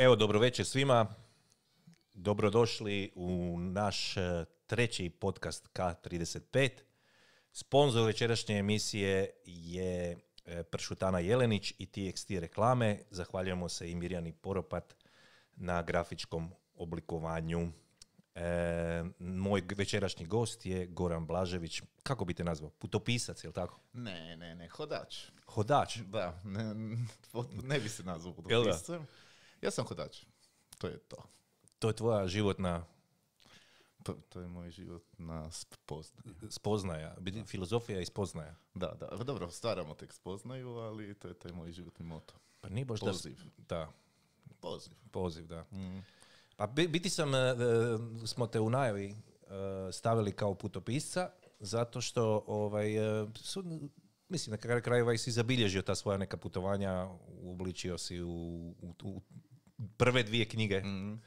Evo, dobro večer svima. Dobrodošli u naš eh, treći podcast K35. Sponzor večerašnje emisije je eh, Pršutana Jelenić i TXT reklame. Zahvaljujemo se i Mirjani Poropat na grafičkom oblikovanju. E, moj večerašnji gost je Goran Blažević. Kako bi te nazvao? Putopisac, je tako? Ne, ne, ne, hodač. Hodač? Da, ne, ne bi se nazvao putopiscem. Ja sam hodač. To je to. To je tvoja životna To, to je moj život na spoznaju. spoznaja. Biti Filozofija i spoznaja. Da, da. Pa Dobro, stvaramo tek spoznaju, ali to je taj moj životni moto. Pa nije baš da- Poziv. Da, Poziv. poziv, da. Mm. Pa bi- biti sam, e, e, smo te u najavi e, stavili kao putopisca, zato što ovaj, su, mislim, na kraju krajeva i si zabilježio ta svoja neka putovanja, uobličio si u, u, u prve dvije knjige. Mm.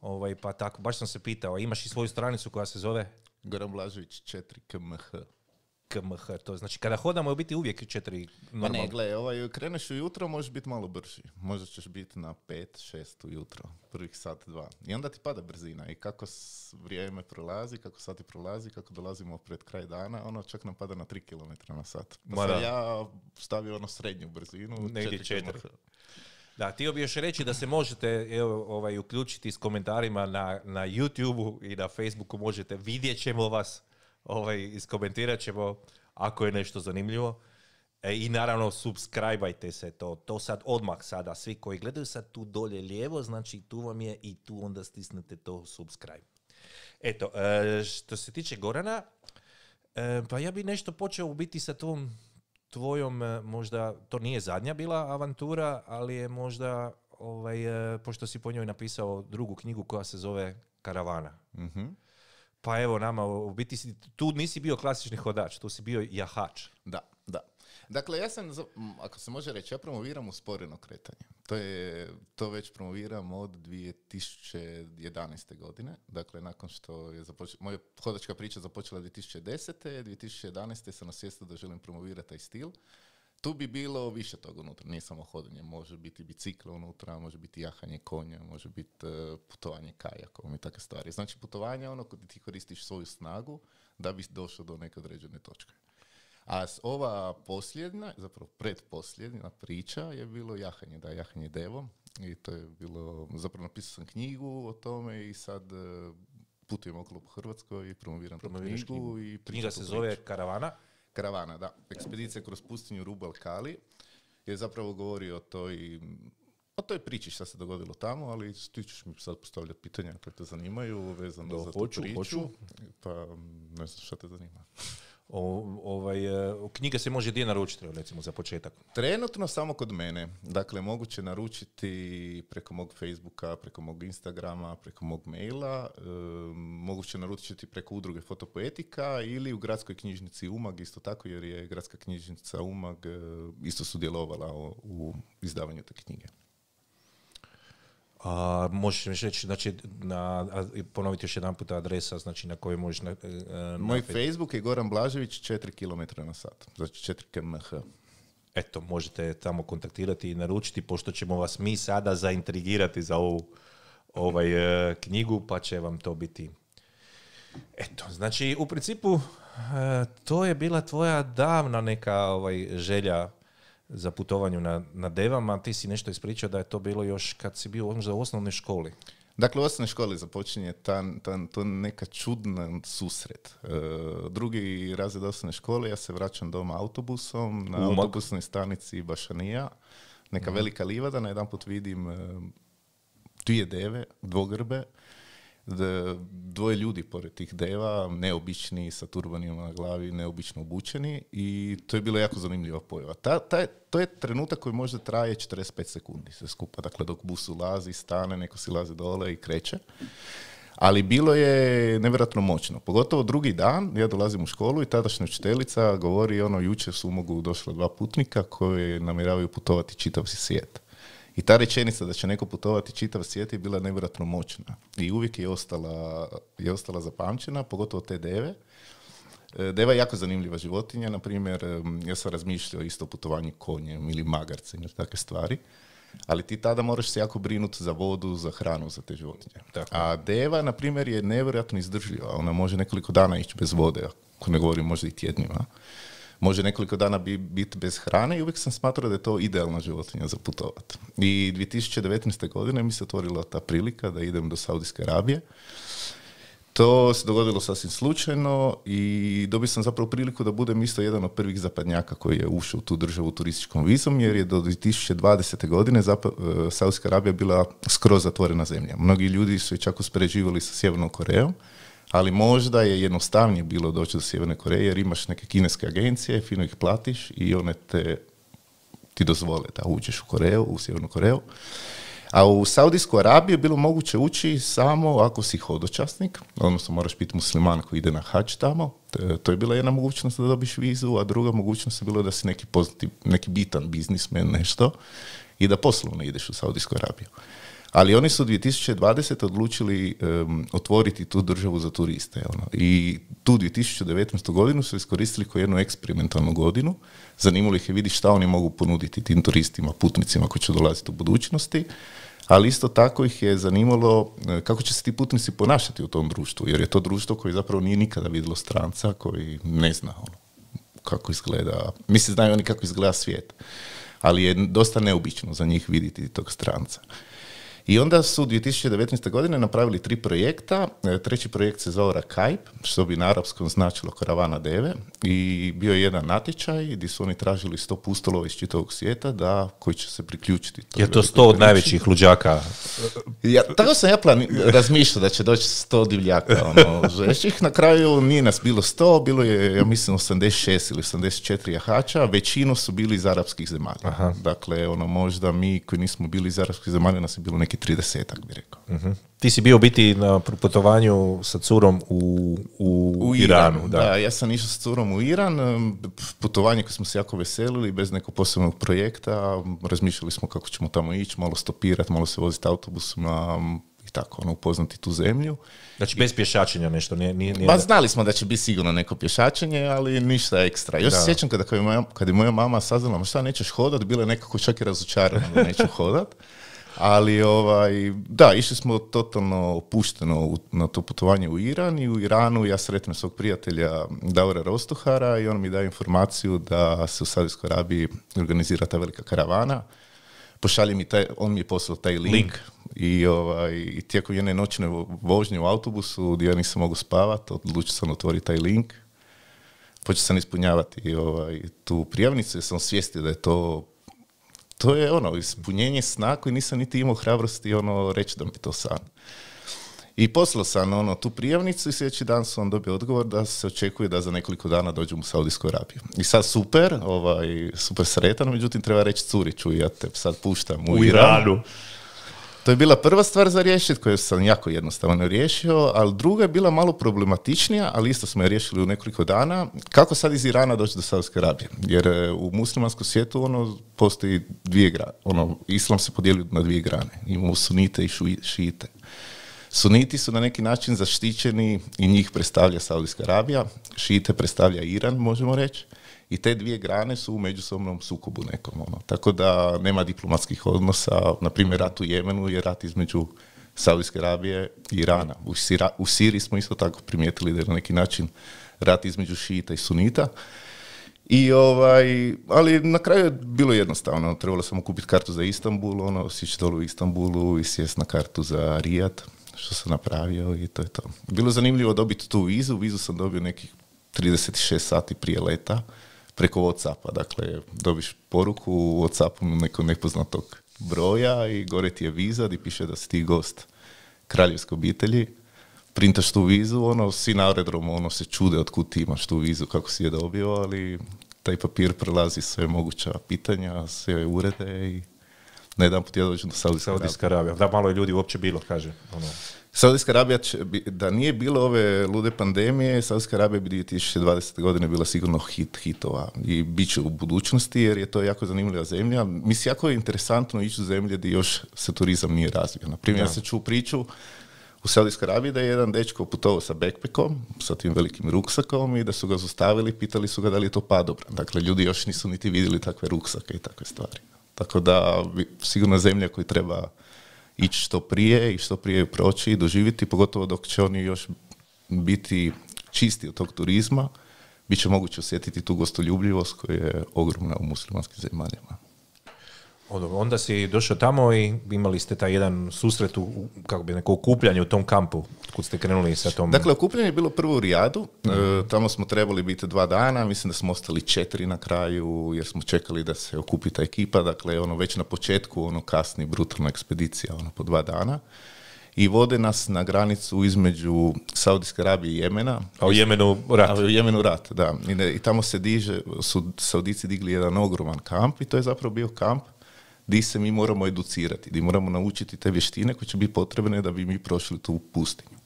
Ovaj, pa tako, baš sam se pitao, imaš i svoju stranicu koja se zove Goran Blažević 4 KMH. KMH, to znači kada hodamo u biti uvijek četiri Pa ne, normalno. gle, ovaj, kreneš ujutro, možeš biti malo brži. Možda ćeš biti na 5, 6 ujutro, prvih sat, dva. I onda ti pada brzina. I kako vrijeme prolazi, kako sati prolazi, kako dolazimo pred kraj dana, ono čak nam pada na 3 km na sat. Pa sam ja stavio ono srednju brzinu, Negdje 4 četiri. Da, htio bi još reći da se možete evo, ovaj, uključiti s komentarima na, na YouTube-u i na Facebooku možete, vidjet ćemo vas, ovaj, iskomentirat ćemo ako je nešto zanimljivo. E, I naravno, subscribeajte se to, to sad odmah sada, svi koji gledaju sad tu dolje lijevo, znači tu vam je i tu onda stisnete to subscribe. Eto, e, što se tiče Gorana, e, pa ja bi nešto počeo biti sa tom tvojom, e, možda, to nije zadnja bila avantura, ali je možda, ovaj, e, pošto si po njoj napisao drugu knjigu koja se zove Karavana. Mhm. Pa evo nama, u biti si, tu nisi bio klasični hodač, tu si bio jahač. Da. Dakle, ja sam, ako se može reći, ja promoviram usporeno kretanje. To, je, to već promoviram od 2011. godine. Dakle, nakon što je započela, moja hodačka priča započela 2010. 2011. sam nasvijestio da želim promovirati taj stil. Tu bi bilo više toga unutra, nije samo hodanje, može biti bicikla unutra, može biti jahanje konja, može biti e, putovanje kajakom i takve stvari. Znači putovanje je ono kod ti koristiš svoju snagu da bi došao do neke određene točke. A s- ova posljednja, zapravo predposljednja priča je bilo jahanje, da, jahanje devom. I to je bilo, zapravo napisao sam knjigu o tome i sad e, putujem okolo po Hrvatskoj i promoviram tu knjigu. I Knjiga se zove. Karavana. Karavana, da. Ekspedicija kroz pustinju Rubal Kali je zapravo govori o toj o toj priči šta se dogodilo tamo, ali ti ćeš mi sad postavljati pitanja koje te zanimaju vezano za hoću, tu priču. hoću. Pa ne znam šta te zanima. O, ovaj, e, knjiga se može gdje naručiti, recimo, za početak. Trenutno samo kod mene. Dakle, moguće naručiti preko mog Facebooka, preko mog Instagrama, preko mog maila. E, moguće naručiti preko udruge Fotopoetika ili u gradskoj knjižnici Umag, isto tako jer je gradska knjižnica Umag e, isto sudjelovala u izdavanju te knjige. A, možeš mi reći, znači, na, ponoviti još jedan puta adresa, znači, na kojoj možeš... Na, e, na Moj Fe- Facebook je Goran Blažević 4 km na sat, znači 4 kmh. Eto, možete tamo kontaktirati i naručiti, pošto ćemo vas mi sada zaintrigirati za ovu ovaj, e, knjigu, pa će vam to biti... Eto, znači, u principu, e, to je bila tvoja davna neka ovaj, želja za putovanju na, na devama. Ti si nešto ispričao da je to bilo još kad si bio možda u osnovnoj školi. Dakle, u osnovnoj školi započinje ta, ta, to neka čudna susret. E, drugi razred osnovne škole, ja se vraćam doma autobusom, na Umag. autobusnoj stanici Bašanija, neka Mhm. velika livada, na jedan put vidim e, dvije deve, dvogrbe, dvoje ljudi pored tih deva, neobični, sa turbanima na glavi, neobično obučeni i to je bila jako zanimljiva pojava. Ta, taj, to je trenutak koji možda traje 45 sekundi sve skupa, dakle dok bus ulazi, stane, neko si lazi dole i kreće. Ali bilo je nevjerojatno moćno. Pogotovo drugi dan, ja dolazim u školu i tadašnja učiteljica govori ono, jučer su mogu došla dva putnika koji namjeravaju putovati čitav si svijet. I ta rečenica da će neko putovati čitav svijet je bila nevjerojatno moćna. I uvijek je ostala, je ostala zapamćena, pogotovo te deve. E, Deva je jako zanimljiva životinja, na primjer, ja sam razmišljao isto o putovanju konjem ili magarcem ili takve stvari. Ali ti tada moraš se jako brinuti za vodu, za hranu, za te životinje. Tako. A deva, na primjer, je nevjerojatno izdržljiva. Ona može nekoliko dana ići bez vode, ako ne govorim možda i tjednima. Može nekoliko dana bi, biti bez hrane i uvijek sam smatrao da je to idealna životinja za putovat. I 2019. godine mi se otvorila ta prilika da idem do Saudijske Arabije. To se dogodilo sasvim slučajno i dobio sam zapravo priliku da budem isto jedan od prvih zapadnjaka koji je ušao u tu državu turističkom vizom, jer je do 2020. godine e, Saudijska Arabija bila skroz zatvorena zemlja. Mnogi ljudi su je čak uspoređivali sa Sjevernom Korejom, ali možda je jednostavnije bilo doći do Sjeverne Koreje jer imaš neke kineske agencije, fino ih platiš i one te ti dozvole da uđeš u Koreju, u Sjevernu Koreju. A u Saudijsku Arabiju je bilo moguće ući samo ako si hodočasnik, odnosno moraš biti musliman koji ide na hač tamo. To je bila jedna mogućnost da dobiš vizu, a druga mogućnost je bilo da si neki poznati, neki bitan biznismen, nešto, i da poslovno ideš u Saudijsku Arabiju. Ali oni su 2020. odlučili em, otvoriti tu državu za turiste. Ono. I tu 2019. godinu su iskoristili kao jednu eksperimentalnu godinu. Zanimalo ih je vidjeti šta oni mogu ponuditi tim turistima, putnicima koji će dolaziti u budućnosti. Ali isto tako ih je zanimalo e, kako će se ti putnici ponašati u tom društvu. Jer je to društvo koje zapravo nije nikada vidjelo stranca, koji ne zna ono, kako izgleda. Mislim, znaju oni kako izgleda svijet. Ali je dosta neobično za njih vidjeti tog stranca. I onda su 2019. godine napravili tri projekta. E, Treći projekt se zvao Rakaib, što bi na arapskom značilo karavana deve. I bio je jedan natječaj gdje su oni tražili sto pustolova iz čitavog svijeta da, koji će se priključiti. toj Je to velikoj sto od priči. najvećih luđaka. Ja, tako sam ja plani, razmišljao da će doći 100 divljaka ono, žešćih. Na kraju nije nas bilo 100, bilo je, ja mislim, 86 ili 84 jahača. Većinu su bili iz arapskih zemalja. Dakle, ono, možda mi koji nismo bili iz arapskih zemalja, nas je bilo neki 30 bi rekao. Ti si bio u biti na putovanju sa curom u, u, Iranu. Da. ja sam išao s curom u Iran, putovanje koje smo se jako veselili, bez nekog posebnog projekta, razmišljali smo kako ćemo tamo ići, malo stopirati, malo se voziti autobusima m, i tako, ono, upoznati tu zemlju. Znači bez pješačenja nešto. Nije, nije, nije Ma znali smo da će biti sigurno neko pješačenje, ali ništa ekstra. Još Da. se sjećam kada kad je moja, mama saznala, šta nećeš hodat, bila je nekako čak i razočarana da neću hodat. Ali ovaj, da, išli smo totalno opušteno u- na to putovanje u Iran i u Iranu ja sretnem svog prijatelja Daura Rostuhara i on mi daje informaciju da se u Saudijskoj Arabiji organizira ta velika karavana. Pošalje mi taj, on mi je poslao taj link, Link. i ovaj, i tijekom jedne noćne vo- vožnje u autobusu gdje ja nisam mogu spavati, odlučio sam otvoriti taj link. Počeo sam ispunjavati ovaj, tu prijavnicu jer sam svijestio da je to to je ono, ispunjenje sna koji nisam niti imao hrabrosti ono, reći da mi to san. I poslao sam ono, tu prijavnicu i sljedeći dan sam dobio odgovor da se očekuje da za nekoliko dana dođem u Saudijsku Arabiju. I sad super, ovaj, super sretan, međutim treba reći curiću ja te sad puštam u, u Iran. Iranu. To je bila prva stvar za riješiti koju sam jako jednostavno riješio, ali druga je bila malo problematičnija, ali isto smo je riješili u nekoliko dana. Kako sad iz Irana doći do Saudijske Arabije? Jer e, u muslimanskom svijetu ono postoji dvije grane, ono, islam se podijeli na dvije grane. Imamo sunite i šite. Suniti su na neki način zaštićeni i njih predstavlja Saudijska Arabija, šite predstavlja Iran, možemo reći. I te dvije grane su u međusobnom sukobu nekom. Ono. Tako da nema diplomatskih odnosa. Na primjer, rat u Jemenu je rat između Saudijske Arabije i Irana. U, Sira- u Siriji smo isto tako primijetili da je na neki način rat između šita i sunita. I ovaj, ali na kraju je bilo jednostavno, trebalo samo kupiti kartu za Istanbul, ono, sići dole u Istanbulu i sjest na kartu za Rijad, što sam napravio i to je to. Bilo je zanimljivo dobiti tu vizu, vizu sam dobio nekih 36 sati prije leta preko Whatsappa, dakle dobiš poruku u Whatsappu nekog nepoznatog broja i gore ti je viza gdje piše da si ti gost kraljevske obitelji, printaš tu vizu, ono, svi na aerodromu ono, se čude otkud ti imaš tu vizu, kako si je dobio, ali taj papir prelazi sve moguća pitanja, sve urede i na jedan put ja dođem do Saudijske Arabije. Da, malo je ljudi uopće bilo, kaže. Ono. Saudijska Arabija, će da nije bilo ove lude pandemije, Saudijska Arabija bi 2020. godine bila sigurno hit hitova i bit će u budućnosti jer je to jako zanimljiva zemlja. Mislim, jako je interesantno ići u zemlje gdje još se turizam nije razvio. Na primjer, ja sam čuo priču u Saudijskoj Arabiji da je jedan dečko putovao sa backpackom, sa tim velikim ruksakom i da su ga zaustavili, pitali su ga da li je to padobran. Dakle, ljudi još nisu niti vidjeli takve ruksake i takve stvari. Tako da sigurno zemlja koju treba ići što prije i što prije proći i doživjeti, pogotovo dok će oni još biti čisti od tog turizma, bit će moguće osjetiti tu gostoljubljivost koja je ogromna u muslimanskim zemaljama. Onda si došao tamo i imali ste taj jedan susret, u, kako bi neko okupljanje u tom kampu, kud ste krenuli sa tom... Dakle, okupljanje je bilo prvo u Rijadu, e, tamo smo trebali biti dva dana, mislim da smo ostali četiri na kraju, jer smo čekali da se okupi ta ekipa, dakle, ono, već na početku, ono, kasni, brutalna ekspedicija, ono, po dva dana. I vode nas na granicu između Saudijske Arabije i Jemena, a u Jemenu rat. a u Jemenu rat, da. I, ne- I tamo se diže, su Saudici digli jedan ogroman kamp i to je zapravo bio kamp di se mi moramo educirati, di moramo naučiti te vještine koje će biti potrebne da bi mi prošli tu pustinju.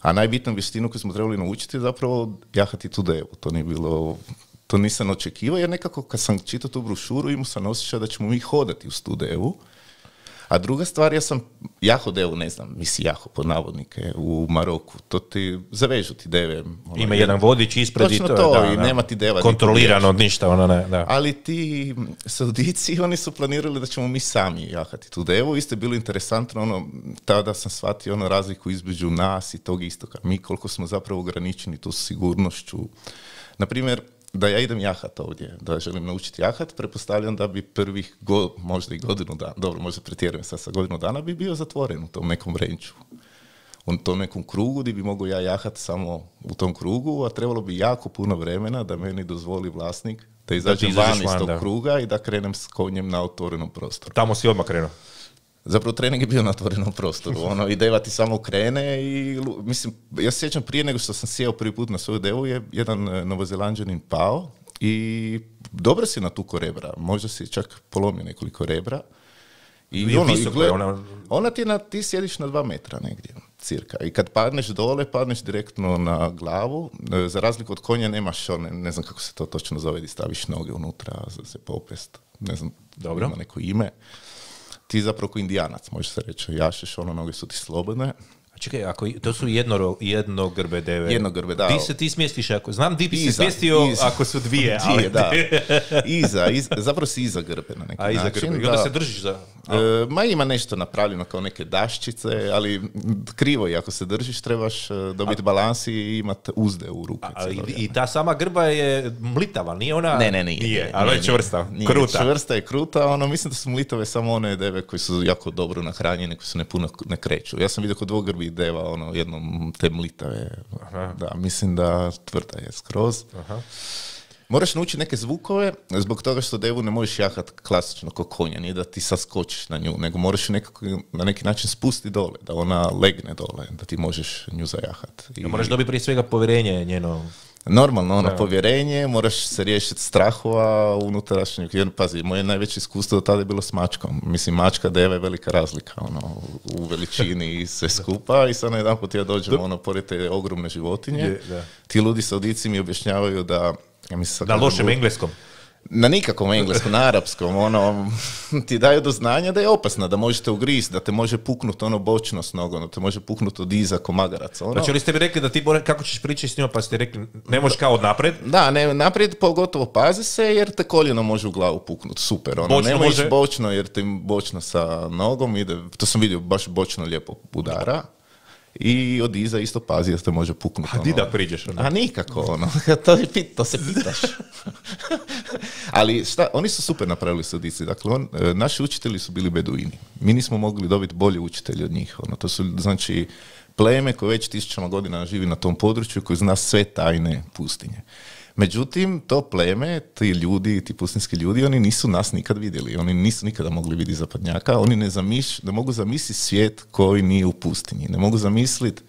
A najbitniju vještinu koju smo trebali naučiti je zapravo jahati tu devu. To nije bilo, to nisam očekivao jer nekako kad sam čitao tu brošuru imao sam osjećaj da ćemo mi hodati uz tu devu. A druga stvar, ja sam jaho devu, ne znam, misli jaho pod navodnike u Maroku. To ti, zavežu ti deve. ono, Ima jedan vodič ispred i Točno to, je, to, da, i da. nema ti deva Kontrolirano, ništa, ono ne, da. ali ti Saudici, oni su planirali da ćemo mi sami jahati tu devu. Isto je bilo interesantno, ono, tada sam shvatio ono razliku između nas i tog istoka. Mi koliko smo zapravo ograničeni tu sigurnošću. Naprimjer, da ja idem jahat ovdje, da želim naučiti jahat, pretpostavljam da bi prvih, go, možda i godinu dana, dobro, možda pretjerujem sad sa godinu dana, bi bio zatvoren u tom nekom renču. U tom nekom krugu gdje bi mogao ja jahat samo u tom krugu, a trebalo bi jako puno vremena da meni dozvoli vlasnik da izađem van iz tog kruga i da krenem s konjem na otvorenom prostoru. Tamo si odmah krenuo. Zapravo trening je bio na otvorenom prostoru. Ono, i deva ti samo krene i, mislim, ja se sjećam prije nego što sam sjeo prvi put na svoju devu je jedan e, novozelanđanin pao i dobro si na tuko rebra. Možda si čak polomio nekoliko rebra. I I ono, i visoko gled- je ona- ona ti, na, ti sjediš na dva metra negdje, cirka. I kad padneš dole, padneš direktno na glavu. E, Za razliku od konja nemaš one, ne znam kako se to točno zove, di staviš noge unutra za se popest. Ne znam, Dobro. ima neko ime. Ti zapravo ko indijanac, može se reći. Jašeš, ono, noge su ti slobodne. Čekaj, ako, to su jednoro, jednogrbe deve. Jednogrbe, da. Di se ti smjestiš ako... Znam di bi se smjestio iza. ako su dvije, ali... Dvije, da. Iza, iza, zapravo si iza grbe na neki A iza način. grbe. I onda da. se držiš za... E, ma ima nešto napravljeno kao neke daščice, ali krivo je. Ako se držiš, trebaš e, dobiti balans i imati uzde u cijelo i. I ta sama grba je mlitava, nije ona... Ne, ne, nije. Nije, ali je čvrsta, nije. kruta. Čvrsta je kruta, ono, mislim da su mlitave samo one deve koji su jako dobro nahranjene, koji se ne puno ne kreću. Ja sam vidio kod dvogrbih deva, ono, jednom te mlitave. Da, mislim da tvrda je skroz. Moraš naučiti neke zvukove, zbog toga što devu ne možeš jahat klasično kao konja, nije da ti saskočiš na nju, nego moraš nekako, na neki način spustiti dole, da ona legne dole, da ti možeš nju zajahat. I- Moraš dobiti prije svega povjerenje njeno... Normalno, ono, povjerenje, moraš se riješiti strahova unutrašnjeg. Jer, pazi, moje najveće iskustvo do tada je bilo s mačkom. Mislim, mačka deva je velika razlika, ono, u veličini i sve skupa. I sad na jedan put ja dođem, ono, pored te ogromne životinje. Je, da. Ti ludi saudici mi objašnjavaju da, ja mislim, kažem lošem engleskom. Na nikakvom engleskom, na arapskom, ono, ti daju do znanja da je opasna, da možete ugriz, da te može puknut ono bočno s nogom, da te može puknut od iza ko magarac. Ono. Znači, oni ste mi rekli da ti kako ćeš pričati s njima, pa ste rekli, ne možeš kao napred. Da, ne, naprijed pogotovo pazi se jer te koljeno može u glavu puknut, super. Ono, Bočno nemoj može? bočno jer te bočno sa nogom ide, to sam vidio, baš bočno lijepo udara. I od iza isto pazi jer te može puknut. A di ono. da priđeš? ono? A nikako, ono. to, je pit, to se pitaš. Ali šta, oni su super napravili sudici. Dakle, on, e, naši učitelji su bili beduini. Mi nismo mogli dobiti bolje učitelje od njih. Ono, to su, znači, pleme koje već tisućama godina živi na tom području, koji zna sve tajne pustinje. Međutim, to pleme, ti ljudi, ti pustinski ljudi, oni nisu nas nikad vidjeli. Oni nisu nikada mogli vidjeti zapadnjaka. Oni ne, zamiš, ne mogu zamisliti svijet koji nije u pustinji. Ne mogu zamisliti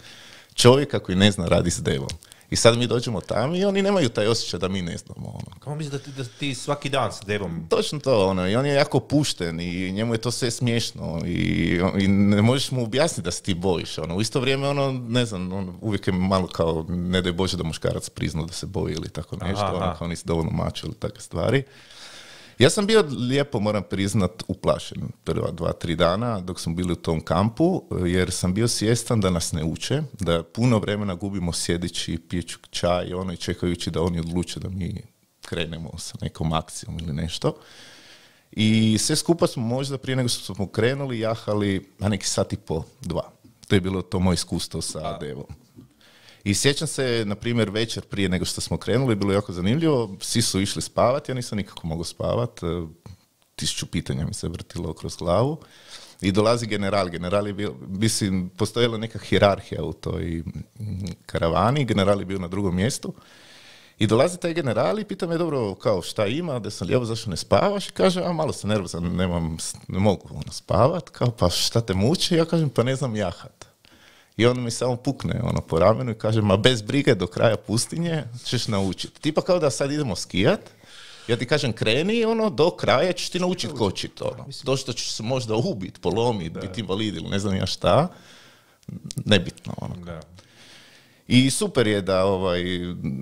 čovjeka koji ne zna radi s devom. I sad mi dođemo tamo i oni nemaju taj osjećaj da mi ne znamo. Ono. Kako misliš da ti, da ti svaki dan s devom... Točno to, ono, i on je jako pušten i njemu je to sve smiješno i, i ne možeš mu objasniti da se ti bojiš. Ono. U isto vrijeme, ono, ne znam, on uvijek je malo kao, ne daj Bože da muškarac prizna da se boji ili tako nešto, Aha, ono, aha. kao nisi dovoljno mačo ili takve stvari. Ja sam bio lijepo, moram priznat, uplašen prva dva, tri dana dok smo bili u tom kampu, jer sam bio svjestan da nas ne uče, da puno vremena gubimo sjedeći, pijeći čaj ono, i čekajući da oni odluče da mi krenemo sa nekom akcijom ili nešto. I sve skupa smo možda prije nego što smo krenuli jahali na neki sat i po, dva. To je bilo to moje iskustvo sa Devom. I sjećam se, na primjer, večer prije nego što smo krenuli, bilo je jako zanimljivo, svi su išli spavati, ja nisam nikako mogao spavati, tisuću pitanja mi se vrtilo kroz glavu. I dolazi general. General je bio, mislim, postojala neka hirarhija u toj karavani, general je bio na drugom mjestu. I dolazi taj general i pita me, dobro, kao šta ima, da sam lijevo, zašto ne spavaš? I kaže, a malo sam nervozan, nemam, ne mogu ono, spavat. Kao, pa šta te muči? Ja kažem, pa ne znam jahat. I on mi samo pukne ono, po ramenu i kaže, ma bez brige do kraja pustinje ćeš naučiti. Tipa kao da sad idemo skijat, ja ti kažem kreni ono do kraja ćeš ti naučiti kočit ono. To što ćeš se možda ubiti, polomiti, biti invalid ili ne znam ja šta, nebitno ono. Da. I super je da, ovaj,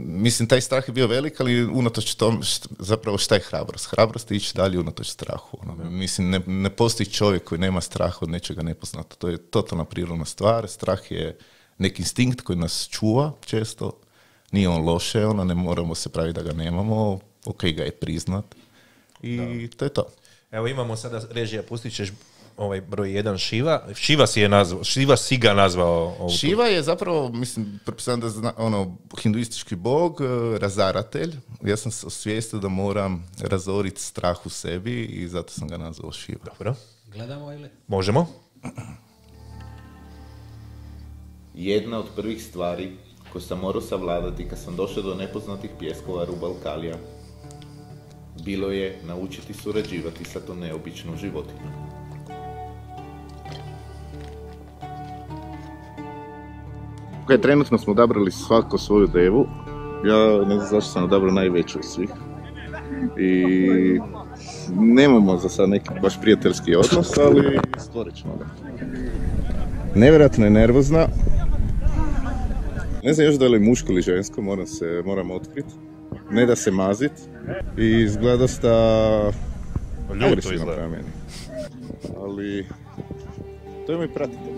mislim, taj strah je bio velik, ali unatoč tom, zapravo šta je hrabrost? Hrabrost je ići dalje unatoč strahu. Ono. Mislim, ne, ne postoji čovjek koji nema straha od nečega nepoznata. To je totalna prirodna stvar. Strah je neki instinkt koji nas čuva često. Nije on loše, ono, ne moramo se praviti da ga nemamo. Ok ga je priznat. I to je to. Evo imamo sada režija, pustit ćeš ovaj broj jedan Šiva. Šiva si je nazvao, Šiva si ga nazvao. Ovu Šiva je zapravo, mislim, pretpostavljam da zna, ono, hinduistički bog, e, razaratelj. Ja sam se osvijestio da moram razoriti strah u sebi i zato sam ga nazvao Šiva. Dobro. Gledamo ili? Možemo. Jedna od prvih stvari koju sam morao savladati kad sam došao do nepoznatih pjeskova Rubalkalija bilo je naučiti surađivati sa to neobičnom životinjom. Ok, trenutno smo odabrali svako svoju devu. Ja ne znam zašto sam odabrao najveću od svih. I nemamo za sad neki baš prijateljski odnos, ali stvorit ćemo ga. Nevjerojatno je nervozna. Ne znam još da li je muško ili žensko, moram se, moram otkriti. Ne da se mazit. I izgleda dosta Ljuto izgleda. Ali to je moj pratitelj.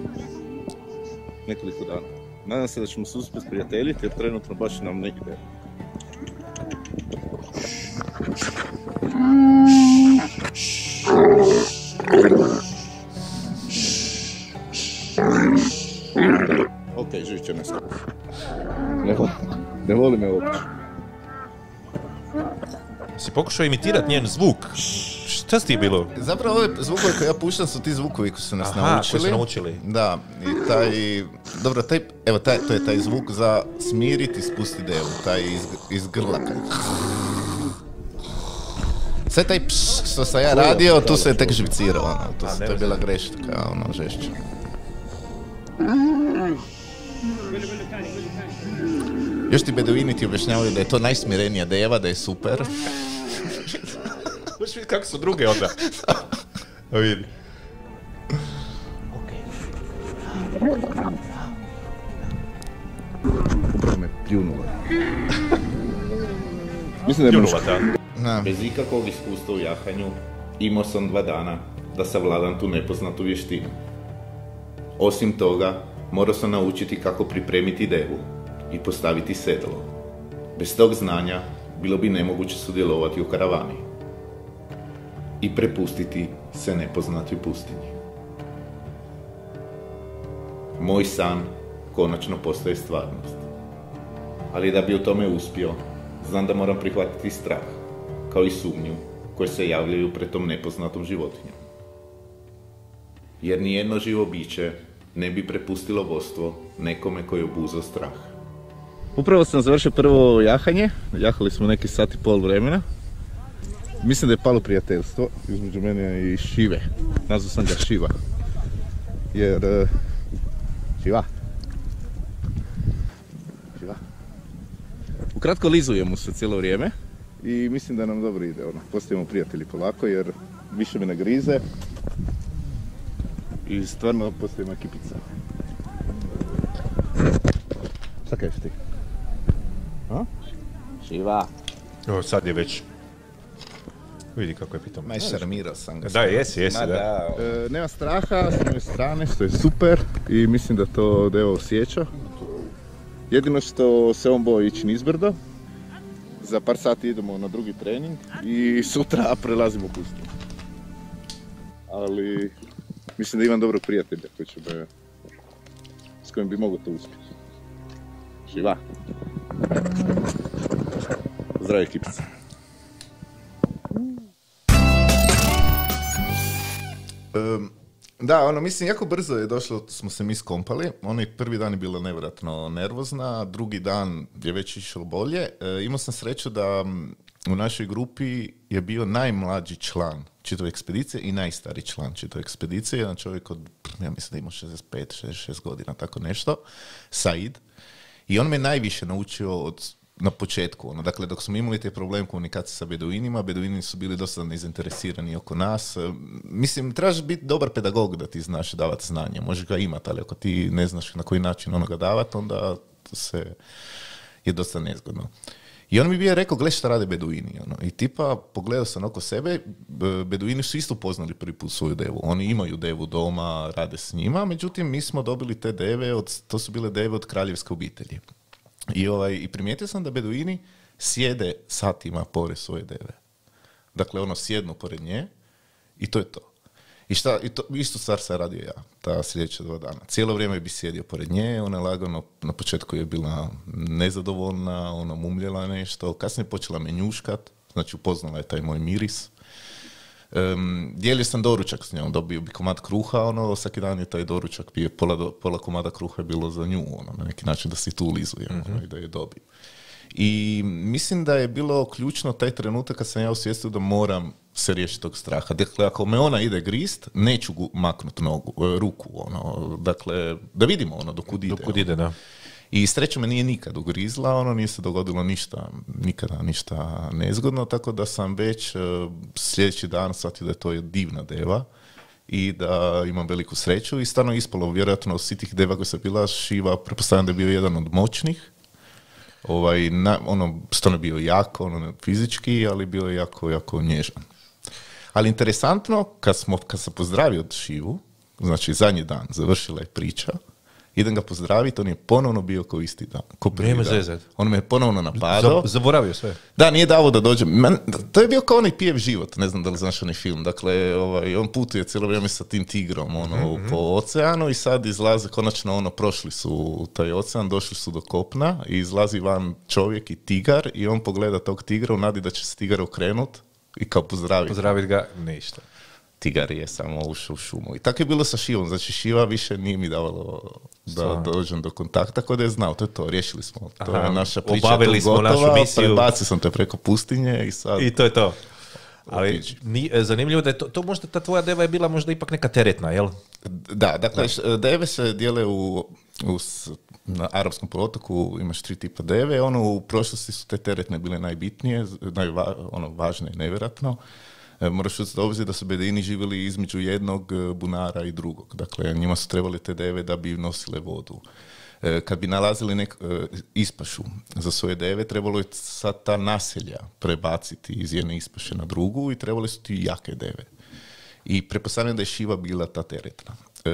Nekoliko dana. Nadam se da ćemo se uspjeti prijateljiti jer trenutno baš nam ne ide. Ok, živit će nas. Ne, ne voli me uopće. Si pokušao imitirati njen zvuk? Šta ti bilo? Zapravo ove zvukove koje ja puštam su ti zvukovi koji su nas Aha, naučili. koji su naučili. Da, i taj, dobro, taj, evo, taj, to je taj zvuk za smiriti i spustiti devu, taj iz, iz grla. Sve taj pš što sam ja radio, tu se je tek živcirao, ono, to, to je bila greška, ono, žešća. Još ti beduini ti objašnjavaju da je to najsmirenija deva, da je super. Možeš vidjeti kako su druge onda. A vidi. Me pljunula. Mislim da je muško. Da. Bez ikakvog iskustva u jahanju imao sam dva dana da savladam tu nepoznatu vještinu. Osim toga, morao sam naučiti kako pripremiti devu i postaviti sedlo. Bez tog znanja bilo bi nemoguće sudjelovati u karavani i prepustiti se nepoznatoj pustinji. Moj san konačno postaje stvarnost. Ali da bi u tome uspio, znam da moram prihvatiti strah, kao i sumnju koje se javljaju pred tom nepoznatom životinjom. Jer nijedno živo biće ne bi prepustilo vodstvo nekome koji je strah. Upravo sam završio prvo jahanje, jahali smo neki sat i pol vremena. Mislim da je palo prijateljstvo između mene i Šive. Nazvao sam ga Šiva. Jer... Uh, šiva. Šiva. Ukratko lizujemo se cijelo vrijeme. I mislim da nam dobro ide. Ono. Postajemo prijatelji polako jer više me ne grize. I stvarno postajemo ekipica. Šta kažeš ti? A? Šiva. O, sad je već Vidi kako je pitom. Ma šarmirao sam ga. Da, jesi, jesi, da. E, nema straha s moje strane, što je super i mislim da to Devo osjeća. Jedino što se on boji ići nizbrdo. Za par sati idemo na drugi trening i sutra prelazimo pustinju. ali mislim da imam dobrog prijatelja koji će me, s kojim bi mogao to uspjeti. Živa. Zdravo ekipice. Em, da, ono, mislim, jako brzo je došlo, smo se mi skompali. Onaj prvi dan je bila nevjerojatno nervozna, drugi dan je već išlo bolje. E, imao sam sreću da u našoj grupi je bio najmlađi član čitave ekspedicije i najstariji član čitave ekspedicije. Jedan čovjek od, ja mislim da ima 65, 66 godina, tako nešto. Said. I on me najviše naučio od na početku. Ono. Dakle, dok smo imali te problem komunikacije sa beduinima, beduini su bili dosta nezainteresirani oko nas. E, Mislim, trebaš biti dobar pedagog da ti znaš davati znanje. Možeš ga imati, ali ako ti ne znaš na koji način ono ga davati, onda se je dosta nezgodno. I on mi bio rekao, gle šta rade beduini. Ono. I tipa, pogledao sam oko sebe, beduini su isto poznali prvi put svoju devu. Oni imaju devu doma, rade s njima, međutim, mi smo dobili te deve, od, to su bile deve od kraljevske obitelji. I, ovaj, I primijetio sam da beduini sjede satima pored svoje deve. Dakle, ono, sjednu pored nje i to je to. I šta, i to, istu stvar sam radio ja, ta sljedeća dva dana. Cijelo vrijeme bi sjedio pored nje, ona je lagano, na početku je bila nezadovoljna, ona mumljela nešto, kasnije je počela me njuškat, znači upoznala je taj moj miris. Um, dijelio sam doručak s njom, dobio bi komad kruha, ono, svaki dan je taj doručak bio, pola, do- pola komada kruha je bilo za nju, ono, na neki način da se tu ulizuje, ono, i da je dobiju. I mislim da je bilo ključno taj trenutak kad sam ja osvijestio da moram se riješiti tog straha. Dakle, ako me ona ide grist, neću gu- maknut nogu, e, ruku, ono, dakle, da vidimo ono dokud ide. Kud ide, da. I sreća me nije nikad ugrizla, ono nije se dogodilo ništa, nikada ništa nezgodno, tako da sam već e, sljedeći dan shvatio da je to je divna deva i da imam veliku sreću i stvarno ispalo, vjerojatno od svih tih deva koje sam bila, Šiva, pretpostavljam da je bio jedan od moćnih, ovaj, na, ono, stvarno bio jako, ono, fizički, ali bio je jako, jako nježan. Ali interesantno, kad, smo, kad sam pozdravio Šivu, znači zadnji dan, završila je priča, idem ga pozdraviti, on je ponovno bio kao isti dan. Ko prvi dan. On me je ponovno napadao. Zab- zaboravio sve. Da, nije davo da dođe. Man, to je bio kao onaj pijev život, ne znam da li znaš onaj film. Dakle, ovaj, on putuje cijelo vrijeme sa tim tigrom ono, po oceanu i sad izlaze, konačno ono, prošli su taj ocean, došli su do kopna i izlazi van čovjek i tigar i on pogleda tog tigra u nadi da će se tigar okrenut i kao pozdravi. Pozdravit ga, ništa. Tigar je samo ušao u šumu. I tako je bilo sa Šivom. Znači, Šiva više nije mi davalo da dođem do kontakta, tako da je znao, to je to, riješili smo. To Aha, je naša priča obavili smo našu gotova, misiju. Prebacio sam te preko pustinje i sad... I to je to. Ali ni, e, zanimljivo da je to, to možda ta tvoja deva je bila možda ipak neka teretna, jel? Da, dakle, š- deve se dijele u, u na arapskom poluotoku imaš tri tipa deve, ono u prošlosti su te teretne bile najbitnije, najva, ono važne i nevjerojatno. E, moraš uzeti obzir da su bedini živjeli između jednog e, bunara i drugog. Dakle, njima su trebali te deve da bi nosile vodu. E, kad bi nalazili nek, e, ispašu za svoje deve, trebalo je sad ta naselja prebaciti iz jedne ispaše na drugu i trebali su ti jake deve. I pretpostavljam da je Šiva bila ta teretna. E,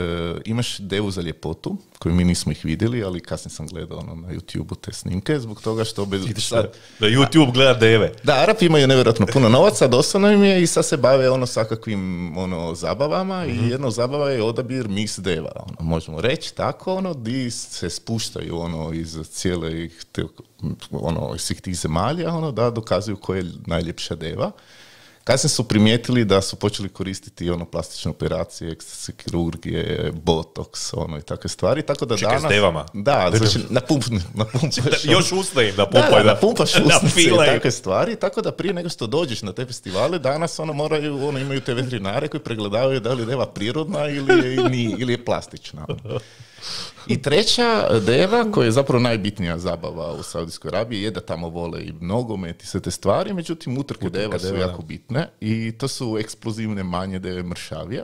imaš devu za ljepotu, koju mi nismo ih vidjeli, ali kasnije sam gledao ono, na YouTube-u te snimke, zbog toga što bez... sad- Da YouTube gleda deve. da, Arapi imaju nevjerojatno puno novaca, dosta im je i sad se bave ono svakakvim ono, zabavama i jedna od zabava je odabir mis deva, ono, možemo reći tako, ono, di se spuštaju ono, iz cijele ono, svih tih zemalja, ono, da dokazuju koja je najljepša deva. Kasnije su primijetili da su počeli koristiti ono plastične operacije, ekstase kirurgije, botoks, ono i takve stvari, tako da Čekaj, s danas... devama? Da, znači na pump, na pumpaš, ono- Još usne im da da, pumpaju. da, da, pumpaš usnice i takve stvari, tako da prije nego što dođeš na te festivale, danas ono moraju, ono imaju te veterinare koji pregledavaju da li je deva prirodna ili je, ni- ili je plastična. I treća deva, koja je zapravo najbitnija zabava u Saudijskoj Arabiji, je da tamo vole i nogomet i sve te stvari, međutim utrke deva su deva, jako bitne i to su eksplozivne manje deve mršavije.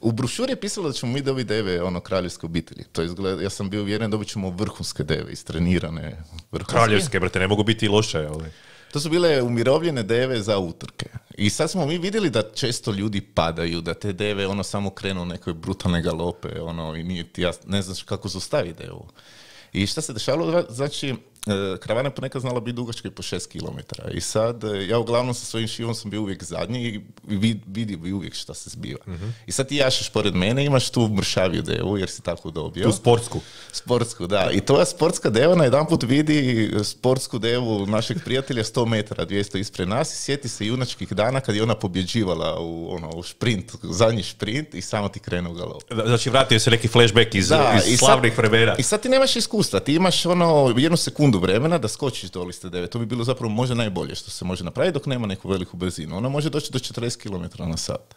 U brošuri je pisalo da ćemo mi dobiti deve ono kraljevske obitelji. To izgleda, ja sam bio uvjeren da dobit ćemo vrhunske deve, istrenirane vrhunske. Kraljevske, brate, ne mogu biti i loše, ali... To su bile umirovljene deve za utrke. I sad smo mi vidjeli da često ljudi padaju, da te deve ono samo krenu u nekoj brutalne galope, ono, i nije ti ne znaš kako zaustavi devu. I šta se dešavalo? Znači, karavana je ponekad znala biti dugačka i po 6 km. I sad, e, ja uglavnom sa svojim šivom sam bio uvijek zadnji i vid, vidio bi uvijek šta se zbiva. I sad ti jašeš pored mene, imaš tu mršaviju devu jer si tako dobio. Tu sportsku. Sportsku, da. I tvoja sportska deva na jedan put vidi sportsku devu našeg prijatelja 100 metara, 200 ispred nas i sjeti se junačkih dana kad je ona pobjeđivala u, ono, u šprint, zadnji šprint i samo ti krene u galop. Znači, vratio se neki flashback iz, iz i sad- slavnih vremena. I sad ti nemaš iskustva, ti imaš ono jednu sekundu vremena da skočiš do liste 9. To bi bilo zapravo možda najbolje što se može napraviti dok nema neku veliku brzinu. Ona može doći do 40 km na sat.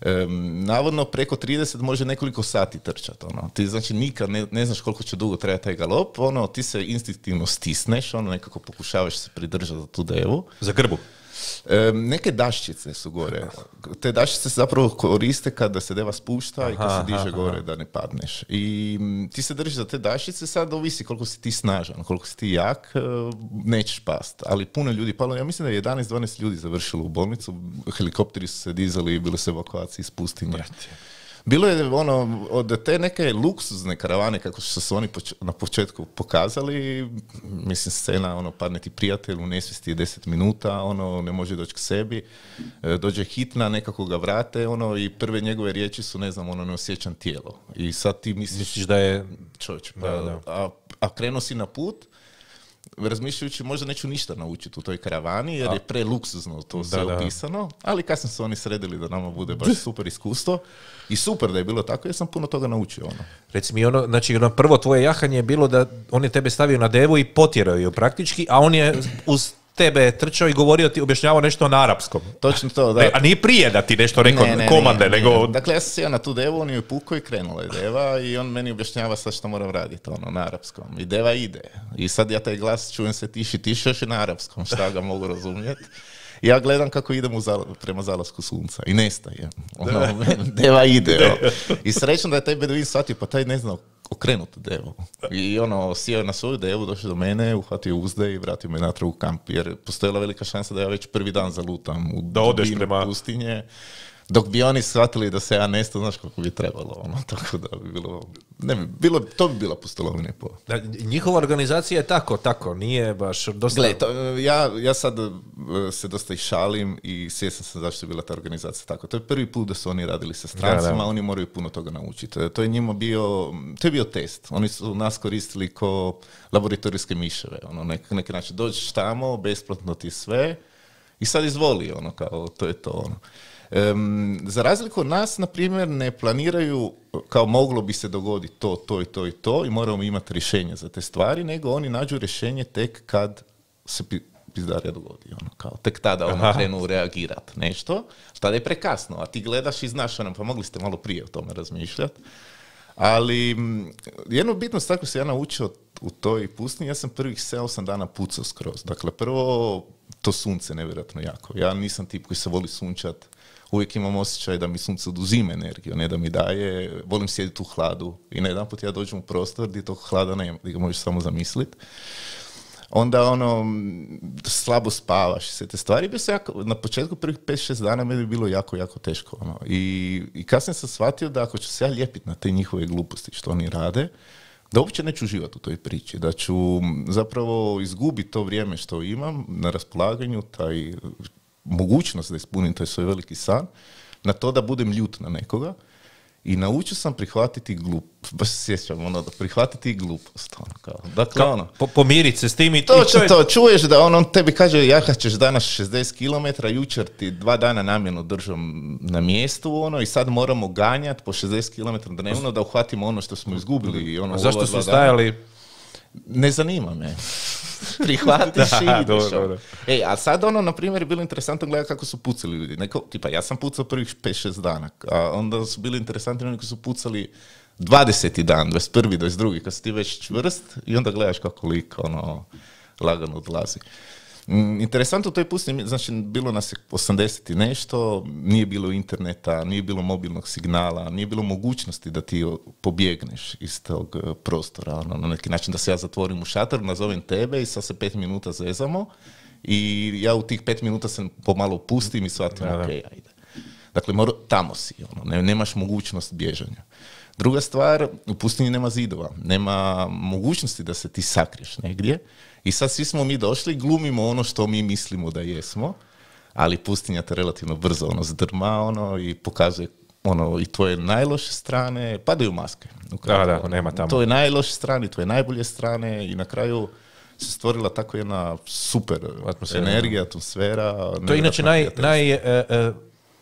Em, navodno preko 30 može nekoliko sati trčati. Ono. Ti znači nikad ne, ne znaš koliko će dugo trajati taj galop, ono, ti se instinktivno stisneš, ono, nekako pokušavaš se pridržati za tu devu. Za grbu. E, neke daščice su gore. Te daščice se zapravo koriste kada se deva spušta i kad se diže aha, gore da ne padneš. I ti se držiš za te daščice, sad ovisi koliko si ti snažan, koliko si ti jak, e, nećeš past. Ali puno ljudi palo, ja mislim da je 11-12 ljudi završilo u bolnicu, helikopteri su se dizali i bile su evakuacije iz pustinje. Bilo je ono, od te neke luksuzne karavane, kako su se oni poč- na početku pokazali, mislim, scena, ono, padne ti prijatelj u nesvijesti je 10 minuta, ono, ne može doći k sebi, e, dođe hitna, nekako ga vrate, ono, i prve njegove riječi su, ne znam, ono, ne osjećam tijelo. I sad ti misliš, Misliš da je... čovječ, pa, Da, da. A, a krenuo si na put, razmišljajući možda neću ništa naučiti u toj karavani jer je preluksuzno to sve da. opisano, ali kasnije su oni sredili da nama bude baš super iskustvo i super da je bilo tako jer sam puno toga naučio. Ono. Reci mi ono, znači ono prvo tvoje jahanje je bilo da on je tebe stavio na devu i potjerao ju praktički, a on je uz tebe trčao i govorio ti, objašnjavao nešto na arapskom. Točno to, da. E, a nije prije da ti nešto rekao komande, ne, nego... ne. Dakle, ja sam sjeo na tu devu, on je pukao i krenula je deva i on meni objašnjava sad što moram raditi, ono, na arapskom. I deva ide. I sad ja taj glas čujem se tiši, tiši još i na arapskom, šta ga mogu razumjeti. Ja gledam kako idem u zala- prema zalasku sunca i nestaje. Ono, deva ide. ono. I srećno da je taj beduin shvatio, pa taj ne zna okrenut devu. I ono, sjeo je na svoju devu, došao do mene, uhvatio uzde i vratio me natrag u kamp. Jer postojala velika šansa da ja već prvi dan zalutam u Da odeš prema- pustinje. Dok bi oni shvatili da se ja nesto, znaš kako bi trebalo, ono, tako da bi bilo, ne bi, bilo, to bi bila pustolovina i po. Da, njihova organizacija je tako, tako, nije baš dosta... Gle, to, ja, ja sad e, se dosta i šalim i svjestan sam zašto je bila ta organizacija tako. To je prvi put da su oni radili sa strancima, Da, da. oni moraju puno toga naučiti. To je njima bio, to je bio test. Oni su nas koristili ko laboratorijske miševe. Ono, nek, neki način dođeš tamo, besplatno ti sve i sad izvoli, ono, kao, to je to, ono. Em, za razliku od nas, na primjer, ne planiraju kao moglo bi se dogoditi to, to i to i to i moramo imati rješenje za te stvari, nego oni nađu rješenje tek kad se pi- pizdarija dogodi. Ono, kao, tek tada ono krenu reagirat nešto, tada je prekasno, a ti gledaš i znaš ono, pa mogli ste malo prije o tome razmišljati. Ali jednu bitnu stvar koju sam ja naučio u toj pustinji, ja sam prvih 7-8 dana pucao skroz. Dakle, prvo, to sunce nevjerojatno jako. Ja nisam tip koji se voli sunčat. Uvijek imam osjećaj da mi sunce oduzima energiju, ne da mi daje. Volim sjediti u hladu. I na jedan put ja dođem u prostor gdje tog hlada nema, gdje ga možeš samo zamisliti onda ono, slabo spavaš sve te stvari. Sam jako, na početku prvih 5-6 dana meni je bilo jako, jako teško. Ono. I, I kasnije sam shvatio da ako ću se ja lijepiti na te njihove gluposti što oni rade, da uopće neću uživati u toj priči, da ću zapravo izgubiti to vrijeme što imam na raspolaganju, taj mogućnost da ispunim taj svoj veliki san, na to da budem ljut na nekoga i naučio sam prihvatiti glup, baš se sjećam ono, da prihvatiti glupost. Ono, kao. Dakle, ono, Po, pomirit se s tim i, je- to, čuješ da on, on tebi kaže jahat ćeš danas 60 km, jučer ti dva dana namjerno držam na mjestu ono, i sad moramo ganjati po 60 km dnevno da uhvatimo ono što smo izgubili. Ono, A Zašto su stajali... Ne zanima me. Prihvatiš i Da, ideš. dobro, ono. dobro. Ej, a sad ono, na primjer, je bilo interesantno gledati kako su pucali ljudi. Neko, tipa, ja sam pucao prvih 5-6 dana, a onda su bili interesantni oni koji su pucali 20. dan, 21. 22. kad si ti već čvrst i onda gledaš kako lik ono, lagano odlazi. Interesantno u toj pustinji, znači bilo nas je 80 i nešto, nije bilo interneta, nije bilo mobilnog signala, nije bilo mogućnosti da ti pobjegneš iz tog e, prostora, ono, na neki način da se ja zatvorim u šator, nazovem tebe i sad se pet minuta zezamo i ja u tih pet minuta se pomalo pustim i shvatim, ok, ajde. Dakle, mora, tamo si, ono, ne, nemaš mogućnost bježanja. Druga stvar, u pustinji nema zidova, nema mogućnosti da se ti sakriješ negdje i sad svi smo mi došli, glumimo ono što mi mislimo da jesmo, ali pustinja te relativno brzo ono zdrma ono i pokazuje ono i tvoje najloše strane, padaju maske. Da, da, nema tamo. To je najloše strane, tvoje najbolje strane i na kraju se stvorila tako jedna super Atmosfera. energija, atmosfera. To je inače naj, naj, e, e,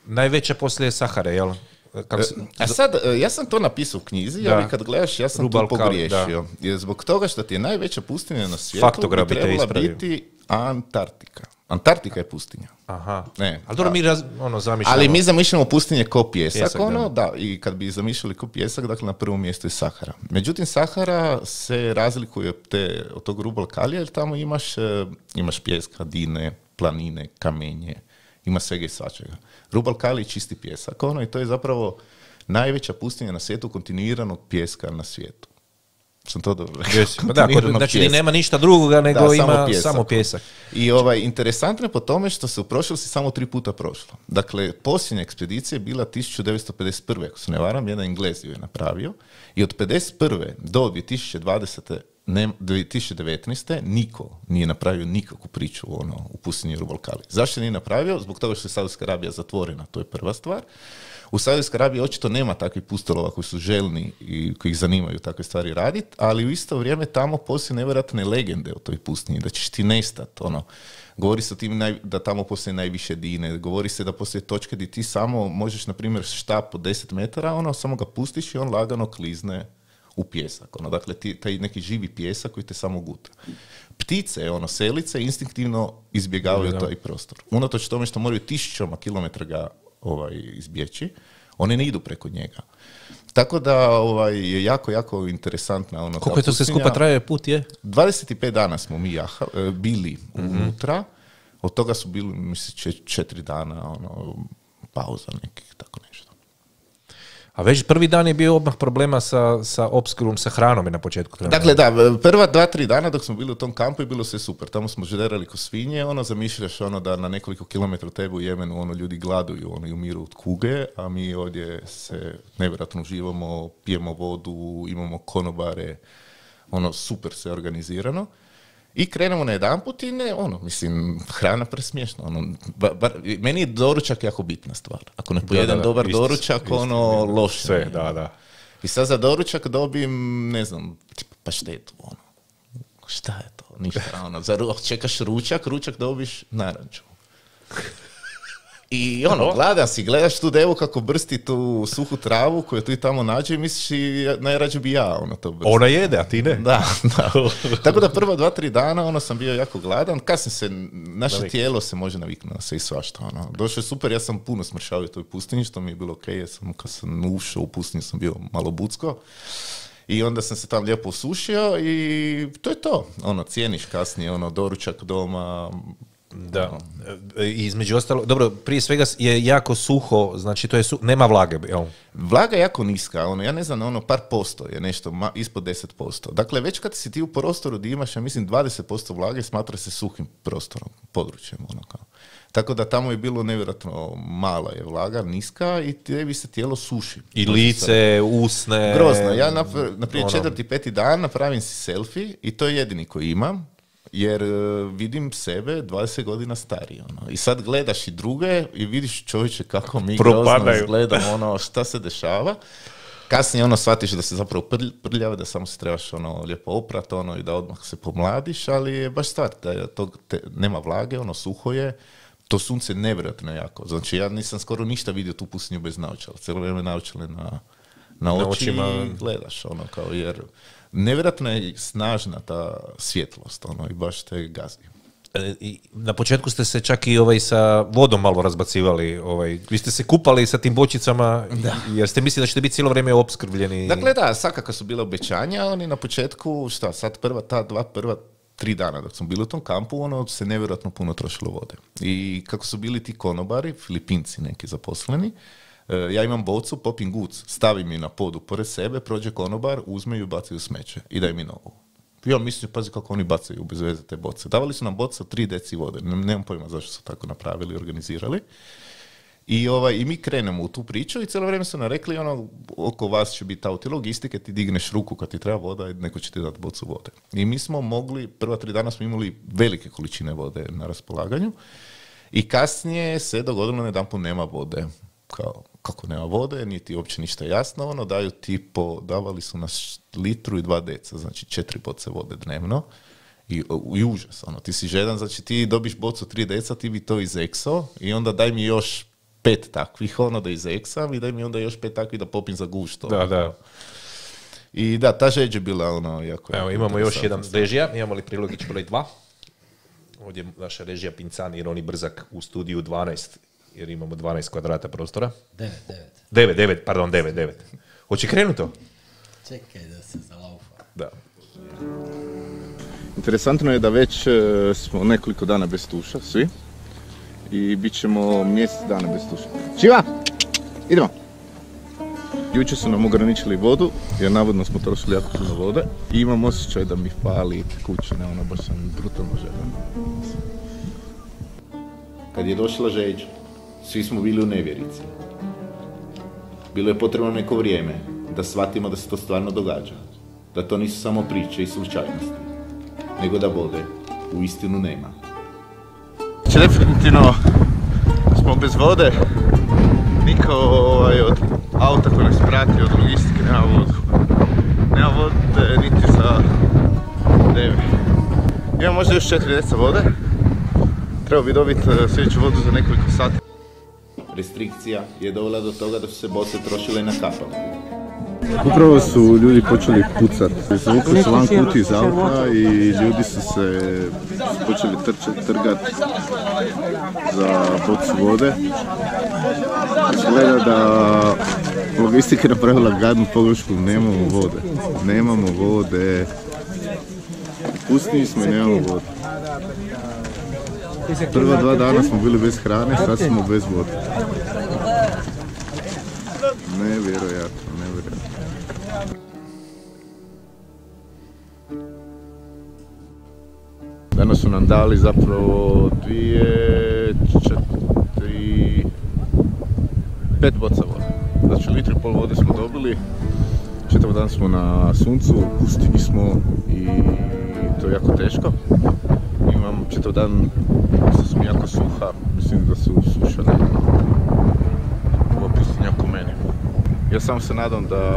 najveća poslije Sahare, jel? Kako se, A sad, e, ja sam to napisao u knjizi, Da. ali kad gledaš, ja sam Rubal tu pogriješio. Jer zbog toga što ti je najveća pustinja na svijetu, Faktograf bi trebala biti Antarktika. Antarktika je pustinja. aha. Ne. Ali dobro, mi raz, ono, zamišljamo. Ali mi zamišljamo pustinje ko pjesak, Pjesak, ono, da. i kad bi zamišljali ko pjesak, dakle na prvom mjestu je Sahara. Međutim, Sahara se razlikuje od, te, od tog Rubal Kalija, jer tamo imaš, e, imaš pjeska, dine, planine, kamenje, ima svega i svačega. Rubal Kali je čisti pjesak, ono, i to je zapravo najveća pustinja na svijetu kontinuiranog pjeska na svijetu. Sam to dobro. Pa da, kod- znači pjeska. nema ništa drugoga nego Da, ima samo pjesak. samo pjesak. I ovaj, interesantno je po tome što se u prošlosti samo tri puta prošlo. Dakle, posljednja ekspedicija je bila 1951. ako se ne varam, jedan Englez ju je napravio. I od 51. do 2020. Ne, 2019. niko nije napravio nikakvu priču ono, u pustinji Rubalkali. Zašto nije napravio? Zbog toga što je Saudijska Arabija zatvorena, to je prva stvar. U Saudijskoj Arabiji očito nema takvih pustolova koji su željni i koji ih zanimaju takve stvari raditi, ali u isto vrijeme tamo postoje nevjerojatne legende o toj pustinji, da ćeš ti nestat, ono. Govori se o tim naj- da tamo postoje najviše dine, govori se da postoje točke gdje ti samo možeš, na primjer, štap od 10 metara, ono, samo ga pustiš i on lagano klizne u pjesak. Ono, dakle, ti, taj neki živi pjesak koji te samo guta. Ptice, ono, selice, instinktivno izbjegavaju taj prostor. Unatoč tome što moraju tisućama kilometra ga ovaj, izbjeći, one ne idu preko njega. Tako da ovaj, je jako, jako interesantna ta Koliko je to pustinja. skupa traje put je? 25 dana smo mi jaha, e, bili unutra, od toga su bili, mislim, če- četiri dana, ono, pauza nekih, tako nešto. A već prvi dan je bio odmah problema sa, sa opskrbom, sa hranom je na početku. trebalo. Dakle, da, prva dva, tri dana dok smo bili u tom kampu je bilo sve super. Tamo smo žderali ko svinje, ono, zamišljaš ono da na nekoliko kilometra tebe u Jemenu ono, ljudi gladuju, ono, i umiru od kuge, a mi ovdje se nevjerojatno uživamo, pijemo vodu, imamo konobare, ono, super sve organizirano. I krenemo na jedan put i ne, ono, mislim, hrana presmiješna. Ono, ba- bar- meni je doručak jako bitna stvar. Ako ne pojedem da, dobar isto, doručak, isto, ono, loše. Sve, je. da, da. I sad za doručak dobijem, ne znam, tipa paštetu, ono. Šta je to? Ništa, ono. Za čekaš ručak, ručak dobiš naranču. I ono, gladan si, gledaš tu devu kako brsti tu suhu travu koju tu i tamo nađe i misliš i najrađe bi ja ono to brsti. Ona jede, a ti ne. Da, da. Tako da prva dva, tri dana ono sam bio jako gladan. Kasnije se, naše Navik. tijelo se može naviknuti na sve i svašta. Ono. Došlo je super, ja sam puno smršavio u toj pustinji, što mi je bilo ok, jer sam, kad sam ušao u pustinju sam bio malo bucko. I onda sam se tam lijepo usušio i to je to. Ono, cijeniš kasnije, ono, doručak doma, Da. E, i Između ostalo, dobro, prije svega je jako suho, znači to je su, nema vlage, jel? Vlaga je jako niska, ono, ja ne znam, ono, par posto je nešto ma, ispod 10%. Dakle, već kad si ti u prostoru gdje imaš, ja mislim, 20% vlage, smatra se suhim prostorom, područjem, ono kao. Tako da tamo je bilo nevjerojatno mala je vlaga, niska i tebi se tijelo suši. I lice, usne. Grozno. Ja napr- naprijed ono, četvrti, peti dan napravim si selfie i to je jedini koji imam. Jer e, vidim sebe 20 godina stariji. Ono. I sad gledaš i druge i vidiš čovječe kako mi grozno izgledamo, ono, šta se dešava. Kasnije ono shvatiš da se zapravo prlj- prljava, da samo se trebaš ono lijepo oprat, ono i da odmah se pomladiš, ali je baš stvar da je to, te, nema vlage, ono suho je, to sunce je nevjerojatno jako. Znači ja nisam skoro ništa vidio tu pustinju bez naočala. Cijelo vrijeme naočale na, na oči očima. i gledaš ono kao jer nevjerojatno je snažna ta svjetlost ono i baš te gazi. E, i na početku ste se čak i ovaj sa vodom malo razbacivali, ovaj, vi ste se kupali sa tim bočicama, jer ste mislili da ćete biti cijelo vrijeme opskrbljeni. Dakle, da, svakako su bila obećanja, oni na početku, šta, sad prva, ta dva, prva tri dana dok smo bili u tom kampu, ono se nevjerojatno puno trošilo vode. I kako su bili ti konobari, Filipinci neki zaposleni, ja imam bocu, popim guc, stavim je na podu pored sebe, prođe konobar, uzme ju baci u smeće i daj mi novu. Ja mislim, pazi kako oni bacaju bez veze te boce. Davali su nam od 3 deci vode. Ne- Nemam pojma zašto su tako napravili i organizirali. I, ovaj, I mi krenemo u tu priču i cijelo vrijeme su nam rekli ono, oko vas će biti auto logistike, ti digneš ruku kad ti treba voda i neko će ti dati bocu vode. I mi smo mogli, prva tri dana smo imali velike količine vode na raspolaganju i kasnije se dogodilo jedan put nema vode. Kao, kako nema vode, nije ti uopće ništa jasno, ono, daju ti po, davali su nas litru i dva deca, znači četiri boce vode dnevno. I, i užas, ono, ti si žedan, znači ti dobiš bocu tri deca, ti bi to izekso i onda daj mi još pet takvih, ono, da izeksam i daj mi onda još pet takvih da popim za gušto. Da, da. I da, ta žeđa je bila ono jako... Evo, imamo još jedan režija, imamo li prilogić broj 2? Ovdje je naša režija Pincani jer oni brzak u studiju 12, jer imamo 12 kvadrata prostora. 9, 9. 9, 9, pardon, 9, 9. Hoće krenuto? Čekaj da se zalaufa. Da. Interesantno je da već e, smo nekoliko dana bez tuša, svi. I bit ćemo mjesec dana bez tuša. Šiva! Idemo! Jučer su nam ograničili vodu, jer navodno smo trošili jako puno vode. I imam osjećaj da mi fali kućine, ono baš sam brutalno žedan. Kad je došla žeđa, svi smo bili u nevjerici. Bilo je potrebno neko vrijeme da shvatimo da se to stvarno događa. Da to nisu samo priče i slučajnosti, nego da vode u istinu nema. Znači, definitivno smo bez vode. Niko ovaj, od auta koji nas prati, od logistike, nema vodu. Nema vode niti za devi. Imamo možda još četiri deca vode. Treba bi dobiti eh, sljedeću vodu za nekoliko sati. Restrikcija je dovela do toga da su se boce trošile na kapalku. Upravo su ljudi počeli pucati. Zvukli su van kuti iz auta i ljudi su se počeli trčati, trgati za bocu vode. Izgleda da logistika je napravila gadnu pogrešku, nemamo vode. Nemamo vode. Pustili smo i nemamo vode. Prva dva dana smo bili bez hrane, sad smo bez vode. Nevjerojatno, nevjerojatno. Danas su nam dali zapravo dvije, četiri, pet boca vode. Znači litru i pol vode smo dobili, čitav dan smo na suncu, u pustinji smo i to je jako teško. Imam čitav dan, mislim sam jako suha, mislim da su sušane. Ova pustinja oko meni. Ja sam se nadam da,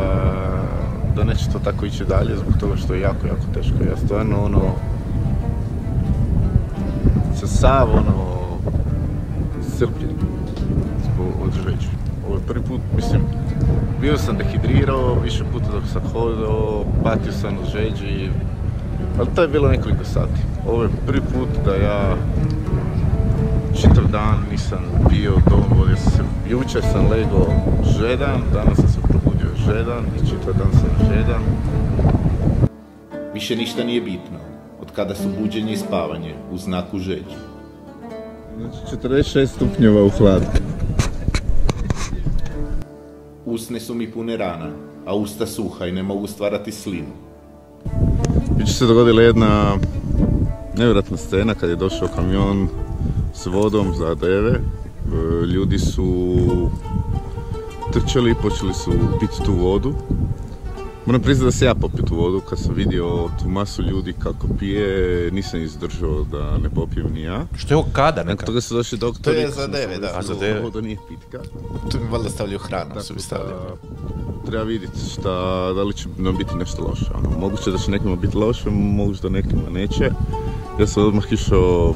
da neće to tako ići dalje zbog toga što je jako, jako teško. Ja stvarno ono, se sav ono, srpljen zbog od žeđi. Ovo je prvi put, mislim, bio sam dehidrirao više puta dok sam hodao, patio sam od žeđi, ali to je bilo nekoliko sati. Ovo je prvi put da ja čitav dan nisam pio dovoljno vode. Sam se- Jučer sam legao žedan, danas sam se probudio žedan i čitav dan sam žedan. Više ništa nije bitno, od kada su buđenje i spavanje u znaku žeđe. Znači 46 stupnjeva u hladu. Usne su mi pune rana, a usta suha i ne mogu stvarati slinu. Jučer se dogodila jedna nevjerojatna scena kad je došao kamion s vodom za deve. E, Ljudi su trčali i počeli su piti tu vodu. Moram priznati da se ja popio tu vodu kad sam vidio tu masu ljudi kako pije, nisam izdržao da ne popijem ni ja. Što je ovo kada Nakon neka? toga su došli doktori. To je za deve, da. A, za da deve. Voda nije pitka. Tu mi valjda stavljaju hranu, su mi stavljali. da treba vidjeti šta, da li će nam biti nešto loše. Ono, moguće da će nekima biti loše, možda nekima neće. Ja sam odmah išao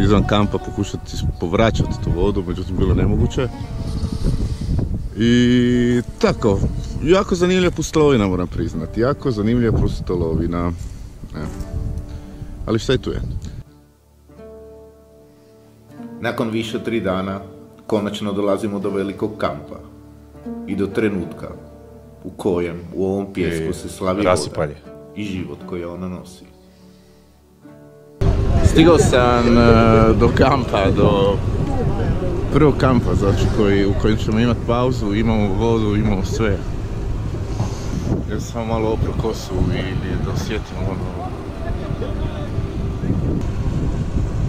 izvan kampa pokušati povraćati tu vodu, međutim bilo nemoguće. I tako, jako zanimljiva pustolovina moram priznati, jako zanimljiva pustolovina. Evo. Ali šta je tu je? Nakon više od tri dana, konačno dolazimo do velikog kampa i do trenutka u kojem u ovom pjesku se slavi voda i život koji ona nosi. Stigao sam e, do kampa, do prvog kampa znači koji, u kojem ćemo imati pauzu, imamo vodu, imamo sve. Ja sam samo malo opro kosu i da osjetim ono...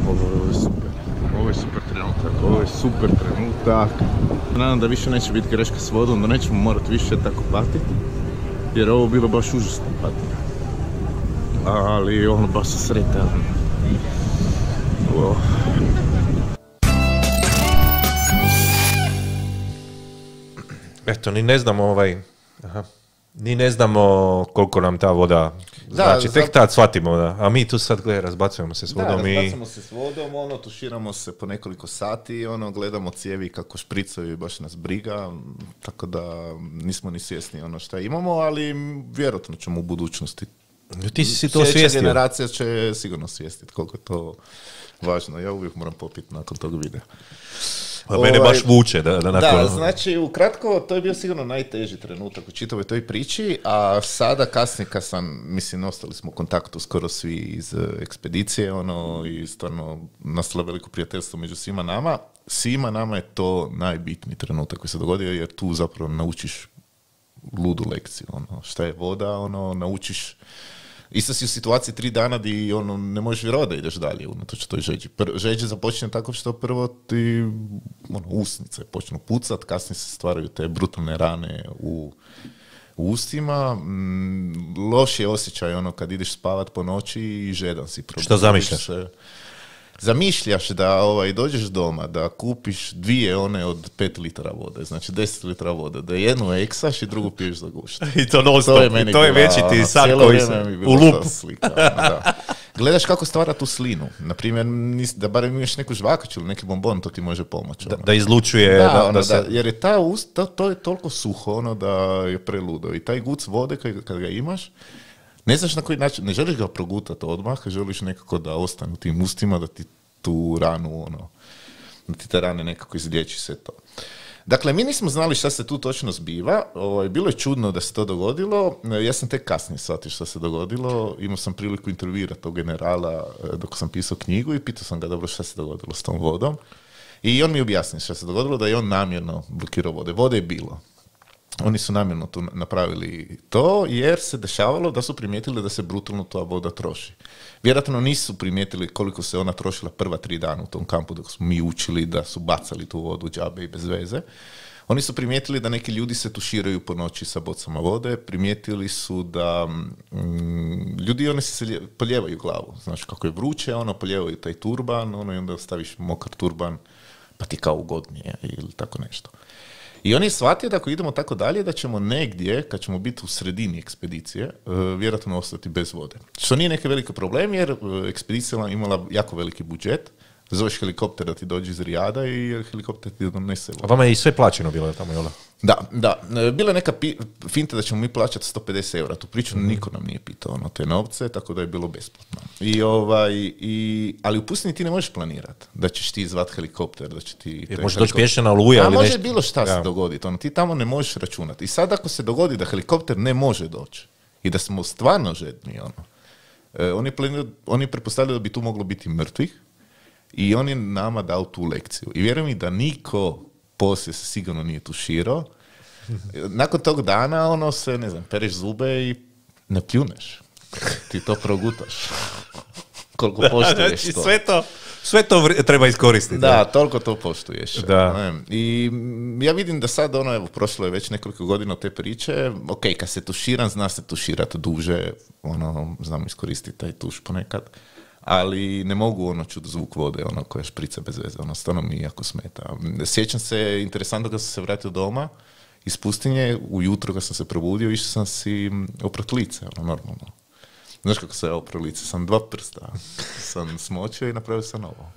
Ovo je super. Ovo je super trenutak. ovo je super trenutak. Nadam da više neće biti greška s vodom, da nećemo morati više tako patiti. Jer je ovo bilo baš užasno patnja. Ali ono baš sam sretan. Wow. Eto, ni ne znamo ovaj... Aha. Ni ne znamo koliko nam ta voda znači. Tek zap- tad shvatimo da. A mi tu sad, gledaj, razbacujemo se s Da, vodom i... se s vodom, ono, tuširamo se po nekoliko sati, ono, gledamo cijevi kako špricaju i baš nas briga, tako da nismo ni svjesni ono šta imamo, ali vjerojatno ćemo u budućnosti. Ti si to Sljedeća osvijestio. generacija će sigurno svijestiti koliko je to važno. Ja uvijek moram popiti nakon tog videa. Pa mene Ovaj, baš vuče da, da nakon... Da, znači, ukratko, to je bio sigurno najteži trenutak u čitavoj toj priči, a sada kasnije kad sam, mislim, ostali smo u kontaktu skoro svi iz e, ekspedicije, ono, i stvarno nastalo veliko prijateljstvo među svima nama. Svima nama je to najbitniji trenutak koji se dogodio, jer tu zapravo naučiš ludu lekciju, ono, šta je voda, ono, naučiš Isto si u situaciji tri dana di ono, ne možeš vjerovati da ideš dalje unatoč toj žeđi. Pr- žeđa započne tako što prvo ti ono, usnice počnu pucat, kasnije se stvaraju te brutalne rane u, u ustima. Mm, loš je osjećaj ono kad ideš spavat po noći i žedan si. Što zamišljaš? se. Zamišljaš da ovaj, dođeš doma, da kupiš dvije one od 5 litara vode, znači 10 litara vode, da jednu eksaš i drugu piješ za gušt. I to non To je meni to je bila, veći ti ono, cijelo koji se u lupu. slika, ono, da. Gledaš kako stvara tu slinu. Naprimjer, nis- da barem imaš neku žvakaču ili neki bombon, to ti može pomoći. Da, ono. da izlučuje, Da, da, ono, da se... jer je ta ust, to, to je toliko suho ono da je preludo. I taj guc vode kad, kad ga imaš, ne znaš na koji način, ne želiš ga progutati odmah, želiš nekako da ostane u tim ustima, da ti tu ranu, ono, da ti te rane nekako izliječi sve to. Dakle, mi nismo znali šta se tu točno zbiva, ovaj, bilo je čudno da se to dogodilo, E, ja sam tek kasnije shvatio šta se dogodilo, imao sam priliku intervjuirati tog generala e, dok sam pisao knjigu i pitao sam ga dobro šta se dogodilo s tom vodom. I on mi objasnio šta se dogodilo, da je on namjerno blokirao vode. Vode je bilo. Oni su namjerno tu napravili to jer se dešavalo da su primijetili da se brutalno ta voda troši. Vjerojatno nisu primijetili koliko se ona trošila prva tri dana u tom kampu dok smo mi učili da su bacali tu vodu džabe i bez veze. Oni su primijetili da neki ljudi se tuširaju po noći sa bocama vode, primijetili su da mm, ljudi oni se lje- poljevaju glavu. Znaš, kako je vruće, ono poljevaju taj turban, ono i onda staviš mokar turban, pa ti kao ugodnije ili tako nešto. I on je shvatio da ako idemo tako dalje, da ćemo negdje, kad ćemo biti u sredini ekspedicije, e, vjerojatno ostati bez vode. Što nije neki veliki problem, jer e, ekspedicija imala jako veliki budžet. Zoveš helikopter da ti dođe iz Rijada i helikopter ti donese A vodu. vama je i sve plaćeno bilo tamo, jel? Da? Da. E, Bila je neka pi- finta da ćemo mi plaćati 150 eura. Tu priču niko nam nije pitao ono, te novce, tako da je bilo besplatno. I, ovaj, i, ali u pustinji ti ne možeš planirati da ćeš ti zvat helikopter, da će ti... Jer može doći pješana oluja ili može nešto. bilo šta se Da. dogoditi. Ono, ti tamo ne možeš računati. I sad ako se dogodi da helikopter ne može doći i da smo stvarno žedni, ono, e, oni, planiraju- oni pretpostavljaju da bi tu moglo biti mrtvih i on je nama dao tu lekciju. I vjerujem mi da niko poslije se sigurno nije tuširao. Nakon tog dana, ono se, ne znam, pereš zube i ne pljuneš. Ti to progutaš. Koliko poštuješ Znači, to. sve to, sve to vri- treba iskoristiti. Da, toliko to poštuješ. Da. Ne, I ja vidim da sad, ono, evo, prošlo je već nekoliko godina od te priče, ok, kad se tuširam, zna se tuširati duže, ono, znam iskoristiti taj tuš ponekad, ali ne mogu ono čut zvuk vode, ono, koja šprica bez veze, ono, stvarno mi jako smeta. Sjećam se, interesantno kad sam se vratio doma, iz pustinje, ujutro kad sam se probudio, išao sam si mm, oprat lice, ono, normalno. Znaš kako se ja opro lice? Sam dva prsta. Sam smočio i napravio sam ovo.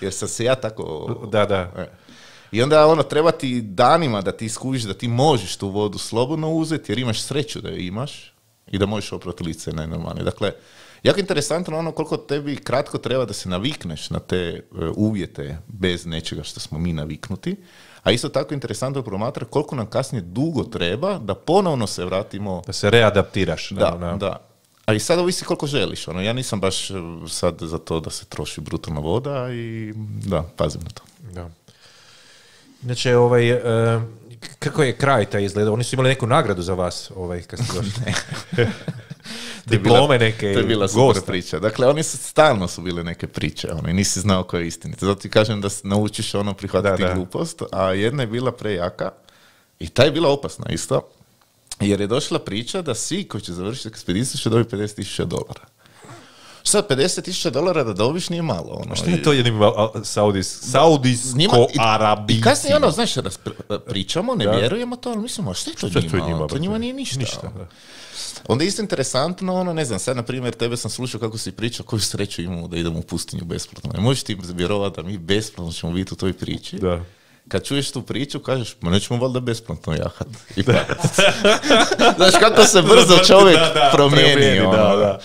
Jer sam se ja tako... Da, da. E. I onda ono, treba ti danima da ti iskužiš da ti možeš tu vodu slobodno uzeti jer imaš sreću da je imaš i da možeš oprati lice najnormalnije. Dakle, jako interesantno ono koliko tebi kratko treba da se navikneš na te e, uvjete bez nečega što smo mi naviknuti. A isto tako interesantno promatra koliko nam kasnije dugo treba da ponovno se vratimo Da se readaptiraš. da, na- na- da. A i sad ovisi koliko želiš. Ono, ja nisam baš e, sad za to da se troši brutalna voda i da, pazim na to. Da. Inače, ovaj, e, kako je kraj taj izgledao? Oni su imali neku nagradu za vas, ovaj, kad ste došli. Diplome neke To je bila super gosta. priča. Dakle, oni su, stalno su bile neke priče, ono, i nisi znao koje je istinite. Zato ti kažem da se naučiš ono prihvatiti Da, da. glupost, a jedna je bila prejaka i ta je bila opasna isto, jer je došla priča da svi koji će završiti ekspediciju će dobiti 50.000 dolara. Sad, 50.000 dolara da dobiš nije malo. Ono, Šta je to jednim saudis, saudijsko-arabijci? I kasnije ono, znaš, pričamo, ne Da. vjerujemo to, ali mislimo, a šta je to je njima? to njima, to brate? njima nije ništa. Ništa, ono. da. Onda je isto interesantno, ono, ne znam, sad na primjer tebe sam slušao kako si pričao koju sreću imamo da idemo u pustinju besplatno. Ne možeš ti vjerovati da mi besplatno ćemo biti u toj priči. Da. Kad čuješ tu priču, kažeš, ma nećemo valjda besplatno jahat. I. Znaš kako se brzo čovjek Da, da, promijeni. promijeni, ono. da, da.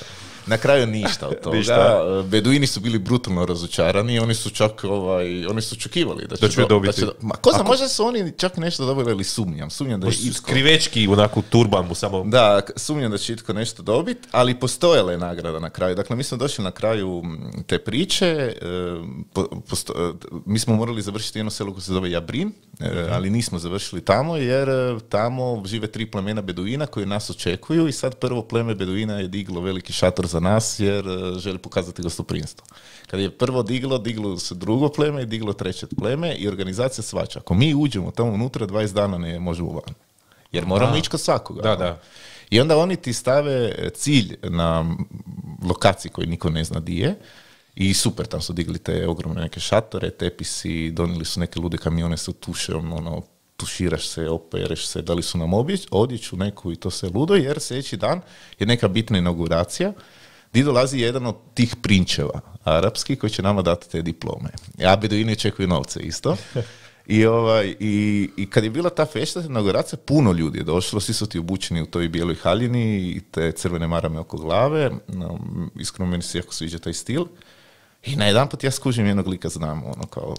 Na kraju ništa od toga. Ništa. Beduini su bili brutalno razočarani, oni su čak ovaj, oni su očekivali da će, Da će do- dobiti. do- ma ko zna, možda su oni čak nešto dobili ili sumnjam. Sumnjam da je itko- Skrivečki, onako turban mu samo... da, sumnjam da će itko nešto dobiti, ali postojala je nagrada na kraju. Dakle, mi smo došli na kraju te priče, e, po- posto- e, mi smo morali završiti jedno selo koje se zove Jabrin, e, ali nismo završili tamo jer tamo žive tri plemena Beduina koji nas očekuju i sad prvo pleme Beduina je diglo veliki šator za nas jer e, želi pokazati gostoprinstvo. Kad je prvo diglo, diglo se drugo pleme i diglo treće pleme i organizacija svača. Ako mi uđemo tamo unutra, 20 dana ne možemo van. Jer moramo ići kod svakoga. Da, ono. da. I onda oni ti stave cilj na lokaciji koji niko ne zna di je. I super, tam su digli te ogromne neke šatore, tepisi, donijeli su neke lude kamione sa tušem, ono, tuširaš se, opereš se, dali su nam odjeću neku i to sve ludo, jer sljedeći dan je neka bitna inauguracija di dolazi jedan od tih prinčeva arapski koji će nama dati te diplome. A Beduini očekuju novce isto. I, ovaj, i, I kad je bila ta fešta, inauguracija, puno ljudi je došlo, svi su ti obučeni u toj bijeloj haljini i te crvene marame oko glave. No, iskreno meni se jako sviđa taj stil. I na jedan ja skužim jednog lika znam, ono kao,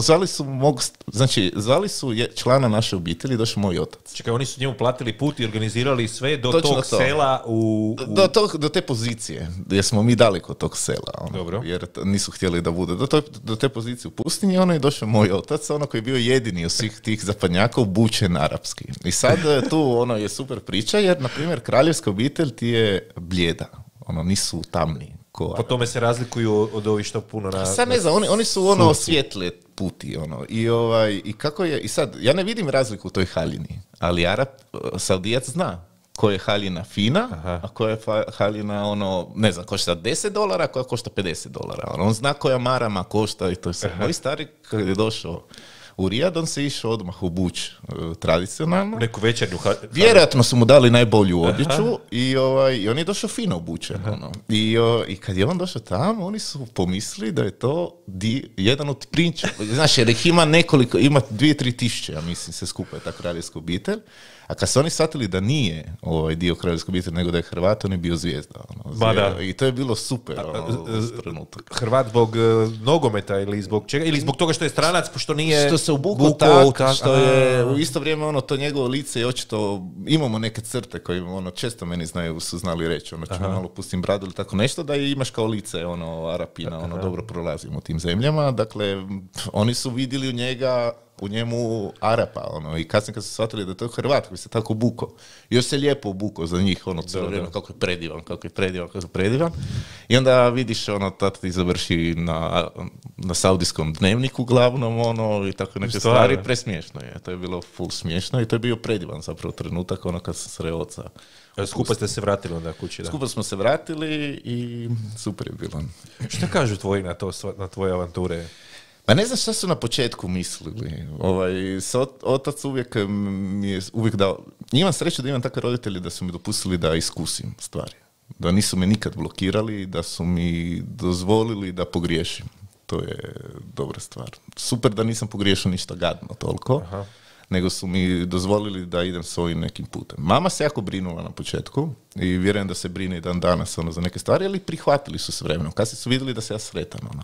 zvali su mog, znači, zvali su je, člana naše obitelji, došao moj otac. Čekaj, oni su njemu platili put i organizirali sve do Točno tog to. sela u... u- Do, tog, do te pozicije, jer smo mi daleko od tog sela, ono, Dobro. jer nisu htjeli da bude. Do, to, do te pozicije u pustinji, ono je došao moj otac, ono koji je bio jedini od svih tih zapadnjaka obučen arapski. I sad e, tu ono je super priča, jer, na primjer, kraljevska obitelj ti je blijeda, ono, nisu tamni. Ko Po tome se razlikuju od ovih što puno na... Sad ne znam, oni, oni su ono svjetle puti, ono, i ovaj, i kako je, i sad, ja ne vidim razliku u toj haljini, ali Arab, Saudijac zna koja je haljina fina, a koja je haljina, ono, ne znam, košta 10 dolara, koja košta 50 dolara, ono, on zna koja marama košta i to je sve. Moj stari, kad je došao u Rijad, on se išao odmah obuć e, tradicionalno, Neku večernju... ha- Vjerojatno su mu dali najbolju odjeću i, ovaj, i on je došao fino obučen. Ono. I, o, I kad je on došao tamo, oni su pomislili da je to di, jedan od prinča. Znaš, jer ih ima nekoliko, ima dvije, tri tisuće, ja mislim, se skupa je ta kraljevska obitelj. A kad su oni shvatili da nije ovaj dio kraljevske obitelji, nego da je Hrvat, on je bio zvijezda. Ono, zvijezda. I to je bilo super ono, trenutak. Hrvat zbog e, nogometa ili zbog čega? Ili zbog toga što je stranac, pošto nije... Što se ubukao bukao u tak, što je u isto vrijeme ono to njegovo lice i očito imamo neke crte koje ono često meni znaju su znali reći ono ću malo pustim bradu ili tako nešto da imaš kao lice ono Arapina ono dobro prolazimo u tim zemljama dakle oni su vidjeli u njega u njemu Arapa, ono, i kasnije kad su shvatili da je to Hrvat koji se tako buko. Još se lijepo obukao za njih, ono, cijelo vrijeme, kako je predivan, kako je predivan, kako je predivan. I onda vidiš, ono, tata ti završi na, na saudijskom dnevniku glavnom, ono, i tako neke Stvarno? stvari, presmiješno je. To je bilo full smiješno i to je bio predivan zapravo trenutak, ono, kad sam sreo oca. E, Skupa ste se vratili onda kući, da. Skupa smo se vratili i super je bilo. Šta kažu tvoji na, to, na tvoje avanture? Pa ne znam šta su na početku mislili. Ovaj, ot- otac uvijek mi je uvijek dao... Imam sreću da imam takve roditelje da su mi dopustili da iskusim stvari. Da nisu me nikad blokirali, da su mi dozvolili da pogriješim. To je dobra stvar. Super da nisam pogriješio ništa gadno toliko, nego su mi dozvolili da idem svojim nekim putem. Mama se jako brinula na početku i vjerujem da se brine i dan danas ono, za neke stvari, ali prihvatili su s vremenom. Kasnije su vidjeli da se ja sretan. Ono.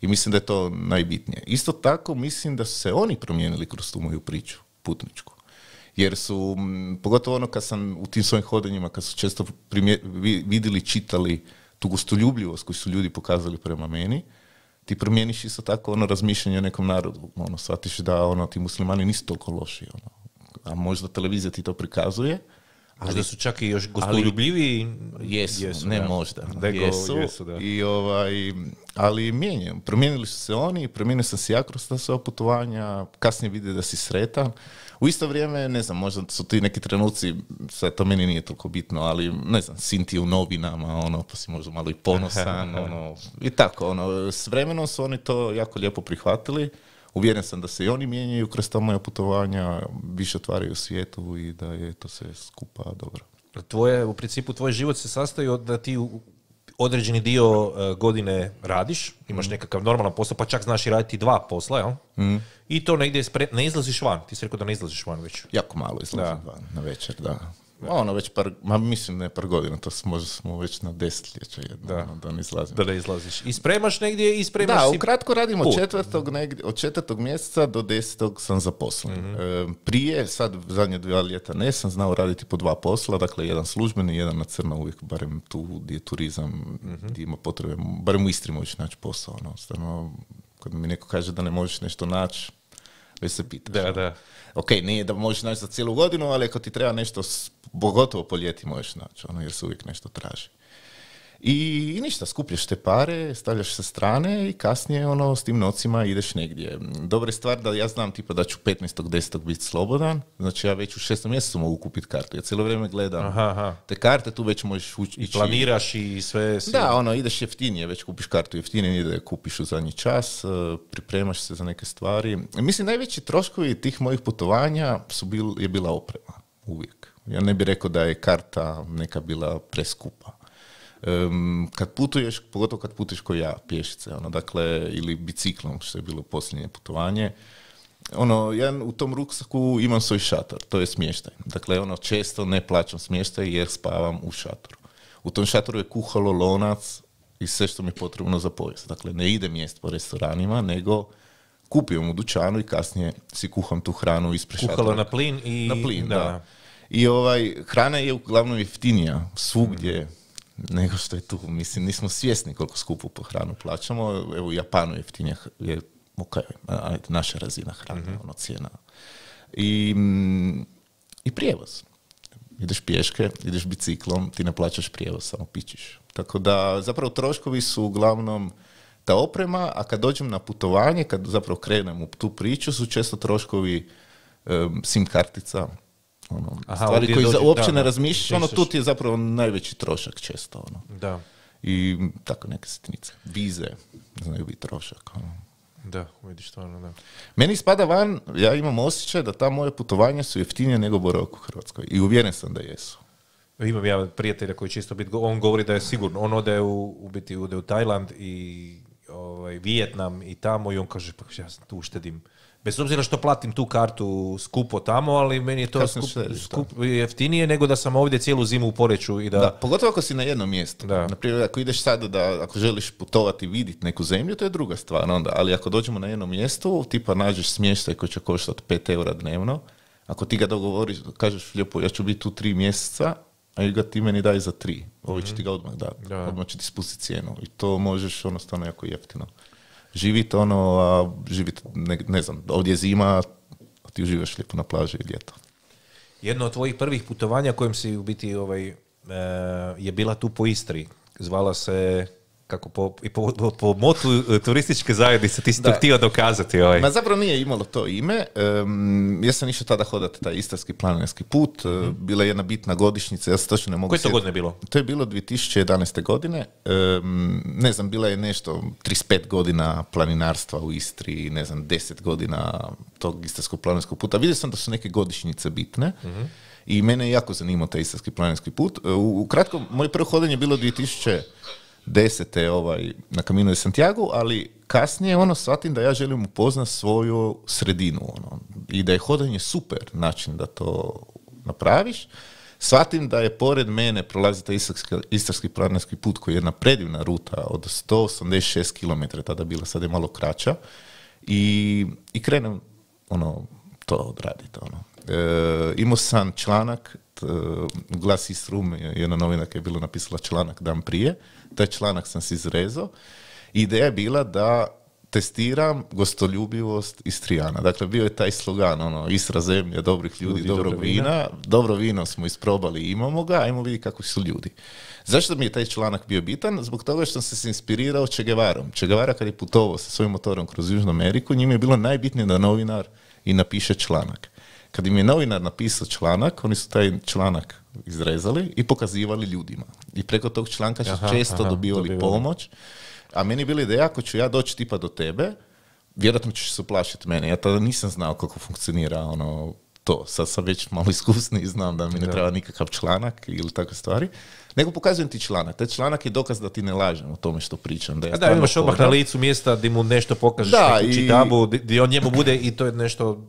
I mislim da je to najbitnije. Isto tako mislim da su se oni promijenili kroz tu moju priču, putničku. Jer su, pogotovo ono kad sam u tim svojim hodanjima, kad su često primje- vi- vidjeli, čitali tu gostoljubljivost koju su ljudi pokazali prema meni, ti promijeniš isto tako ono razmišljanje o nekom narodu. Ono, shvatiš da ono, ti muslimani nisu toliko loši. Ono. A možda televizija ti to prikazuje, Možda su čak i još gostoljubljiviji. Jesu, ne da. možda. Nego jesu, jesu, da. I ovaj, ali mijenjam. Promijenili su se oni, promijenio sam se ja kroz ta svoja putovanja, kasnije vidi da si sretan. U isto vrijeme, ne znam, možda su ti neki trenuci, sad to meni nije toliko bitno, ali ne znam, sin ti je u novinama, ono, pa si možda malo i ponosan, ono, i tako, ono, s vremenom su oni to jako lijepo prihvatili. Uvjeren sam da se i oni mijenjaju kroz ta moja putovanja, više otvaraju svijetu i da je to sve skupa dobro. Tvoje, u principu, tvoj život se sastoji od da ti određeni dio e, godine radiš, imaš Mhm. nekakav normalan posao, pa čak znaš i raditi dva posla, jel? I to negdje spre- ne izlaziš van. Ti si rekao da ne izlaziš van već. Jako malo izlazim Da. van na večer, da. Ono već par, ma mislim ne par godina, to s- možda smo već na desetljeće jedno, Da. ono, da ne izlazim. Da ne izlaziš. I spremaš negdje i spremaš Da, si... ukratko radim od četvrtog, negdje, od četvrtog mjeseca do desetog sam zaposlen. Mhm. E, prije, sad zadnje dva ljeta ne, sam znao raditi po dva posla, dakle jedan službeni, jedan na crno uvijek, barem tu gdje je turizam, Mhm. gdje ima potrebe, barem u Istri možeš naći posao. Ono, stvarno, kad mi neko kaže da ne možeš nešto naći, već se pitaš. Da, ono. da. Ok, nije da možeš naći za cijelu godinu, ali ako ti treba nešto, pogotovo po ljeti možeš naći, ono, jer se uvijek nešto traži. I, I ništa, skupljaš te pare, stavljaš sa strane i kasnije ono, s tim nocima ideš negdje. Dobra je stvar da ja znam tipa da ću 15.10. biti slobodan, znači ja već u šestom mjesecu mogu kupiti kartu. Ja cijelo vrijeme gledam Aha, aha. te karte, tu već možeš ući. I planiraš i sve... si- Da, ono, ideš jeftinije, već kupiš kartu jeftinije, nije da je kupiš u zadnji čas, e, pripremaš se za neke stvari. Mislim, najveći troškovi tih mojih putovanja su bil, je bila oprema, uvijek. Ja ne bih rekao da je karta neka bila preskupa. Em, kad putuješ, pogotovo kad putuješ ko ja, pješice, ono, dakle, ili biciklom, što je bilo posljednje putovanje, ono, ja u tom ruksaku imam svoj šator, to je smještaj. Dakle, ono, često ne plaćam smještaj jer spavam u šatoru. U tom šatoru je kuhalo, lonac i sve što mi je potrebno za pojest. Dakle, ne idem jest po restoranima, nego kupim u dućanu i kasnije si kuham tu hranu ispred Kuhalo šatora. na plin i... Na plin, da. I ovaj, hrana je uglavnom jeftinija svugdje nego što je tu. Mislim, nismo svjesni koliko skupu po hranu plaćamo. Evo, u Japanu jeftinija h- je, ok, ajde, naša razina hrane, ono, cijena. I, mm, I prijevoz. Ideš pješke, ideš biciklom, ti ne plaćaš prijevoz, samo pičiš. Tako da, zapravo, troškovi su uglavnom ta oprema, a kad dođem na putovanje, kad zapravo krenem u tu priču, su često troškovi em, SIM kartica, ono, Aha, stvari koje za- dođe- uopće da, ne razmišljaš, ono, tu ti je zapravo najveći trošak često, ono. Da, I tako neke sitnice. Vize znaju biti trošak. Ono. da, vidiš stvarno, da. Meni spada van, ja imam osjećaj da ta moje putovanja su jeftinije nego boravak u Hrvatskoj. I uvjeren sam da jesu. Imam ja prijatelja koji čisto bit, on govori da je sigurno, on ode u, u biti ode u Tajland i ovaj, Vijetnam i tamo i on kaže, pa ja tu uštedim. Bez obzira što platim tu kartu skupo tamo, ali meni je to skup, skup- jeftinije nego da sam ovdje cijelu zimu u Poreću i da... Da, pogotovo ako si na jednom mjestu. Da. Naprimjer, ako ideš sad da, ako želiš putovati i vidjeti neku zemlju, to je druga stvar onda. Ali ako dođemo na jednom mjestu, tipa nađeš smještaj koji će koštati 5 eura dnevno, ako ti ga dogovoriš, kažeš lijepo, ja ću biti tu tri mjeseca, a ga ti meni daj za tri. Ovi će ti ga odmah dati. Da. Odmah će ti spustiti cijenu. I to možeš ono stvarno jako jeftino. Živit ono, a živit, ne, ne znam, ovdje je zima, a ti uživaš lijepo na plaži i ljeto. Jedno od tvojih prvih putovanja kojem si u biti ovaj, e, je bila tu po Istri. Zvala se kako po, i po, po, po motu e, turističke zajednice, ti si to htio dokazati. Ovaj. Ma zapravo nije imalo to ime. Em, ja sam išao tada hodati taj istarski planinarski put. e, Bila je jedna bitna godišnjica, ja se točno ne mogu Koje to godine bilo? To je bilo 2011. godine. Em, ne znam, bila je nešto 35 godina planinarstva u Istri, ne znam, 10 godina tog istarskog planinarskog puta. Vidio sam da su neke godišnjice bitne. I mene je jako zanimao taj istarski planinarski put. E, U, ukratko, moje prvo hodanje je bilo 2010. Ovaj, na Camino de Santiago, ali kasnije ono shvatim da ja želim upoznat svoju sredinu. Ono, I da je hodanje super način da to napraviš. Shvatim da je pored mene prolazi taj istarski, istarski put koji je jedna predivna ruta od 186 km, tada bila, sad je malo kraća. I, i krenem ono, to odraditi. Ono. E, imao sam članak, Glas Istrum, jedna novinarka je bila napisala članak dan prije, taj članak sam si izrezao. Ideja je bila da testiram gostoljubivost Istrijana. Dakle, bio je taj slogan, ono, Istra zemlja, dobrih ljudi, Ljudi, dobrog dobrog vina. vina. Dobro vino smo isprobali imamo ga, ajmo vidjeti kako su ljudi. Zašto mi je taj članak bio bitan? Zbog toga što sam se inspirirao Che Guevarom. Che Guevara kad je putovao sa svojim motorom kroz Južnu Ameriku, njima je bilo najbitnije da novinar i napiše članak. Kad im je novinar napisao članak, oni su taj članak izrezali i pokazivali ljudima. I preko tog članka su Aha, često aha, dobivali pomoć. A meni je bila ideja, ako ću ja doći tipa do tebe, vjerojatno ćeš se uplašiti mene. Ja tada nisam znao kako funkcionira ono to. Sad sam već malo iskusni i znam da mi ne treba nikakav članak ili takve stvari. Nego pokazujem ti članak. Taj članak je dokaz da ti ne lažem o tome što pričam. Da, ja da, imaš odmah na licu mjesta gdje mu nešto pokažeš, Da, neku i- čitabu, gdje on njemu bude i to je nešto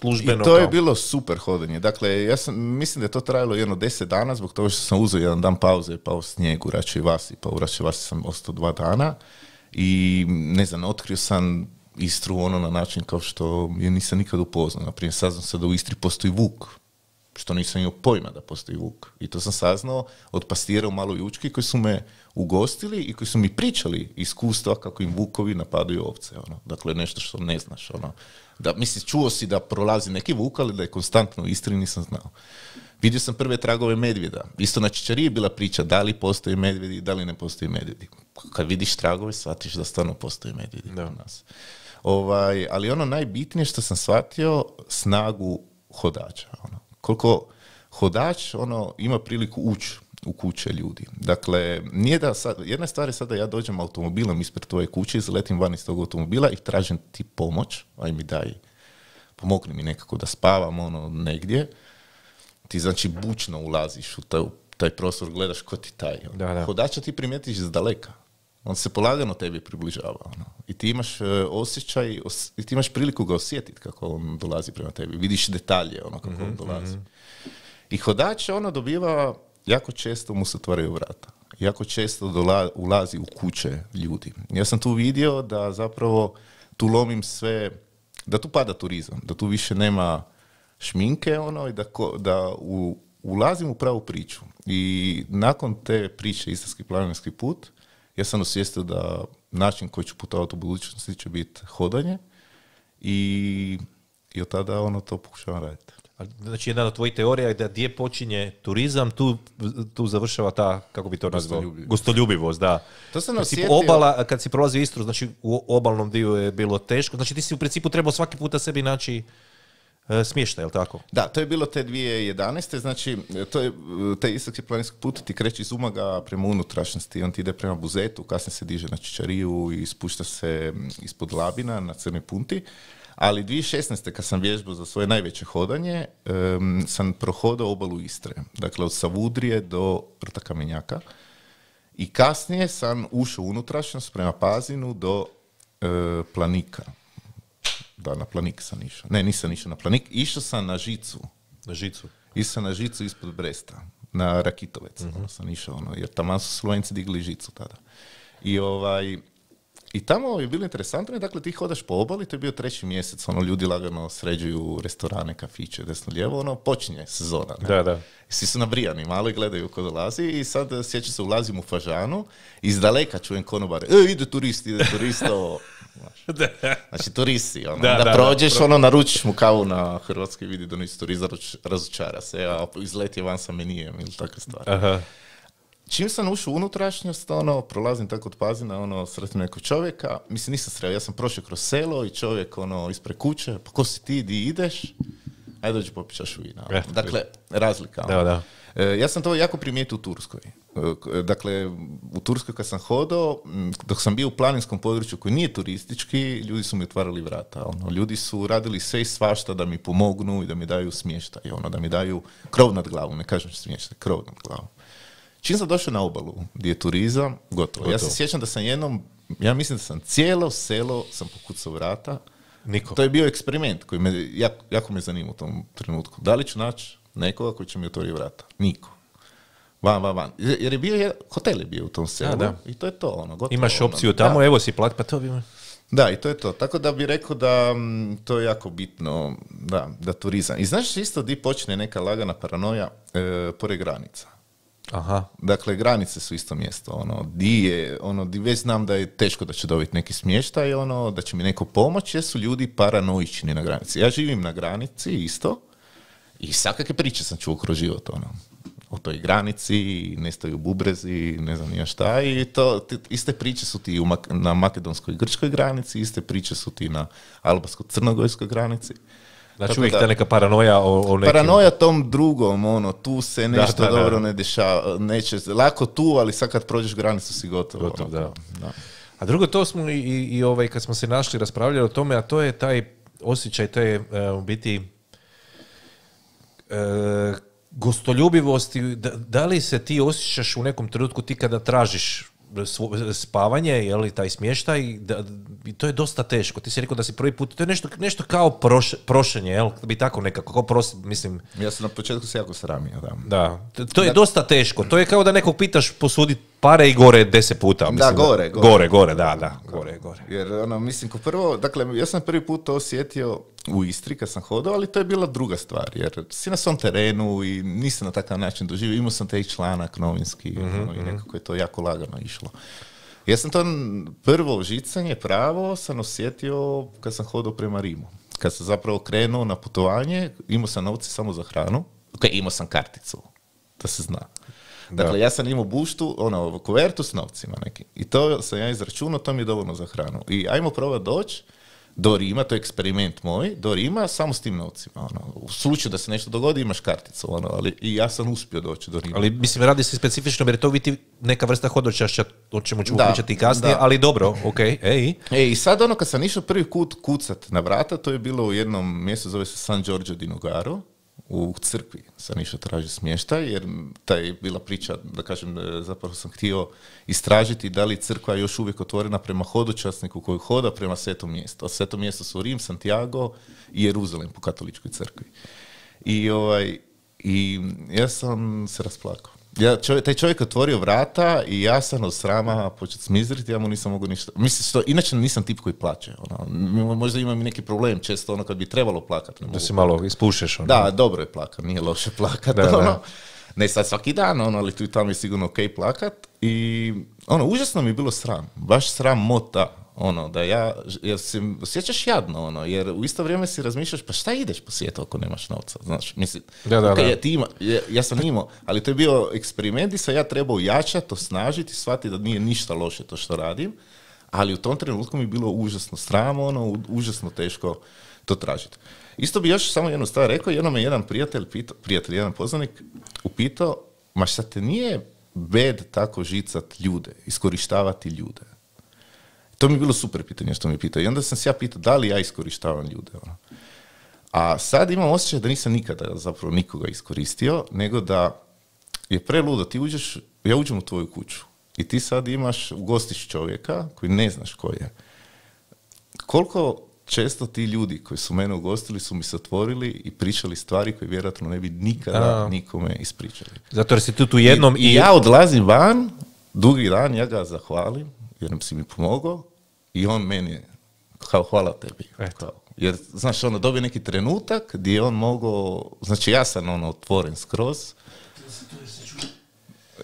službeno. I to je bilo super hodanje. Dakle, ja sam, mislim da je to trajalo jedno deset dana zbog toga što sam uzeo jedan dan pauze, pa u snijegu, u Račoj Vasi, pa u Račoj Vasi sam ostao dva dana i ne znam, otkrio sam Istru ono na način kao što je nisam nikad upoznao. Naprimjer, saznam se da u Istri postoji vuk, što nisam imao pojma da postoji vuk. I to sam saznao od pastira u Maloj Učki koji su me ugostili i koji su mi pričali iskustva kako im vukovi napadaju ovce. Ono. Dakle, nešto što ne znaš. Ono. Da, mislim, čuo si da prolazi neki vuk, ali da je konstantno u Istri nisam znao. Vidio sam prve tragove medvjeda. Isto na Čičariji je bila priča da li postoji medvjedi, da li ne postoji medvjedi. Kad vidiš tragove, shvatiš da stvarno postoji medvjedi Da. nas. Ovaj, ali ono najbitnije što sam shvatio, snagu hodača. Ono. Koliko hodač ono, ima priliku ući u kuće ljudi. Dakle, nije da sad, jedna stvar je sad da ja dođem automobilom ispred tvoje kuće, izletim van iz tog automobila i tražim ti pomoć, aj mi daj, pomogni mi nekako da spavam ono negdje. Ti znači bučno ulaziš u taj, taj prostor, gledaš ko ti taj. ono. Da, da. Hodača ti primijetiš iz daleka. On se polagano tebi približava. Ono. I ti imaš e, osjećaj, os- i ti imaš priliku ga osjetiti kako on dolazi prema tebi. Vidiš detalje ono kako on dolazi. I hodač ono dobiva, jako često mu se otvaraju vrata. Jako često dola- ulazi u kuće ljudi. Ja sam tu vidio da zapravo tu lomim sve, da tu pada turizam, da tu više nema šminke ono i da, ko- da u, ulazim u pravu priču. I nakon te priče Istarski planinarski put, ja sam osvijestio da način koji ću putovati u budućnosti će biti hodanje i, i od tada ono to pokušavam raditi. Znači, jedna od tvojih teorija je da gdje počinje turizam, tu, tu završava ta, kako bi to nazvao, Gostoljubivost. gostoljubivost, da. To sam principu osjetio- obala, kad si prolazio Istru, znači u obalnom dio je bilo teško, znači ti si u principu trebao svaki puta sebi naći e, smještaj, jel tako? Da, to je bilo te 2011. Znači, to je, taj istarski planinski put ti kreće iz Umaga prema unutrašnjosti, on ti ide prema Buzetu, kasnije se diže na Čičariju i spušta se ispod Labina na Crnoj punti. Ali 2016. kad sam vježbao za svoje najveće hodanje, em, sam prohodao obalu Istre. Dakle, od Savudrije do Rta Kamenjaka. I kasnije sam ušao unutrašnjost prema Pazinu do e, Planika. Da, na Planik sam išao. Ne, nisam išao na Planik. Išao sam na Žicu. Na žicu. Išao sam na Žicu ispod Bresta. Na Rakitovec. ono sam išao, ono, jer tamo su Slovenci digli žicu tada. I ovaj... I tamo je bilo interesantno, dakle ti hodaš po obali, to je bio treći mjesec, ono ljudi lagano sređuju restorane, kafiće, desno lijevo, ono počinje sezona. ne? Da, da. Svi su nabrijani, malo i gledaju ko dolazi i sad eh, sjećam se, ulazim u Fažanu, iz daleka čujem konobare, e, ide turist, ide turist, ovo. Znači turisti, ono, Da, da, da, prođeš, da, ono, naručiš mu kavu na hrvatski, vidi da nisi turist, razočara se, a izleti van sa menijem ili takve stvari. Aha. Čim sam ušao u unutrašnjost, ono, prolazim tako od Pazina, ono, sretnem nekog čovjeka, mislim nisam sreo, ja sam prošao kroz selo i čovjek, ono, ispred kuće, pa ko si ti, di ideš? Ajde dođi popit čašu vina. ono. Dakle, razlika. ono. Da, da. E, ja sam to jako primijetio u Turskoj. E, Dakle, u Turskoj kad sam hodao, dok sam bio u planinskom području koji nije turistički, ljudi su mi otvarali vrata. Ono, ljudi su radili sve i svašta da mi pomognu i da mi daju smještaj, ono, da mi daju krov nad glavom, ne kažem smještaj, krov nad glavom. Čim sam došao na obalu, gdje je turizam, gotovo. Ja se sjećam da sam jednom, ja mislim da sam cijelo selo sam pokucao vrata. Niko. To je bio eksperiment koji me, jako, jako me zanima u tom trenutku. Da li ću naći nekoga koji će mi otvoriti vrata? Niko. Van, van, van. Jer je bio, je, hotel je bio u tom selu. da. I to je to, ono, gotovo. Imaš ono. opciju tamo, Da. evo si plat, pa to bi... Da, i to je to. Tako da bi rekao da mm, to je jako bitno, da, da turizam. I znaš isto di počne neka lagana paranoja e, pored granica. Aha. Dakle, granice su isto mjesto. Ono, di je, ono, di već znam da je teško da ću dobiti neki smještaj, ono, da će mi neko pomoći, jer su ljudi paranoični na granici. Ja živim na granici isto i svakakve priče sam čuo kroz život, ono, o toj granici, nestaju bubrezi, ne znam ja šta, i to, ti- iste priče su ti u na makedonskoj grčkoj granici, iste priče su ti na albansko-crnogorskoj granici. Znači Tako uvijek da- ta neka paranoja o, o nekim... Paranoja tom drugom, ono, tu se nešto da, da. dobro ne dešava, neće, lako tu, ali sad kad prođeš granicu si gotov. Gotov, ono. da. A drugo, to smo i, i, i ovaj, kad smo se našli raspravljali o tome, a to je taj osjećaj, te e, u biti e, gostoljubivosti, da, da li se ti osjećaš u nekom trenutku ti kada tražiš spavanje, je li taj smještaj, da, i to je dosta teško. Ti si rekao da si prvi put, to je nešto, nešto kao proš, prošenje, jel? Bi tako nekako, kao pros, mislim, Ja sam na početku se jako sramio, da. da. To- To je dosta teško. To je kao da nekog pitaš posudi pare i gore deset puta. Mislim, gore, gore. Gore, gore, da, da. Gore, gore. Jer, ono, mislim, ko prvo, dakle, ja sam prvi put to osjetio u Istri kad sam hodao, ali to je bila druga stvar, jer si na svom terenu i nisam na takav način doživio, imao sam taj članak novinski ono, i nekako je to jako lagano išlo. Ja sam to prvo žicanje pravo sam osjetio kad sam hodao prema Rimu. Kad sam zapravo krenuo na putovanje, imao sam novce samo za hranu, ok, imao sam karticu, da se zna. Dakle, ja sam imao buštu, ono, kuvertu s novcima neki. I to sam ja izračunao, to mi je dovoljno za hranu. I ajmo probati doći do Rima, to je eksperiment moj, do Rima samo s tim novcima. Ono. U slučaju da se nešto dogodi imaš karticu, ono, ali i ja sam uspio doći do Rima. Ali mislim, radi se specifično, jer je to biti neka vrsta hodočašća, o čemu ćemo Da, pričati kasnije, da. ali dobro, ok, ej. E, i sad ono kad sam išao prvi kut kucat na vrata, to je bilo u jednom mjestu, zove se San Giorgio di Nogaro, u crkvi sam išao tražiti smještaj, jer ta je bila priča, da kažem, e, zapravo sam htio istražiti da li je crkva još uvijek otvorena prema hodočasniku koji hoda prema svetom mjestu. A sveto mjesto su Rim, Santiago i Jeruzalem po katoličkoj crkvi. I, ovaj, i ja sam se rasplakao. Ja, čovjek, taj čovjek je otvorio vrata i ja sam od srama počet smizriti, ja mu nisam mogao ništa. Mislim, što, inače nisam tip koji plaće. Ono, možda imam i neki problem, često ono kad bi trebalo plakat. Ne Da mogu se malo ispušeš. Ono. da, dobro je plakat, nije loše plakat. Da, da. ono. Ne sad svaki dan, ono, ali tu i tamo je sigurno ok plakat. I ono, užasno mi je bilo sram. Baš sram mota. Ono, da ja, jer se osjećaš jadno, ono, jer u isto vrijeme si razmišljaš, pa šta ideš po svijetu ako nemaš novca, znaš, mislim, Da, da, ok, da. ja, ti ima, ja, ja sam imao, ali to je bio eksperiment i sam ja trebao jačati, osnažiti, shvatiti da nije ništa loše to što radim, ali u tom trenutku mi je bilo užasno sramo, ono, užasno teško to tražiti. Isto bi još samo jednu stvar rekao, jednom me jedan prijatelj, pitao, prijatelj, jedan poznanik, upitao, ma šta te nije bed tako žicat ljude, iskorištavati ljude? To mi je bilo super pitanje što mi pitao. I onda sam se ja pitao da li ja iskorištavam ljude. Ono. A sad imam osjećaj da nisam nikada zapravo nikoga iskoristio, nego da je preludo. Ti uđeš, ja uđem u tvoju kuću i ti sad imaš, ugostiš čovjeka koji ne znaš ko je. Koliko često ti ljudi koji su mene ugostili su mi se otvorili i pričali stvari koje vjerojatno ne bi nikada A. nikome ispričali. Zato jer si tu tu jednom I, ja odlazim van, drugi dan, ja ga zahvalim, jer si mi pomogao i on meni, kao hvala tebi. Eto. Kao, jer, znaš, ono, dobije neki trenutak gdje je on mogao, znači ja sam ono otvoren skroz.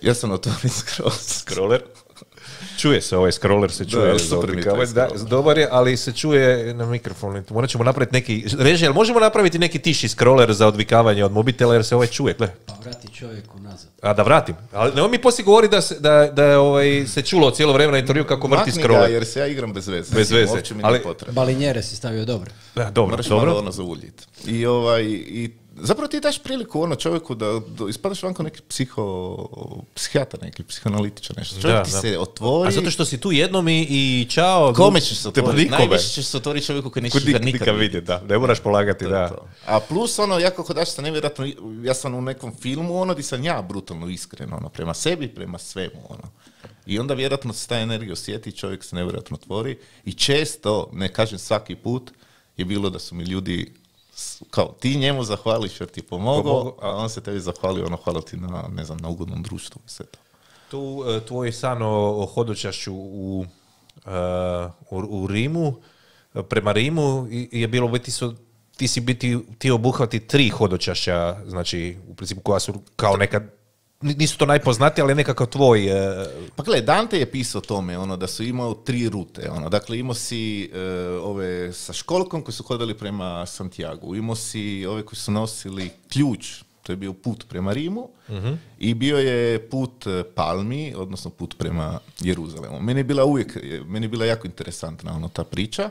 Ja sam otvoren skroz. Scroller. Čuje se ovaj scroller, se čuje. Da, super. Da, dobar je, ali se čuje na mikrofonu. Morat ćemo napraviti neki, reži, jel možemo napraviti neki tiši scroller za odvikavanje od mobitela jer se ovaj čuje, gle. Pa vrati čovjeku nazad. A da vratim. Ali nemoj mi poslije govori da, se, da, da je ovaj, se čulo cijelo vrijeme na intervju kako vrti Makni ga, scroller. jer se ja igram bez veze. Bez veze, mi ali-. Balinjere si stavio dobro. Da, dobro, Moraš dobro. malo ono zauljit. I, ovaj, I zapravo ti daš priliku ono čovjeku da, da ispadaš vanko neki psiho, psihijatar, neki psihoanalitičar, nešto. Čovjek Da, ti da. se otvori. A zato što si tu jednom i, i čao. Kome ćeš se otvoriti? Najviše ćeš se otvoriti čovjeku koji nećeš nikad nikad vidjeti. da. Ne moraš polagati, da. To. A plus ono, ja kako daš nevjerojatno, ja sam u nekom filmu ono di sam ja brutalno iskren, ono, prema sebi, prema svemu, ono. I onda vjerojatno se ta energija osjeti, čovjek se nevjerojatno otvori i često, ne kažem svaki put, je bilo da su mi ljudi kao ti njemu zahvališ jer ti je pomogao, a on se tebi zahvalio, ono, hvala ti na, ne znam, na ugodnom društvu i sve to. Tu e, tvoj san o, o hodočašću u, e, u, u Rimu, e, prema Rimu i- je bilo biti su ti si biti ti obuhvati tri hodočašća, znači u principu koja su kao neka ni- nisu to najpoznatiji, ali nekakav tvoj... e, Pa gle, Dante je pisao o tome, ono, da su imao tri rute, ono, dakle imao si e, ove sa školkom koji su hodali prema Santiago, imao si ove koji su nosili ključ, to je bio put prema Rimu, i bio je put e, Palmi, odnosno put prema Jeruzalemu. Meni je bila uvijek, meni je bila jako interesantna ono, ta priča.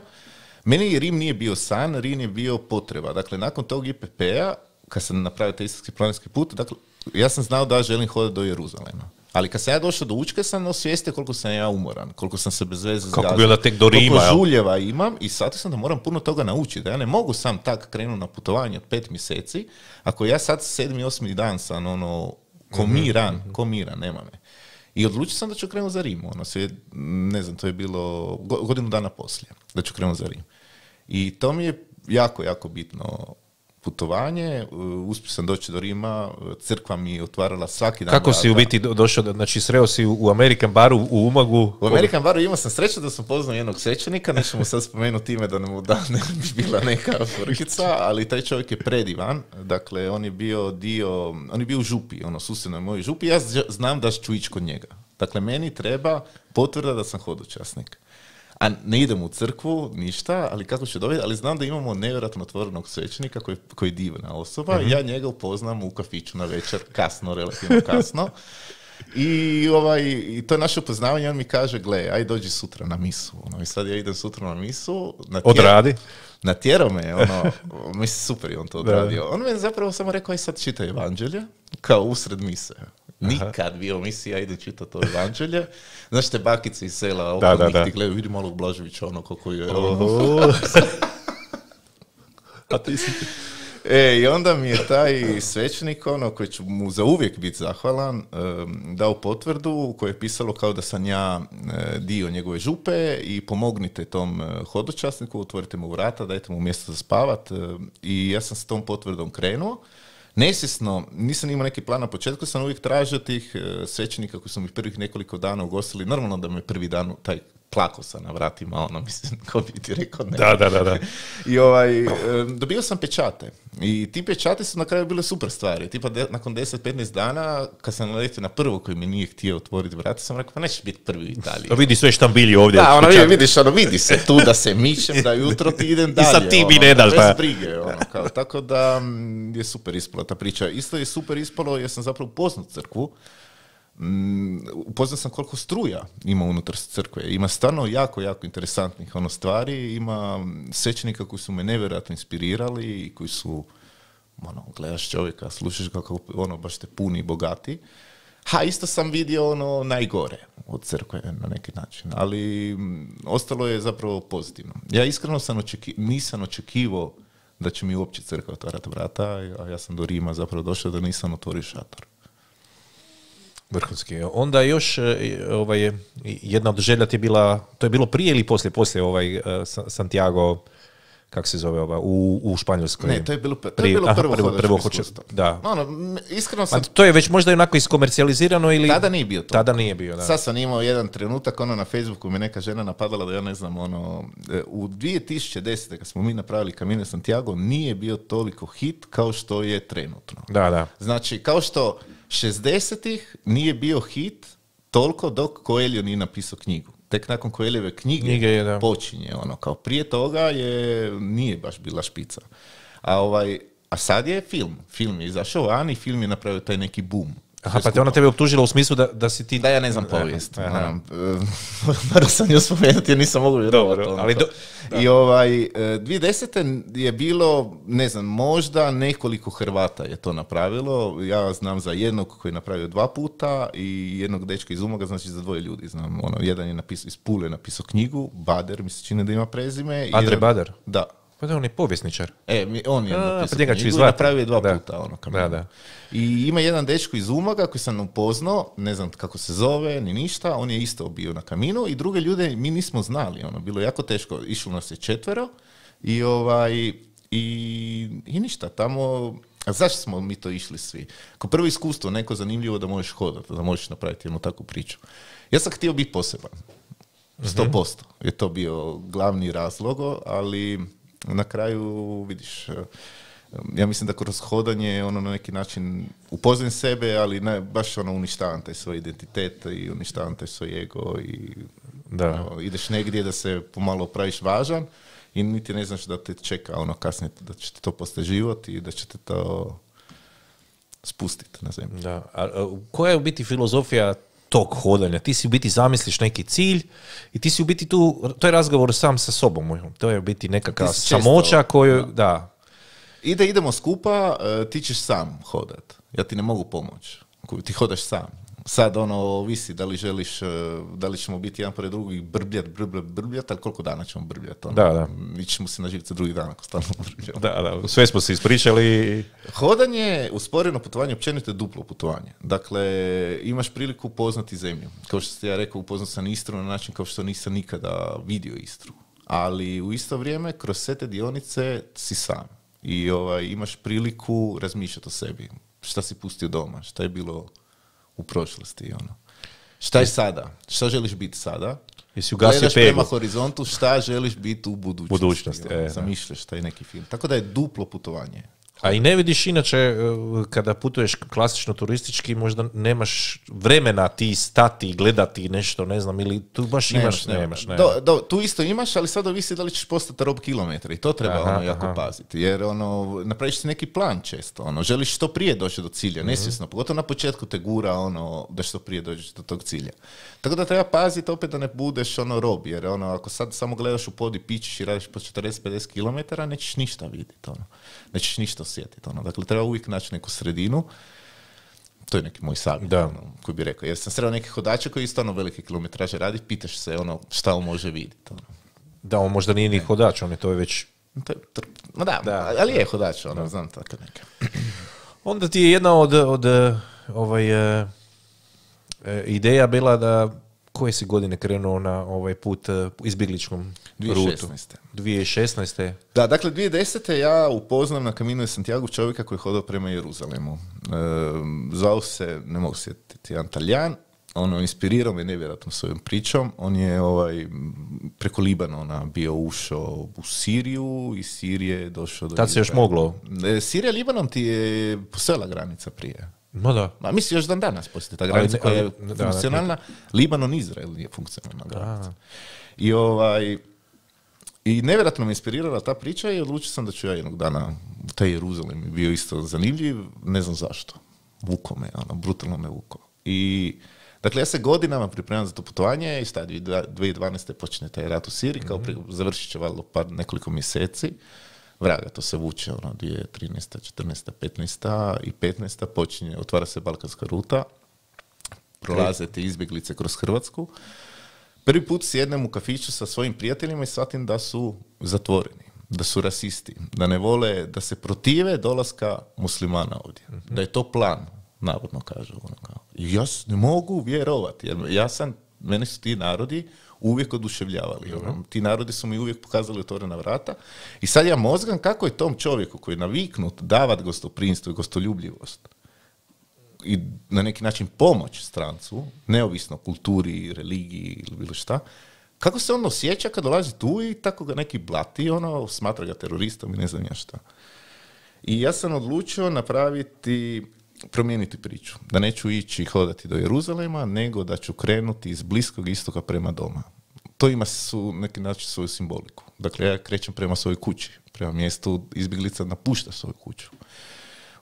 Meni Rim nije bio san, Rim je bio potreba. Dakle, nakon tog IPP-a, kad sam napravio taj istarski planinski put, dakle, ja sam znao da želim hodati do Jeruzalema. Ali kad sam ja došao do Učke, sam osvijestio koliko sam ja umoran, koliko sam se bez veze Kako bi tek do Rima, Koliko žuljeva imam i sad sam da moram puno toga naučiti. Da ja ne mogu sam tak krenuti na putovanje od pet mjeseci, ako ja sad sedmi, osmi dan sam ono, komiran, komiran, nema me. I odlučio sam da ću krenuti za Rim. Ono, sve, ne znam, to je bilo go- godinu dana poslije, da ću krenuti za Rim. I to mi je jako, jako bitno putovanje. Uh, Uspio sam doći do Rima, uh, crkva mi je otvarala svaki dan Kako si u biti do- došao, do- znači sreo si u American baru u Umagu? U American Baru imao sam sreću da sam poznao jednog svećenika, nećemo sad spomenuti ime da nam da ne bi bila neka frkica, ali taj čovjek je predivan, dakle on je bio dio, on je bio u župi, ono susjednoj mojoj župi, ja znam da ću ići kod njega. Dakle, meni treba potvrda da sam hodočasnik. A ne idem u crkvu, ništa, ali kako ću dobiti, ali znam da imamo nevjerojatno otvorenog svećenika koji, koji je divna osoba, ja njega upoznam u kafiću na večer, kasno, relativno kasno. I, ovaj, I to je naše upoznavanje, on mi kaže, gle, aj dođi sutra na misu. Ono, I sad ja idem sutra na misu. natjer- Odradi. Natjerao me, ono, mislim, super je on to odradio. On mi je zapravo samo rekao, aj sad čitaj evanđelje, kao usred mise. Nikad bio misi, ja idem čitati to evanđelje. Znaš te bakice iz sela, Da, da, da. ti gledaju, vidi malo Blaževića, ono, koliko je... ono, A ti si... E, i onda mi je taj svećenik, ono, koji ću mu za uvijek biti zahvalan, dao potvrdu u kojoj je pisalo kao da sam ja e, dio njegove župe i pomognite tom e, hodočasniku, otvorite mu vrata, dajte mu mjesto za spavat e, i ja sam s tom potvrdom krenuo. Nesvjesno, nisam imao neki plan na početku, sam uvijek tražio tih e, svećenika koji su mi prvih nekoliko dana ugostili. Normalno da me prvi dan taj plako sam na vratima, ono, mislim, ko bi ti rekao ne. Da, da, da, da. I ovaj, e, dobio sam pečate. I ti pečati su na kraju bile super stvari. Tipa de- nakon 10-15 dana, kad sam naletio na prvo koji mi nije htio otvoriti vrata, sam rekao, pa nećeš biti prvi u Italiji. Pa vidi sve štambilji ovdje. Da, ono, Čak- vidiš, ono, vidi se tu da se mičem, da jutro ti idem dalje. sad ti mi ono, ne daš, bez da. brige, ono, kao, tako da mm, je super ispala ta priča. Isto je super ispalo jer sam zapravo upoznao crkvu. Mm, upoznao sam koliko struja ima unutar crkve. Ima stvarno jako, jako interesantnih ono stvari. Ima svećenika koji su me nevjerojatno inspirirali i koji su ono, gledaš čovjeka, slušaš kako ono, baš te puni i bogati. Ha, isto sam vidio ono najgore od crkve na neki način, ali mm, ostalo je zapravo pozitivno. Ja iskreno sam očeki, nisam očekivao da će mi uopće crkva otvarati vrata, a ja sam do Rima zapravo došao da nisam otvorio šator. Vrhunski. Onda još e, ovaj, jedna od želja ti je bila, to je bilo prije ili poslije, poslije ovaj e, Sa- Santiago, kako se zove, ova, u, u Španjolskoj. Ne, to je bilo, to je bilo aha, prvo, prvo, hodačko prvo hoće- da. Ono, iskreno A sam to je već možda onako iskomercijalizirano ili... Tada nije bio to. Tada nije bio, da. Sad sam imao jedan trenutak, ono na Facebooku me neka žena napadala da ja ne znam, ono, e, u 2010. kad smo mi napravili Camino Santiago, nije bio toliko hit kao što je trenutno. Da, da. Znači, kao što 60-ih nije bio hit toliko dok Coelho nije napisao knjigu. Tek nakon Coelhove knjige, Knjige je, da. počinje ono, kao prije toga je, nije baš bila špica. A ovaj, a sad je film. Film je izašao van i film je napravio taj neki boom. Aha, pa te ona tebe optužila u smislu da, da si ti... da ja ne znam povijest. E, Moram sam nju spomenuti jer nisam mogu vjerovati. Dobro, ono ali do- I ovaj, e, 2010. je bilo, ne znam, možda nekoliko Hrvata je to napravilo. Ja znam za jednog koji je napravio dva puta i jednog dečka iz Umoga, znači za dvoje ljudi znam. Ono, jedan je napisao, iz Pule je napisao knjigu, Bader, mi se čini da ima prezime. Andre Bader? Da. Pa da, on je povjesničar. E, on je A, napisao pa njega ću napravio je dva Da. puta. Ono, Da, da, da. I ima jedan dečko iz Umaga koji sam upoznao, ne znam kako se zove, ni ništa, on je isto bio na kaminu i druge ljude mi nismo znali, ono, bilo je jako teško, išlo nas je četvero i ovaj, i, i ništa, tamo, a zašto smo mi to išli svi? Ko prvo iskustvo, neko zanimljivo da možeš hodati, da možeš napraviti jednu takvu priču. Ja sam htio biti poseban, sto posto je to bio glavni razlog, ali na kraju vidiš, Ja mislim da kroz hodanje ono na neki način upoznajem sebe, ali ne, baš ono uništavam taj svoj identitet i uništavam taj svoj ego i Da. ono, ideš negdje da se pomalo praviš važan i niti ne znaš da te čeka ono kasnije, da će te to postati život i da će te to spustiti na zemlju. Da. A, a, koja je u biti filozofija tog hodanja? Ti si u biti zamisliš neki cilj i ti si u biti tu, to je razgovor sam sa sobom. To je u biti nekakva samoća koju, da. I da idemo skupa, e, ti ćeš sam hodat. Ja ti ne mogu pomoći. Ti hodaš sam. Sad ono, ovisi da li želiš, e, da li ćemo biti jedan pored drugog i brbljat, brbljat, brbljat, ali koliko dana ćemo brbljat? Ono? Da, da. Mi ćemo se na živce drugi dan ako stalno brbljamo. Da, da, sve smo se ispričali. Hodanje, usporeno putovanje, općenito je duplo putovanje. Dakle, imaš priliku upoznati zemlju. Kao što ste ja rekao, upoznao sam Istru na način kao što nisam nikada vidio Istru. Ali u isto vrijeme, kroz sve te dionice si sam. I ovaj, imaš priliku razmišljati o sebi. Šta si pustio doma, šta je bilo u prošlosti. Ono. Šta je sada? Šta želiš biti sada? Jesi ugasio prema horizontu, šta želiš biti u budućnosti. Budućnosti, ono, e. Zamišljaš taj neki film. Tako da je duplo putovanje. A i ne vidiš inače, e, kada putuješ klasično turistički, možda nemaš vremena ti stati i gledati nešto, ne znam, ili tu baš imaš, nemaš, ne. Do, do, tu isto imaš, ali sad ovisi da li ćeš postati rob kilometra i to treba Aha, ono jako aha. paziti. Jer ono, napraviš si neki plan često, ono, želiš što prije doći do cilja, Mhm. nesvjesno, pogotovo na početku te gura ono, da što prije dođeš do tog cilja. Tako da treba paziti opet da ne budeš ono rob, jer ono, ako sad samo gledaš u pod i pićiš i radiš po 40-50 km, nećeš ništa vidjeti, ono. nećeš ništa osjetiti. Ono. Dakle, treba uvijek naći neku sredinu, to je neki moj savjet Da. ono, koji bi rekao. Jer sam sreo neke hodače koji stvarno velike kilometraže radi, pitaš se ono šta on može vidjeti. Ono. Da, on možda nije ni hodač, on je to je već... To je tr- Ma da, Da. ali je hodač, ono, znam tako neke. Onda ti je jedna od, od ovaj, e, e, ideja bila da koje si godine krenuo na ovaj put e, izbjegličkom rutu? 2016. 2016. Da, dakle, 2010. ja upoznam na Camino de Santiago čovjeka koji je hodao prema Jeruzalemu. E, zvao se, ne mogu se sjetiti, jedan Taljan. Ono, inspirirao me nevjerojatno svojom pričom. On je ovaj, preko Libanona bio ušao u Siriju i iz Sirije je došao do Tad se još moglo. E, Sirija Libanon ti je postojala granica prije. Ma da. Ma mislim još dan danas postoji ta granica koja je ali- da, da, funkcionalna. Libanon Izrael nije funkcionalna granica. I ovaj i nevjerojatno me inspirirala ta priča i odlučio sam da ću ja jednog dana u taj Jeruzalem je bio isto zanimljiv, ne znam zašto. Vuko me, ono, brutalno me vuko. I Dakle, ja se godinama pripremam za to putovanje i stadiju 2012. počne taj rat u Siriji, kao pri, završit će valjda par nekoliko mjeseci. Vraga, to se vuče, ono, 2013. 14. 15. i 15. počinje, otvara se Balkanska ruta, prolaze te izbjeglice kroz Hrvatsku. Prvi put sjednem u kafiću sa svojim prijateljima i shvatim da su zatvoreni, da su rasisti, da ne vole, da se protive dolaska muslimana ovdje. Da je to plan, navodno kažu. Ono kao. I ja ne mogu vjerovati, jer ja sam, mene su ti narodi uvijek oduševljavali. ono. Ti narodi su mi uvijek pokazali otvorena vrata. I sad ja mozgam kako je tom čovjeku koji je naviknut davat gostoprinstvo i gostoljubljivost, i na neki način pomoć strancu, neovisno o kulturi, religiji ili bilo šta, kako se on osjeća kad dolazi tu i tako ga neki blati, ono, smatra ga teroristom i ne znam ja šta. I ja sam odlučio napraviti, promijeniti priču. Da neću ići hodati do Jeruzalema, nego da ću krenuti iz Bliskog istoka prema doma. To ima su, neki način svoju simboliku. Dakle, ja krećem prema svojoj kući, prema mjestu izbjeglica napušta svoju kuću.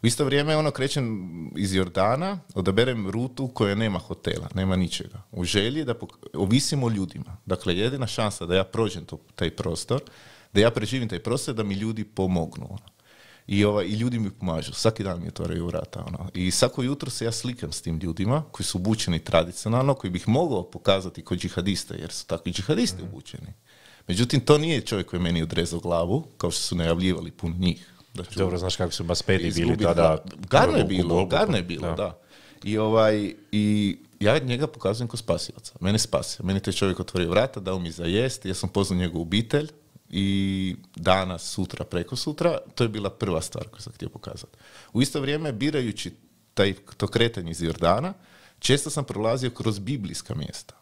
U isto vrijeme ono krećem iz Jordana, odaberem rutu koja nema hotela, nema ničega. U želji da pok- ovisim o ljudima. Dakle, jedina šansa da ja prođem to, taj prostor, da ja preživim taj prostor, da mi ljudi pomognu. Ono. I, ovaj, I ljudi mi pomažu. Svaki dan mi otvaraju vrata. Ono. I svako jutro se ja slikam s tim ljudima koji su obučeni tradicionalno, koji bih mogao pokazati kao džihadiste, jer su takvi džihadisti obučeni. Međutim, to nije čovjek koji je meni odrezao glavu, kao što su najavljivali puno njih. Da ću Dobro, znaš kako su baspedi bili tada. da. Gadno je bilo, gadno je bilo, da. I, ovaj, I ja njega pokazujem kao spasioca. Mene spasio. Meni je taj čovjek otvorio vrata, dao mi za jest, ja sam poznao njegovu obitelj i danas, sutra, preko sutra, to je bila prva stvar koju sam htio pokazati. U isto vrijeme, birajući taj, to kretanje iz Jordana, često sam prolazio kroz biblijska mjesta,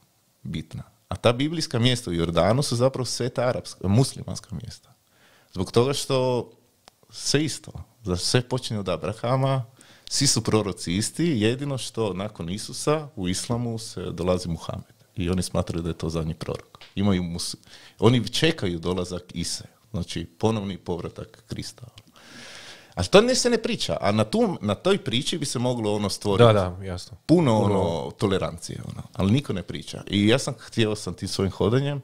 bitna. A ta biblijska mjesta u Jordanu su zapravo sve ta arapska, muslimanska mjesta. Zbog toga što sve isto. Za sve počinje od Abrahama, svi su proroci isti, jedino što nakon Isusa u islamu se dolazi Muhammed. I oni smatraju da je to zadnji prorok. Imaju mus- oni čekaju dolazak Ise, znači ponovni povratak Krista. Ali to ne se ne priča, a na, tu, na toj priči bi se moglo ono stvoriti Da, da, jasno. puno ono tolerancije, ono, ali niko ne priča. I ja sam htio sam tim svojim hodanjem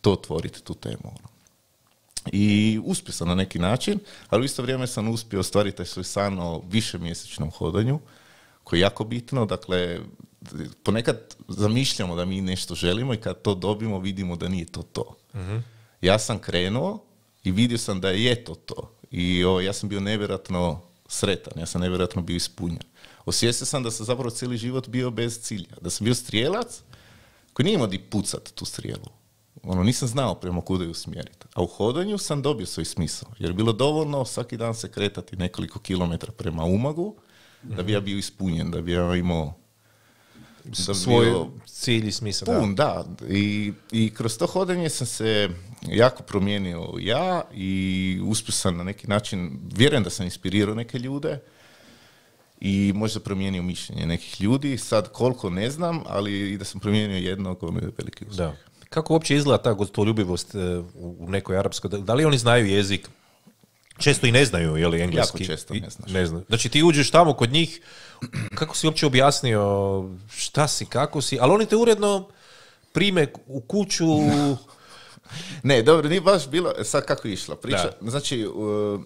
to otvoriti, tu temu. Ono. I uspio sam na neki način, ali u isto vrijeme sam uspio ostvariti taj svoj san o višemjesečnom hodanju, koji je jako bitno, dakle, ponekad zamišljamo da mi nešto želimo i kad to dobimo vidimo da nije to to. Ja sam krenuo i vidio sam da je to to. I o, ja sam bio nevjerojatno sretan, ja sam nevjerojatno bio ispunjen. Osvijestio sam da sam zapravo cijeli život bio bez cilja. Da sam bio strijelac koji nije imao di pucat tu strijelu. Ono, nisam znao prema kuda ju usmjeriti. A u hodanju sam dobio svoj smisao. Jer je bilo dovoljno svaki dan se kretati nekoliko kilometara prema Umagu, da bi ja bio ispunjen, da bi ja imao da bi Svoj bio cilj i smisao. da. pun, da. I, I kroz to hodanje sam se jako promijenio ja i uspio sam na neki način, vjerujem da sam inspirirao neke ljude i možda promijenio mišljenje nekih ljudi. Sad koliko ne znam, ali i da sam promijenio jednog, ono je veliki uspjeh. Da. Kako uopće izgleda ta gostoljubivost e, u nekoj arapskoj? Da- Da li oni znaju jezik? Često i ne znaju, je li engleski? često I- ne znaš. ne znaju. Znači ti uđeš tamo kod njih, kako si uopće objasnio šta si, kako si, ali oni te uredno prime u kuću, Ne, dobro, nije baš bilo, e, sad kako je išla priča. Znači, uh,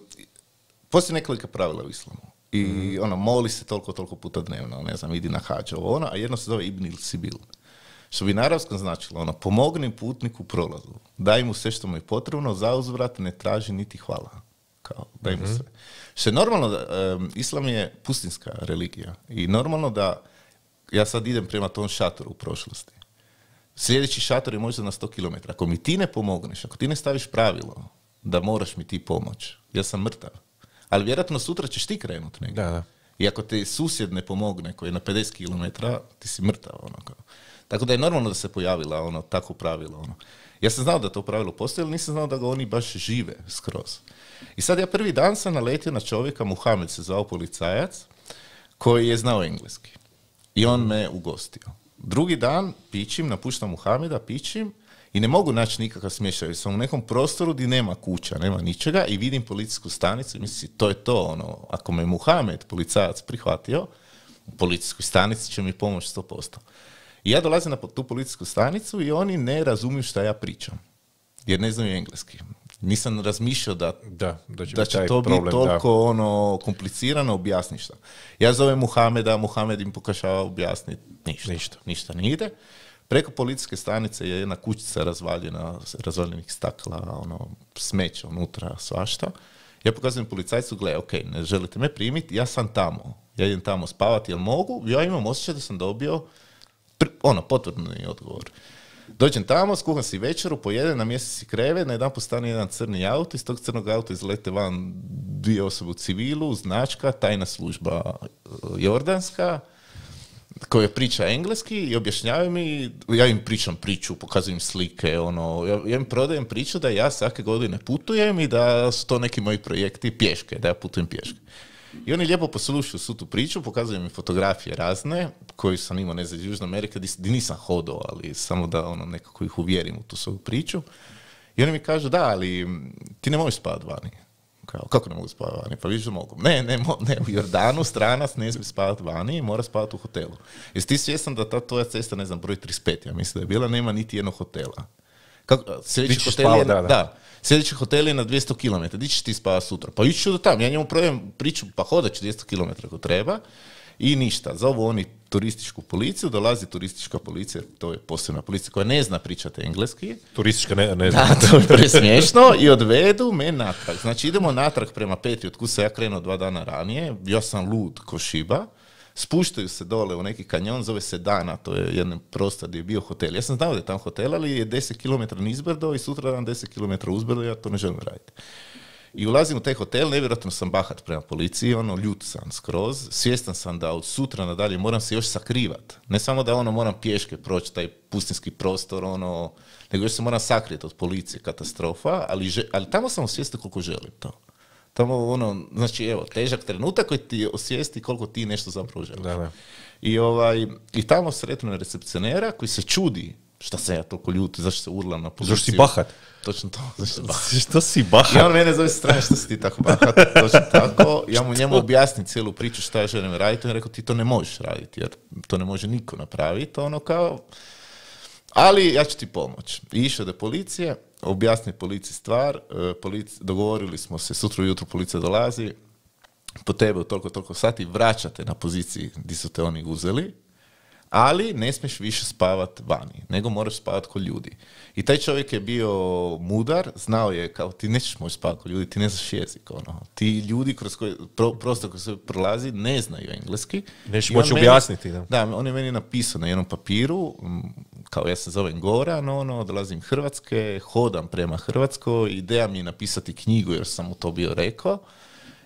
postoji nekoliko pravila u islamu. I ono, moli se toliko, toliko puta dnevno, ne znam, idi na hađ, ovo ono, a jedno se zove Ibn il Sibil. Što bi na arapskom značilo, ono, pomogni putniku u prolazu, daj mu sve što mu je potrebno, za uzvrat ne traži niti hvala. Kao, mu sve. Što je normalno, da, um, islam je pustinska religija i normalno da ja sad idem prema tom šatoru u prošlosti. Sljedeći šator je možda na 100 km. Ako mi ti ne pomogneš, ako ti ne staviš pravilo da moraš mi ti pomoć, ja sam mrtav. Ali vjerojatno sutra ćeš ti krenut negdje. Da, da. I ako ti susjed ne pomogne koji je na 50 km, ti si mrtav. Ono, kao. Tako da je normalno da se pojavila ono, tako pravilo. Ono. Ja sam znao da to pravilo postoji, ali nisam znao da ga oni baš žive skroz. I sad ja prvi dan sam naletio na čovjeka, Muhamed se zvao policajac, koji je znao engleski. I on me ugostio. Drugi dan pićim, napuštam Muhameda, pićim i ne mogu naći nikakav smješaj. Sam u nekom prostoru gdje nema kuća, nema ničega i vidim policijsku stanicu i mislim, to je to. Ono, ako me Muhamed, policajac, prihvatio, u policijskoj stanici će mi pomoći 100%. I ja dolazim na tu policijsku stanicu i oni ne razumiju šta ja pričam. Jer ne znaju engleski. Nisam razmišljao da da, da će, da će to problem, biti da. toliko ono komplicirano objasni šta. Ja zovem Muhameda, Muhamed im pokušava objasniti ništa. Ništa. Ništa ne ide. Preko policijske stanice je jedna kućica razvaljena, razvaljenih stakla, ono, smeća unutra, svašta. Ja pokazujem policajcu, gle, ok, ne želite me primiti, ja sam tamo. Ja idem tamo spavati, jel mogu? Ja imam osjećaj da sam dobio pr- ono, potvrdni odgovor. Dođem tamo, skuham si večeru, pojedem, na mjesec si kreve, na jedan stane jedan crni auto, iz tog crnog auta izlete van dvije osobe u civilu, značka, tajna služba e, jordanska, koja priča engleski i objašnjavaju mi, ja im pričam priču, pokazujem slike, ono, ja, ja im prodajem priču da ja svake godine putujem i da su to neki moji projekti pješke, da ja putujem pješke. I oni lijepo poslušaju svu tu priču, pokazuju mi fotografije razne, koje sam imao, ne znam, iz Južne Amerike, di, nisam hodao, ali samo da ono, nekako ih uvjerim u tu svoju priču. I oni mi kažu, da, ali ti ne možeš spavati vani. Kao, kako ne mogu spavati vani? Pa da mogu. Ne, ne, mo- ne, u Jordanu stranac ne smije spavati vani, mora spavati u hotelu. Jesi ti svjestan da ta tvoja cesta, ne znam, broj 35, ja mislim da je bila, nema niti jednog hotela. Kako, sljedeći hotel je, spavat, da, da. da, sljedeći hotel je na 200 km. Di ćeš ti spavati sutra? Pa ići ću do tam. Ja njemu prodajem priču, pa hodat ću 200 km ako treba. I ništa. Zovu oni turističku policiju, dolazi turistička policija, to je posebna policija koja ne zna pričati engleski. Turistička ne, ne znam. Da, to je presmiješno. I odvedu me natrag. Znači idemo natrag prema Petri, otkud sam ja krenuo dva dana ranije. Ja sam lud ko šiba. Spuštaju se dole u neki kanjon, zove se Dana, to je jedan prostor gdje je bio hotel. Ja sam znao da je tam hotel, ali je 10 km nizbrdo i sutra dan 10 km uzbrdo, ja to ne želim raditi. I ulazim u taj hotel, nevjerojatno sam bahat prema policiji, ono, ljut sam skroz, svjestan sam da od sutra nadalje moram se još sakrivat. Ne samo da ono moram pješke proći taj pustinski prostor, ono, nego još se moram sakrijeti od policije, katastrofa, ali, ali tamo sam svjestan koliko želim to. Tamo ono, znači evo, težak trenutak koji ti osvijesti koliko ti nešto zapravo želiš. Da, da. I, ovaj, I tamo sretno recepcionera koji se čudi šta se ja toliko ljuti, zašto se urlam na poziciju. Zašto si bahat? Točno to, zašto bahat. Što si I bahat? on mene zove strane što si ti tako bahat, točno tako. Ja mu njemu objasnim cijelu priču šta ja želim raditi. On je rekao ti to ne možeš raditi jer to ne može niko napraviti. Ono kao, ali ja ću ti pomoć. I išao do policije, objasni policiji stvar, e, polic- dogovorili smo se, sutra ujutro policija dolazi, po tebe u toliko, toliko sati vraćate na poziciji gdje su te oni uzeli, ali ne smiješ više spavat vani, nego moraš spavat kod ljudi. I taj čovjek je bio mudar, znao je kao ti nećeš moći spavat kod ljudi, ti ne znaš jezik. Ono. Ti ljudi kroz koji, pro, prostor kroz koji prolazi ne znaju engleski. Nećeš moći objasniti, da. Da, on je meni napisao na jednom papiru, kao ja se zovem Goran, ono, dolazim iz Hrvatske, hodam prema Hrvatskoj, ideja mi je napisati knjigu jer sam mu to bio rekao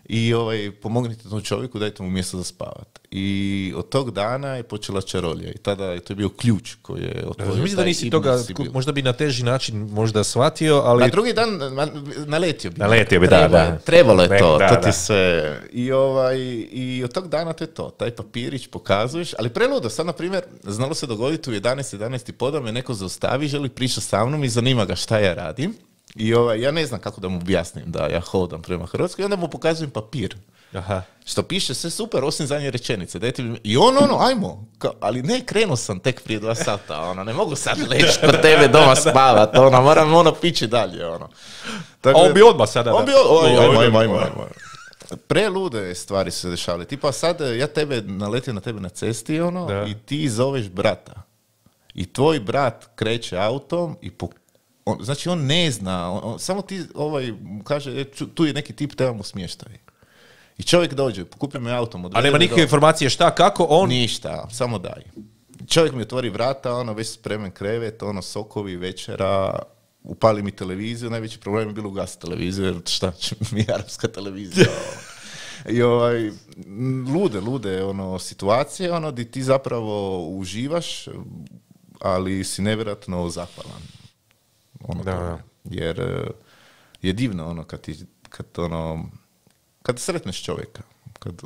i ovaj, pomognite tom čovjeku, dajte mu mjesto za spavat. I od tog dana je počela čarolija i tada je to bio ključ koji je otvorio Mislim da nisi toga, možda bi na teži način možda shvatio, ali... Na drugi dan naletio bi. Naletio bi, da, Treba- da. Trebalo je to, da, to da. ti sve. I, ovaj, I od tog dana to je to. Taj papirić pokazuješ, ali preludo. Sad, na primjer, znalo se dogoditi u 11, 11 i podam me neko zaustavi, želi pričati sa mnom i zanima ga šta ja radim. I ovaj, ja ne znam kako da mu objasnim da ja hodam prema Hrvatskoj i onda mu pokazujem papir. Aha. Što piše sve super, osim zadnje rečenice. Dajte mi... I on ono, ajmo. Kao, ali ne, krenuo sam tek prije dva sata. Ono, ne mogu sad leći kod tebe doma spavat. Ono, moram ono pići dalje. Ono. Tako A on bi odmah sada... on bi ajmo, ajmo, ajmo, ajmo. Prelude stvari su se dešavale. Tipa sad ja tebe naletim na tebe na cesti ono, Da. i ti zoveš brata. I tvoj brat kreće autom i po, on, znači on ne zna, on, on- samo ti ovaj, kaže, e, tu je neki tip, treba mu smještaj. I čovjek dođe, pokupi me autom. A odvede nema nikakve informacije šta, kako, on... Ništa, samo daj. Čovjek mi otvori vrata, ono, već spreman krevet, ono, sokovi, večera, upali mi televiziju, najveći problem je bilo ugasiti televiziju, jer šta će mi arapska televizija. ono. I ovaj, lude, lude, ono, situacije, ono, di ti zapravo uživaš, ali si nevjerojatno zahvalan. Ono, Da, da. Jer eh, je divno, ono, kad ti, kad ono, kad sretneš čovjeka. Kad,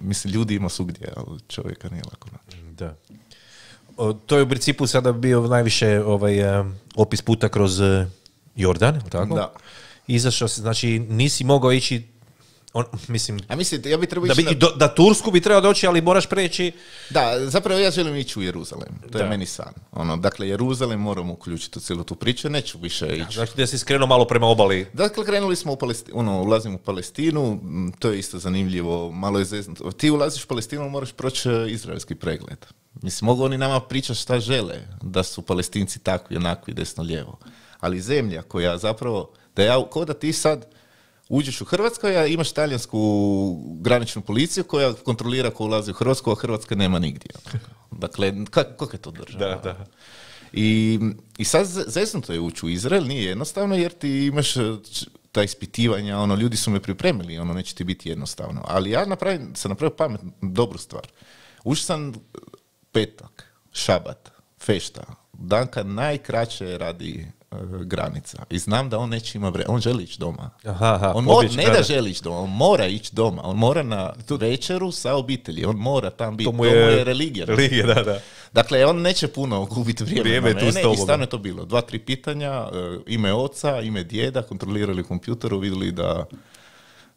mislim, ljudi ima svugdje, ali čovjeka nije lako naći. Da. O, to je u principu sada bio najviše ovaj, e, opis puta kroz e, Jordan, tako? Da. Izašao si, znači nisi mogao ići, on, mislim, A mislim, ja bi trebao da, bi, na- do, da Tursku bi trebao doći, ali moraš preći... Da, zapravo ja želim ići u Jeruzalem. To je Da. meni san. Ono, dakle, Jeruzalem moramo uključiti u cijelu tu priču. Neću više ići. Znači da si skrenuo malo prema obali. Dakle, krenuli smo u Palestinu, ono, ulazimo u Palestinu, to je isto zanimljivo, malo je zeznuto. Ti ulaziš u Palestinu, moraš proći e, izraelski pregled. Mislim, mogu oni nama pričati šta žele, da su palestinci takvi, onakvi, desno, lijevo. Ali zemlja koja zapravo, da ja, ko da ti sad uđeš u Hrvatskoj, a imaš talijansku graničnu policiju koja kontrolira ko ulazi u Hrvatsku, a Hrvatske nema nigdje. Dakle, kak, kakva je to država? Da, da. I, I sad ze- zeznuto je ući u Izrael, nije jednostavno jer ti imaš e, ta ispitivanja, ono, ljudi su me pripremili, ono, neće ti biti jednostavno. Ali ja napravim, sam napravio pametnu, dobru stvar. Ušao sam petak, šabat, fešta, dan kad najkraće radi granica. I znam da on neće ima vremena, on želi ići doma. Aha, aha, on mo- pobjeći, ne da, želi ići doma, on mora ići doma. On mora na večeru sa obitelji, on mora tam biti. To mu je, religija. Religija, da, da. Dakle, on neće puno gubiti vrijeme, Vrijeme na mene i stvarno je to bilo. Dva, tri pitanja, e, ime oca, ime djeda, kontrolirali kompjuteru, vidjeli da,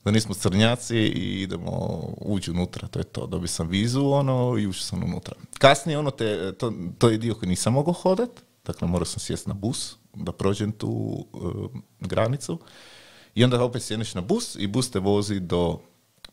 da nismo crnjaci i idemo ući unutra, to je to. Dobio sam vizu ono, i ušao sam unutra. Kasnije ono te, to, to je dio koji nisam mogao hodat, dakle morao sam sjesti na bus da prođem tu e, granicu i onda opet sjedneš na bus i bus te vozi do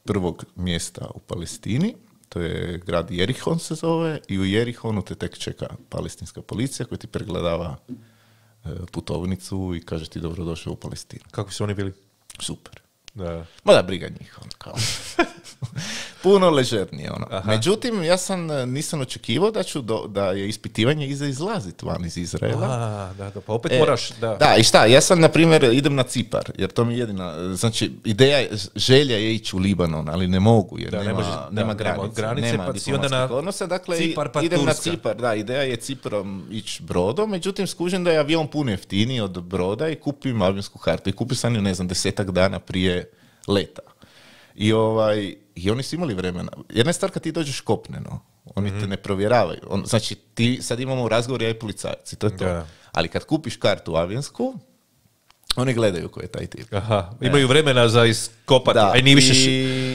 prvog mjesta u Palestini, to je grad Jerihon se zove i u Jerihonu te tek čeka palestinska policija koja ti pregledava e, putovnicu i kaže ti dobrodošao u Palestinu. Kako su oni bili? Super. Da. Ma da, briga njih, ono, kao. Puno ležernije, ono. Međutim, ja sam, e, nisam očekivao da ću, do- da je ispitivanje iza izlazit van iz Izraela. A, da, da, pa opet E, moraš, da. Da, i šta, ja sam, na primjer, idem na Cipar, jer to mi je jedina, znači, ideja, želja je ići u Libanon, ali ne mogu, jer Da, ne nema, može- da, nema granice, granice, nema pa si onda na odnosa, dakle, Cipar pa idem na Turska. Cipar, da, ideja je Ciprom ići brodom, međutim, skužim da je avion puno jeftiniji od broda i kupim avionsku kartu i kupio sam ju, ne znam, desetak dana prije leta. I, ovaj, I oni su imali vremena. Jedna je stvar kad ti dođeš kopneno, oni Mhm. te ne provjeravaju. On, znači, ti sad imamo razgovor ja i policajci, to je to. Da. Ali kad kupiš kartu avionsku, oni gledaju ko je taj tip. Aha, imaju vremena za iskopati, Da, aj nije više i,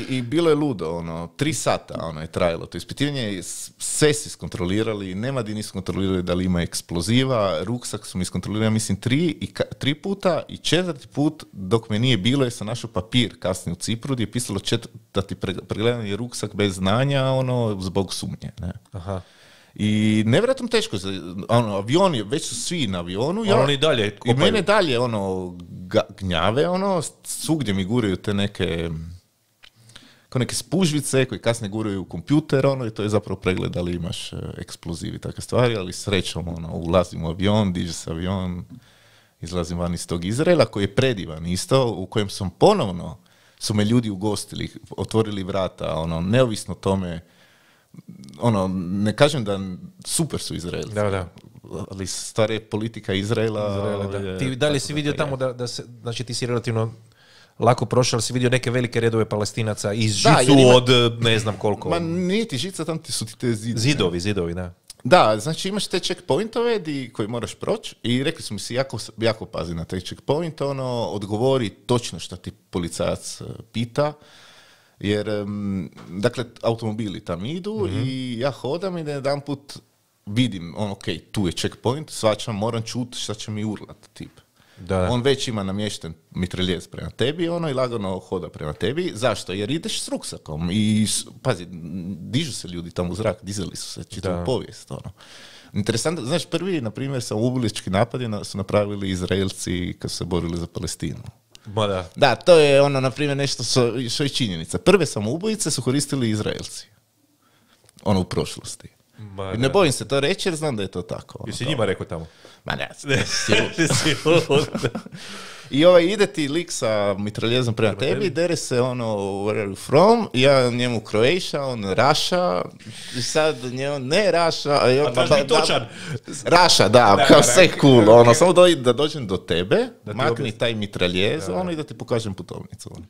i bilo je ludo, ono, tri sata ono je trajalo to ispitivanje, sve su iskontrolirali, nema di nisu kontrolirali da li ima eksploziva, ruksak su mi iskontrolirali, ja mislim, tri, i ka- tri puta i četvrti put, dok me nije bilo, jer sam našao papir kasnije u Cipru, gdje je pisalo četvrti pre- pregledani ruksak bez znanja, ono, zbog sumnje, ne. Aha. I nevjerojatno teško, ono, avioni, već su svi na avionu, Ali oni dalje i mene dalje ono ga- gnjave, ono, svugdje mi guraju te neke kao neke spužvice koji kasnije guraju u kompjuter, ono, i to je zapravo pregled da li imaš e, eksploziv i takve stvari, ali srećom, ono, ulazim u avion, diže se avion, izlazim van iz tog Izraela, koji je predivan isto, u kojem sam ponovno, su me ljudi ugostili, otvorili vrata, ono, neovisno tome, ono, ne kažem da super su Izraelci, Da, da. ali stvar je politika Izraela. Izraela, da. je Ti dalje tako si da vidio to tamo da, da se, znači ti si relativno lako prošao, ali si vidio neke velike redove palestinaca iz Da, žicu ima- od ne znam koliko. Ma nije ti žica, tam ti su ti te zidine. Zidovi, zidovi, da. Da, znači imaš te checkpointove di, koji moraš proći i rekli smo si jako, jako pazi na te checkpoint, ono, odgovori točno što ti policajac e, pita, jer, dakle, automobili tam idu i ja hodam i da jedan put vidim, on, ok, tu je checkpoint, svačam, moram čut šta će mi urlat tip. Da. On već ima namješten mitraljez prema tebi, ono i lagano hoda prema tebi. Zašto? Jer ideš s ruksakom i, pazi, dižu se ljudi tamo u zrak, dizali su se čitavu povijest, ono. Interesantno, znaš, prvi, na primjer, samoubilički napad je na- su napravili Izraelci kad su se borili za Palestinu. Ma da. Da, to je ono, na primjer, nešto što, je činjenica. Prve samoubojice su koristili Izraelci. Ono u prošlosti. Ma Ne bojim se to reći jer znam da je to tako. ono, Jesi njima rekao tamo? Ma ne, sigurno. I ovaj ide ti lik sa mitraljezom prema tebi, dere se ono where are you from, ja njemu Croatia, on Raša, i sad njemu ne Raša, a, ja, A znaš ti točan? Raša, da, Da, kao da, sve da. cool, ono, samo da, da dođem do tebe, Da ti makni taj mitraljez, ono, i da ti pokažem putovnicu. ono.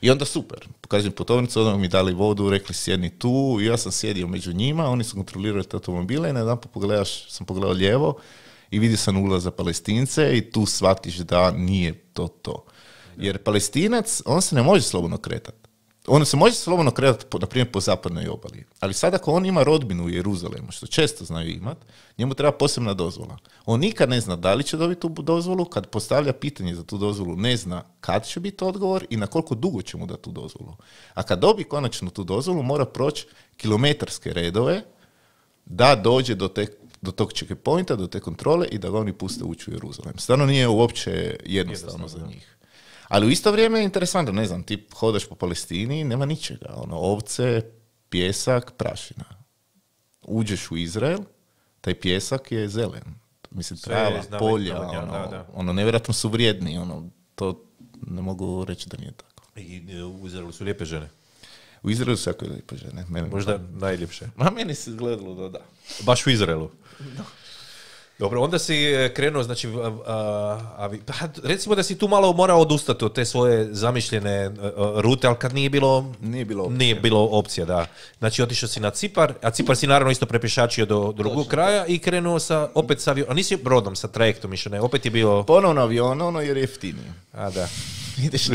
I onda super, pokažem putovnicu, onda mi dali vodu, rekli sjedni tu, i ja sam sjedio među njima, oni su kontrolirali te automobile i na jedan pogledaš, sam pogledao lijevo i vidio sam ulaz za palestince i tu shvatiš da nije to to. Jer palestinac, on se ne može slobodno kretati. On se može slobodno kretati, na primjer, po zapadnoj obali. Ali sad ako on ima rodbinu u Jeruzalemu, što često znaju imat, njemu treba posebna dozvola. On nikad ne zna da li će dobiti tu dozvolu, kad postavlja pitanje za tu dozvolu, ne zna kad će biti odgovor i na koliko dugo će mu dati tu dozvolu. A kad dobi konačno tu dozvolu, mora proći kilometarske redove da dođe do, te, do tog checkpointa, do te kontrole i da ga oni puste ući u Jeruzalem. Stvarno nije uopće jednostavno, za njih. Ali u isto vrijeme je interesantno, ne znam, ti hodaš po Palestini, nema ničega, ono, ovce, pjesak, prašina. Uđeš u Izrael, taj pjesak je zelen. Mislim, trava, polja, ono, da, da. ono, nevjerojatno su vrijedni, ono, to ne mogu reći da nije tako. I u Izraelu su lijepe žene. U Izraelu su jako lijepe žene. Mene, Možda najljepše. Ma meni se izgledalo da da. Baš u Izraelu. なあ。Dobro, onda si e, krenuo, znači, a, a, avi- pa, recimo da si tu malo morao odustati od te svoje zamišljene e, e, rute, ali kad nije bilo... Nije bilo opcije. Nije bilo opcija, da. Znači, otišao si na Cipar, a Cipar si naravno isto prepješačio do drugog kraja i krenuo sa, opet sa avionom, a nisi brodom, sa trajektom išao, ne, opet je bilo... Ponovno avion, ono jer je jeftinije. A, da. Ideš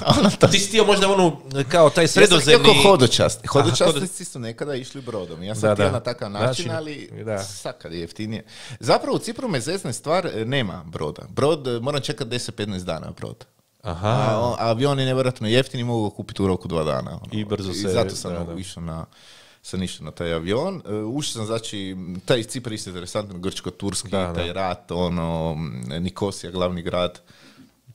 a ono to... Ti si htio možda onu, kao taj Ja sam sredozemni... ko hodočasti. Aha, Hodočasnici su nekada išli brodom. Ja sam Da, htio da. na takav način, Način, ali da. sad kad je jeftinije. Zapravo u Cipru stvar, e, nema broda. Brod, e, moram čekati 10-15 dana brod. Aha. A, on- a avion je nevjerojatno jeftini, mogu ga kupiti u roku dva dana. ono. I brzo I se- zato sam da, da. išao na sam išao na taj avion. E, Ušao sam, znači, taj Cipar je isto interesantan, grčko-turski, Da, da. taj rat, ono, Nikosija, glavni grad,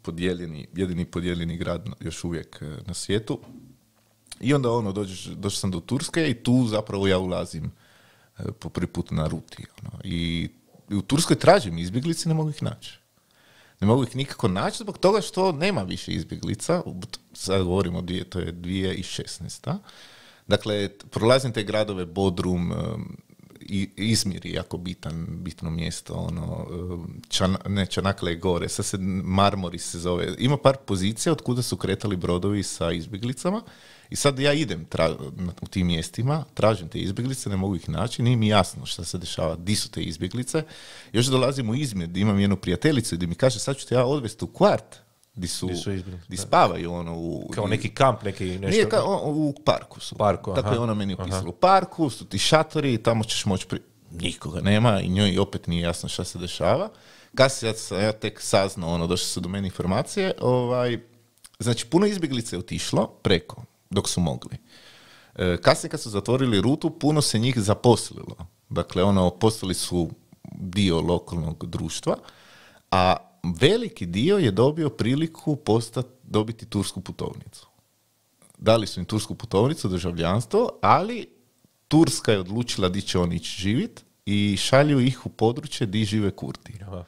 podijeljeni, jedini podijeljeni grad još uvijek na svijetu. I onda ono, dođeš, došao sam do Turske i tu zapravo ja ulazim po prvi put na ruti. Ono. I, I u Turskoj tražim izbjeglice, ne mogu ih naći. Ne mogu ih nikako naći zbog toga što nema više izbjeglica. Sad govorimo, dvije, to je 2016. Dakle, prolazim te gradove Bodrum, Izmir je jako bitan, bitno mjesto, ono, Čan, ne, Čanakle je gore, sad se Marmori se zove. Ima par pozicija od kuda su kretali brodovi sa izbjeglicama i sad ja idem tra- u tim mjestima, tražim te izbjeglice, ne mogu ih naći, nije mi jasno šta se dešava, di su te izbjeglice. Još dolazim u Izmir, gdje imam jednu prijateljicu gdje mi kaže sad ću te ja odvesti u kvart, di su, Di su izbjeglice, di spavaju ono u... Kao neki kamp, neki nešto. Nije ka, o- u parku su. Parku, Tako je ona meni opisala. U parku su ti šatori i tamo ćeš moći... Pri... Nikoga nema i njoj opet nije jasno šta se dešava. Kasnije sam ja tek saznao, ono, došle su do mene informacije. Ovaj, znači, puno izbjeglica je otišlo preko, dok su mogli. E, kasnije kad su zatvorili rutu, puno se njih zaposlilo. Dakle, ono, postali su dio lokalnog društva, a veliki dio je dobio priliku postat, dobiti tursku putovnicu dali su im tursku putovnicu, državljanstvo, ali Turska je odlučila di će oni ići živit i šalju ih u područje di žive Kurdi. Aha.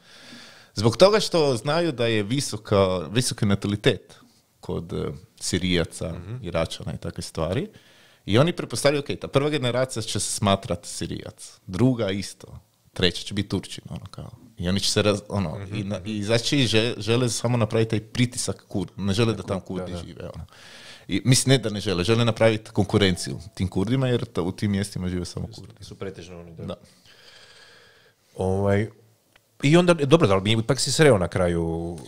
Zbog toga što znaju da je visoka, visoki natalitet kod Sirijaca, Iračana i takve stvari. I oni pretpostavljaju, ok, ta prva generacija će se smatrati Sirijac, druga isto, treća će biti Turčin, ono kao. I oni će se, raz, ono, i, na, i znači že- žele samo napraviti taj pritisak Kurd, ne žele da tamo Kurdi žive, ono. I, mislim, ne da ne žele, žele napraviti konkurenciju tim Kurdima, jer ta- u tim mjestima žive samo Kurdi. Su pretežno oni, da. Da. Ovaj, I onda, dobro, da li mi ipak si sreo na kraju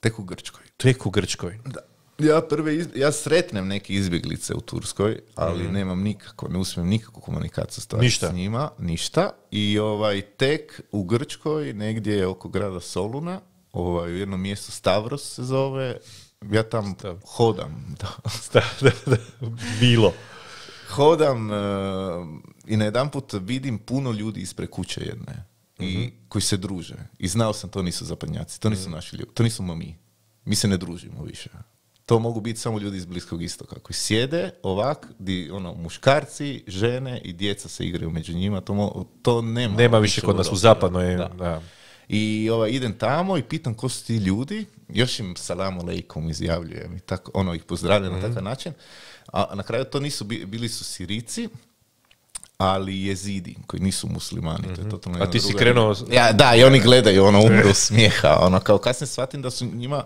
Tek u Grčkoj. tek u Grčkoj. Da. Ja prve iz- ja sretnem neke izbjeglice u Turskoj, ali nemam nikako, ne uspijem nikakvu komunikaciju staviti Ništa. s njima, ništa. I ovaj tek u Grčkoj, negdje oko grada Soluna, ovaj, u jednom mjestu Stavros se zove, ja tam Stav. hodam, da. Da, da, da. Bilo. hodam e, i na jedan put vidim puno ljudi ispred kuće jedne i koji se druže. I znao sam to nisu zapadnjaci, to nisu naši ljudi, to nisu mi. Mi se ne družimo više. To mogu biti samo ljudi iz Bliskog istoka koji sjede ovak, di ono, muškarci, žene i djeca se igraju među njima, to, mo- to nema. Nema više kod nas u zapadnoj. Da. Da. I ovaj, idem tamo i pitam ko su ti ljudi, još im salam aleikum izjavljujem i tako, ono ih pozdravljam Mhm. na takav način. A na kraju to nisu, bi- bili su Sirici, ali jezidi koji nisu muslimani. To je totalno Mhm. A jedna ti si druga- krenuo Ja, da, i oni gledaju, ono, umru smijeha. Ono, kao kasnije shvatim da su njima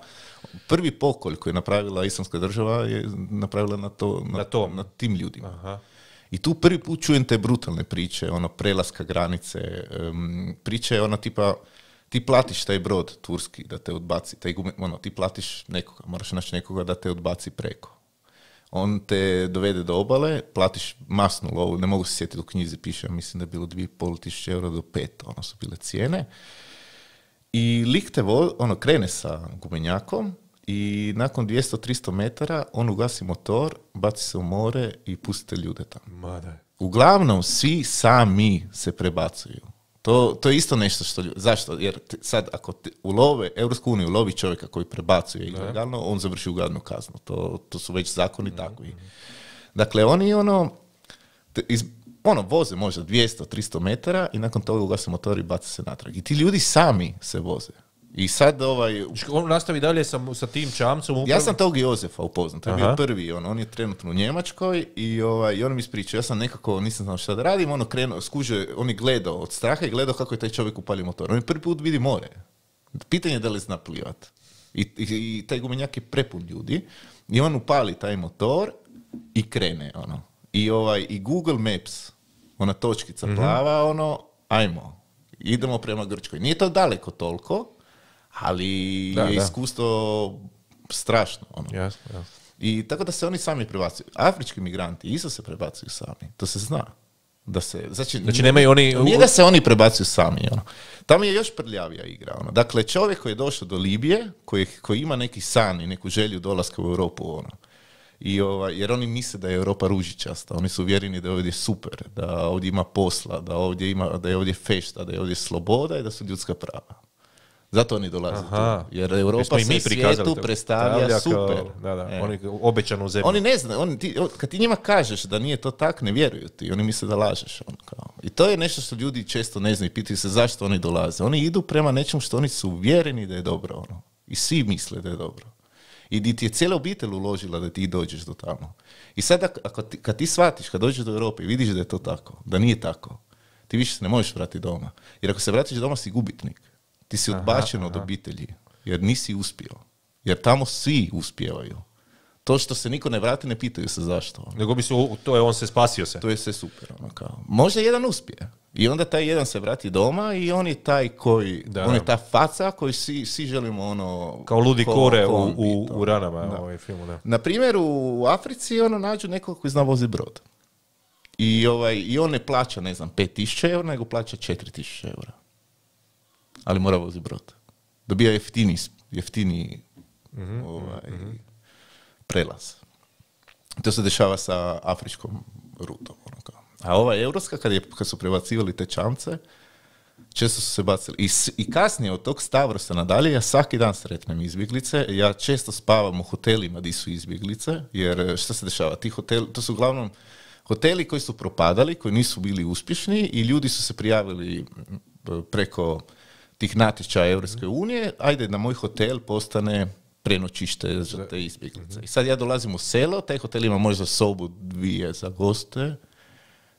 prvi pokolj koji je napravila islamska država je napravila na, to, na, Na tom. na tim ljudima. Aha. I tu prvi put čujem te brutalne priče, ono, prelaska granice, em, priče, ono, tipa, ti platiš taj brod turski da te odbaci, taj gume, ono, ti platiš nekoga, moraš naći nekoga da te odbaci preko. On te dovede do obale, platiš masnu lovu, ne mogu se sjetiti u knjizi piše, mislim da je bilo 2,5 tisuće eura do 5, ono su bile cijene. I lik te vo- ono, krene sa gumenjakom i nakon 200-300 metara on ugasi motor, baci se u more i pustite ljude tamo. Ma da. Uglavnom, svi sami se prebacuju. To, to je isto nešto što... Zašto? Jer sad, ako te ulove, Europsku uniju ulovi čovjeka koji prebacuje ilegalno, on završi ugadnu kaznu. To, to su već zakoni takvi. Dakle, oni ono... te- iz, ono, voze možda 200-300 metara i nakon toga ugase motor i baca se natrag. I ti ljudi sami se voze. I sad ovaj... On nastavi dalje sa, sa tim čamcom. Ja upravo- sam tog Jozefa upoznat, to je Aha. bio prvi, on, on je trenutno u Njemačkoj i, ovaj, i on mi ispričao, ja sam nekako, nisam znao šta da radim, ono krenuo, skuže, on je gledao od straha i gledao kako je taj čovjek upalio motor. On je prvi put vidi more. Pitanje je da li zna plivat. I, i, i taj gumenjak je prepun ljudi i on upali taj motor i krene, ono. I, ovaj, i Google Maps, ona točkica Mhm. plava, ono, ajmo, idemo prema Grčkoj. Nije to daleko toliko, ali Da, je da. iskustvo strašno. Ono. Jasno, jasno. I tako da se oni sami prebacuju. Afrički migranti isto se prebacuju sami. To se zna. Da se, znači, Znači nemaju oni- Nije da se oni prebacuju sami. Ono. Tamo je još prljavija igra. Ono. Dakle, čovjek koji je došao do Libije, koji, koji ima neki san i neku želju dolaska u Europu, ono, i ovaj, jer oni misle da je Europa ružičasta, oni su uvjereni da je ovdje super, da ovdje ima posla, da, ovdje ima, da je ovdje fešta, da je ovdje sloboda i da su ljudska prava. Zato oni dolaze Aha. tu. Jer Europa se svijetu predstavlja super. da, da, E. oni obećanu zemlju. Oni ne znaju, oni, ti, kad ti njima kažeš da nije to tak, ne vjeruju ti, oni misle da lažeš. Ono, kao. I to je nešto što ljudi često ne znaju i pitaju se zašto oni dolaze. Oni idu prema nečemu što oni su uvjereni da je dobro. Ono. I svi misle da je dobro. I di ti je cijela obitelj uložila da ti dođeš do tamo. I sad ak- ako ti, kad ti shvatiš, kad dođeš do Europe i vidiš da je to tako, da nije tako, ti više se ne možeš vratiti doma. Jer ako se vratiš doma si gubitnik. Ti si odbačen od obitelji, jer nisi uspio. Jer tamo svi uspijevaju. To što se niko ne vrati, ne pitaju se zašto. Nego bi se, to je, on se spasio se. To je sve super. Ono kao. Možda jedan uspije. I onda taj jedan se vrati doma i on je taj koji, Da. on je ta faca koji svi, svi želimo ono... Kao ludi ko- kore ko u, u, u ranama Da. ovaj filmu, da. Na primjer, u Africi ono nađu nekog koji zna voziti brod. I, ovaj, I on ne plaća, ne znam, 5000 eura, nego plaća 4000 eura. Ali mora voziti brod. Dobija jeftini, jeftini ovaj, prelaz. To se dešava sa afričkom rutom. Ono. A ova europska, kad, je, kad su prebacivali te čamce, često su se bacili. I, I kasnije od tog Stavrosa nadalje, ja svaki dan sretnem izbjeglice. Ja često spavam u hotelima di su izbjeglice, jer e, što se dešava? Ti hoteli, to su uglavnom hoteli koji su propadali, koji nisu bili uspješni i ljudi su se prijavili preko tih natječaja Europske unije, ajde da moj hotel postane prenoćište za te izbjeglice. I sad ja dolazim u selo, taj hotel ima možda sobu dvije za goste,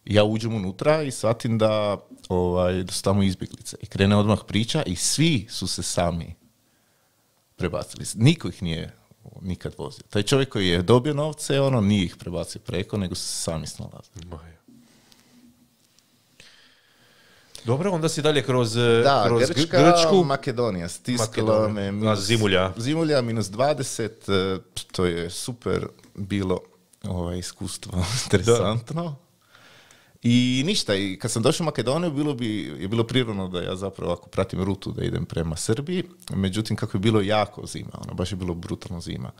ja uđem unutra i shvatim da, ovaj, da su tamo izbjeglice. I krene odmah priča i svi su se sami prebacili. Niko ih nije nikad vozio. Taj čovjek koji je dobio novce, ono nije ih prebacio preko, nego su se sami snalazili. Dobro, onda si dalje kroz, eh, Da, kroz Gr- Grčka, Grčku. Makedonija, stiskala me minus, Zimulja. Zimulja minus 20, e, to je super bilo ovaj, iskustvo, interesantno. I ništa, i kad sam došao u Makedoniju, bilo bi, je bilo prirodno da ja zapravo ako pratim rutu da idem prema Srbiji, međutim kako je bilo jako zima, ono, baš je bilo brutalno zima.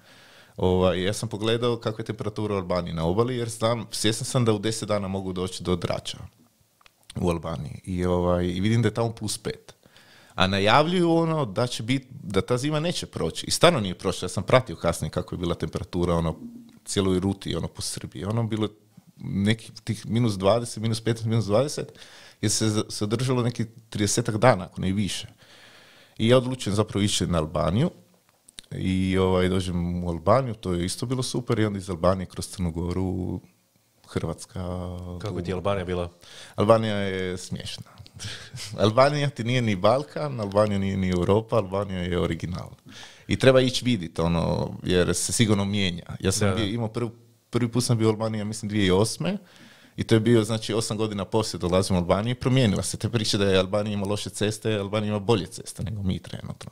Ovaj, ja sam pogledao kakva je temperatura u Albaniji na obali, jer znam, svjestan sam da u 10 dana mogu doći do Drača u Albaniji i, ovaj, i vidim da je tamo plus pet. A najavljuju ono da će biti, da ta zima neće proći. I stvarno nije prošla. Ja sam pratio kasnije kako je bila temperatura ono cijeloj ruti ono po Srbiji. Ono bilo nekih tih minus 20, minus 15, minus 20 je se, održalo neki 30 dana, ako ne više. I ja odlučujem zapravo ići na Albaniju i ovaj, dođem u Albaniju, to je isto bilo super i onda iz Albanije kroz Crnu Goru, Hrvatska, Kako ti je Albanija bila? Albanija je smiješna. Albanija ti nije ni Balkan, Albanija nije ni Europa, Albanija je original. I treba ići vidjeti, ono, jer se sigurno mijenja. Ja sam Da, bio, imao prvi, prvi put sam bio u Albaniji, mislim, 2008. I to je bio, znači, osam godina poslije dolazim u Albaniju i promijenila se te priče da je Albanija ima loše ceste, Albanija ima bolje ceste nego mi trenutno.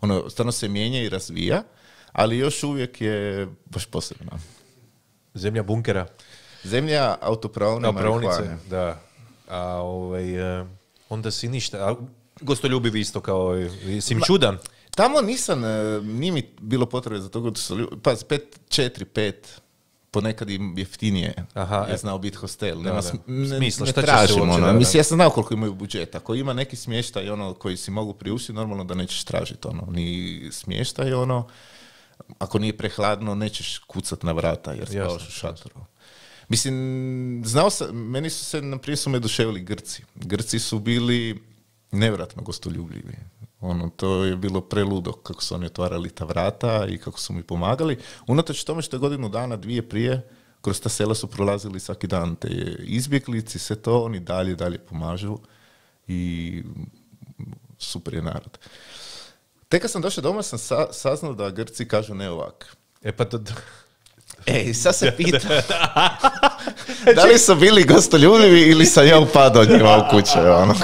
Ono, stvarno se mijenja i razvija, ali još uvijek je baš posebna. Zemlja bunkera. Zemlja autopravne marihuane. da. A ovaj, eh, onda si ništa. A gostoljubiv isto kao, i- si im čudan. Tamo nisam, e, nije mi bilo potrebe za toga, pa pet, četiri, pet, ponekad im jeftinije Aha, je e. znao biti hostel. Nema da. Smisla, ne šta tražim, uopće, ono. da. Mislim, ja sam znao koliko imaju budžet. Ako ima neki smještaj ono, koji si mogu priuštiti, normalno da nećeš tražiti ono, ni smještaj, ono, ako nije prehladno, nećeš kucat na vrata jer spavaš u šatoru. Mislim, znao sam, meni su se, na prije su me duševili Grci. Grci su bili nevratno gostoljubljivi. Ono, to je bilo preludo kako su oni otvarali ta vrata i kako su mi pomagali. Unatoč tome što je godinu dana, dvije prije, kroz ta sela su prolazili svaki dan te izbjeglici, sve to, oni dalje, dalje pomažu i super je narod. Tek kad sam došao doma sam sa- saznao da Grci kažu ne ovak. E pa to, Ej, sad se pita. da li su bili gostoljubivi ili sam ja upadao njima u kuće, ono.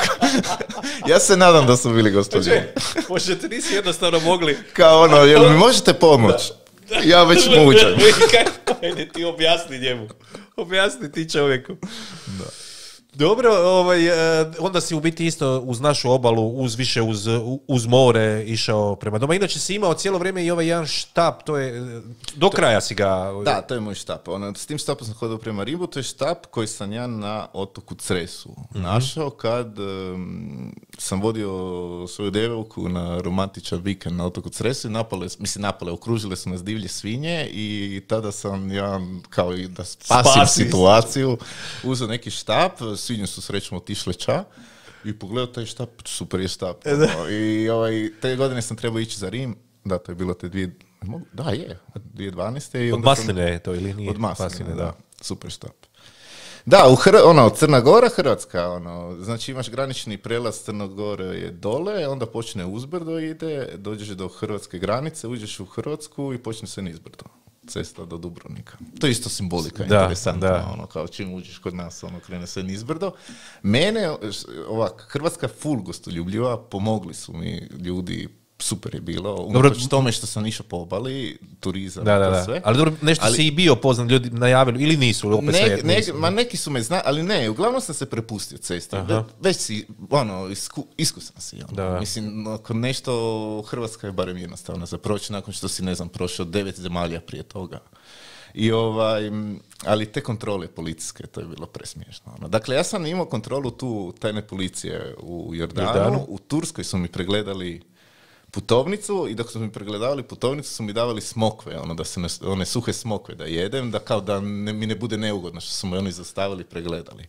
ja se nadam da su bili gostoljubivi. možete nisi jednostavno mogli Kao ono, jel mi možete pomoć? Ja već muđam. Ajde ti objasni njemu. Objasni ti čovjeku. Dobro, ovaj, e, onda si u biti isto uz našu obalu, uz više uz, uz more išao prema doma. Inače si imao cijelo vrijeme i ovaj jedan štap, to je, do kraja si ga... Da, to je moj štap. Ono, s tim štapom sam hodao prema Ribu, to je štap koji sam ja na otoku Cresu našao kad em, sam vodio svoju devojku na romantičan vikend na otoku Cresu i napale, mislim napale, okružile su nas divlje svinje i tada sam ja kao i da spasim Spasi. situaciju, uzeo neki štap, svinje su srećom otišle ča i pogledao taj štap, super je štap. ono, I ovaj, te godine sam trebao ići za Rim, da, to je bilo te dvije, da je, 2012. I Od onda sam- masline je to ili nije? od masline, da. da. Super štap. Da, u Hr- ono, Crna Gora, Hrvatska, ono, znači imaš granični prelaz Crna Gora je dole, onda počne uzbrdo ide, dođeš do hrvatske granice, uđeš u Hrvatsku i počne se nizbrdo. Cesta do Dubrovnika. To je isto simbolika, Da, interesantna, da. ono, kao čim uđeš kod nas, ono, krene se nizbrdo. Mene, ovak, Hrvatska je full gostoljubljiva, pomogli su mi ljudi, super je bilo, unatoč tome što sam išao po obali, turizam, Da, da, da. sve. Ali dobro, nešto Ali- si i bio poznat, ljudi najavili, ili nisu, opet Ne, sve, ne- nisu. ma neki su me zna, ali ne, uglavnom sam se prepustio cesti. Da, već si, ono, isku, iskusan si. Ono. Da. Mislim, ako nešto, Hrvatska je barem jednostavna za proći nakon što si, ne znam, prošao devet zemalja prije toga. I ovaj, ali te kontrole policijske, to je bilo presmiješno. Ono. Dakle, ja sam imao kontrolu tu tajne policije u Jordanu, Jordanu. u Turskoj su mi pregledali putovnicu i dok su mi pregledavali putovnicu su mi davali smokve, ono da se ne, one suhe smokve da jedem, da kao da ne, mi ne bude neugodno što su me oni zaustavili i pregledali.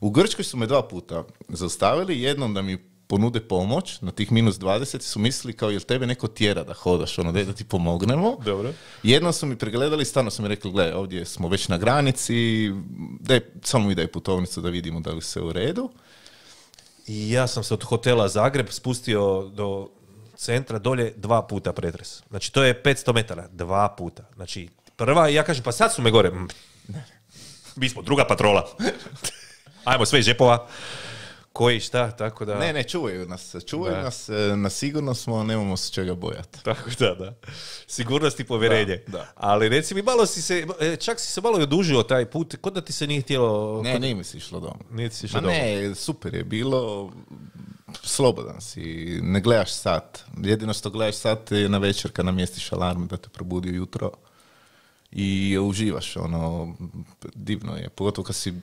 U Grčkoj su me dva puta zaustavili, jednom da mi ponude pomoć na tih minus 20 su mislili kao jel tebe neko tjera da hodaš, ono da ti pomognemo. Dobro. Jednom su mi pregledali, stvarno su mi rekli, gle, ovdje smo već na granici, daj, samo mi daj putovnicu da vidimo da li se u redu. I ja sam se od hotela Zagreb spustio do centra dolje dva puta pretres. Znači to je 500 metara, dva puta. Znači prva, ja kažem, pa sad su me gore. Mm. Mi smo druga patrola. Ajmo sve iz džepova. Koji šta, tako da... Ne, ne, čuvaju nas, čuvaju Da. nas, e, na sigurno smo, nemamo se čega bojati. Tako da, da. Sigurnost i povjerenje. Da, da. Ali reci mi, malo si se, e, čak si se malo i odužio taj put, kod da ti se nije htjelo... Ne, nije mi se išlo doma. Nije ti se išlo Ma doma. ne, super je bilo, slobodan si, ne gledaš sat. Jedino što gledaš sat je na večer kad namjestiš alarm da te probudi ujutro i uživaš, ono, divno je, pogotovo kad si...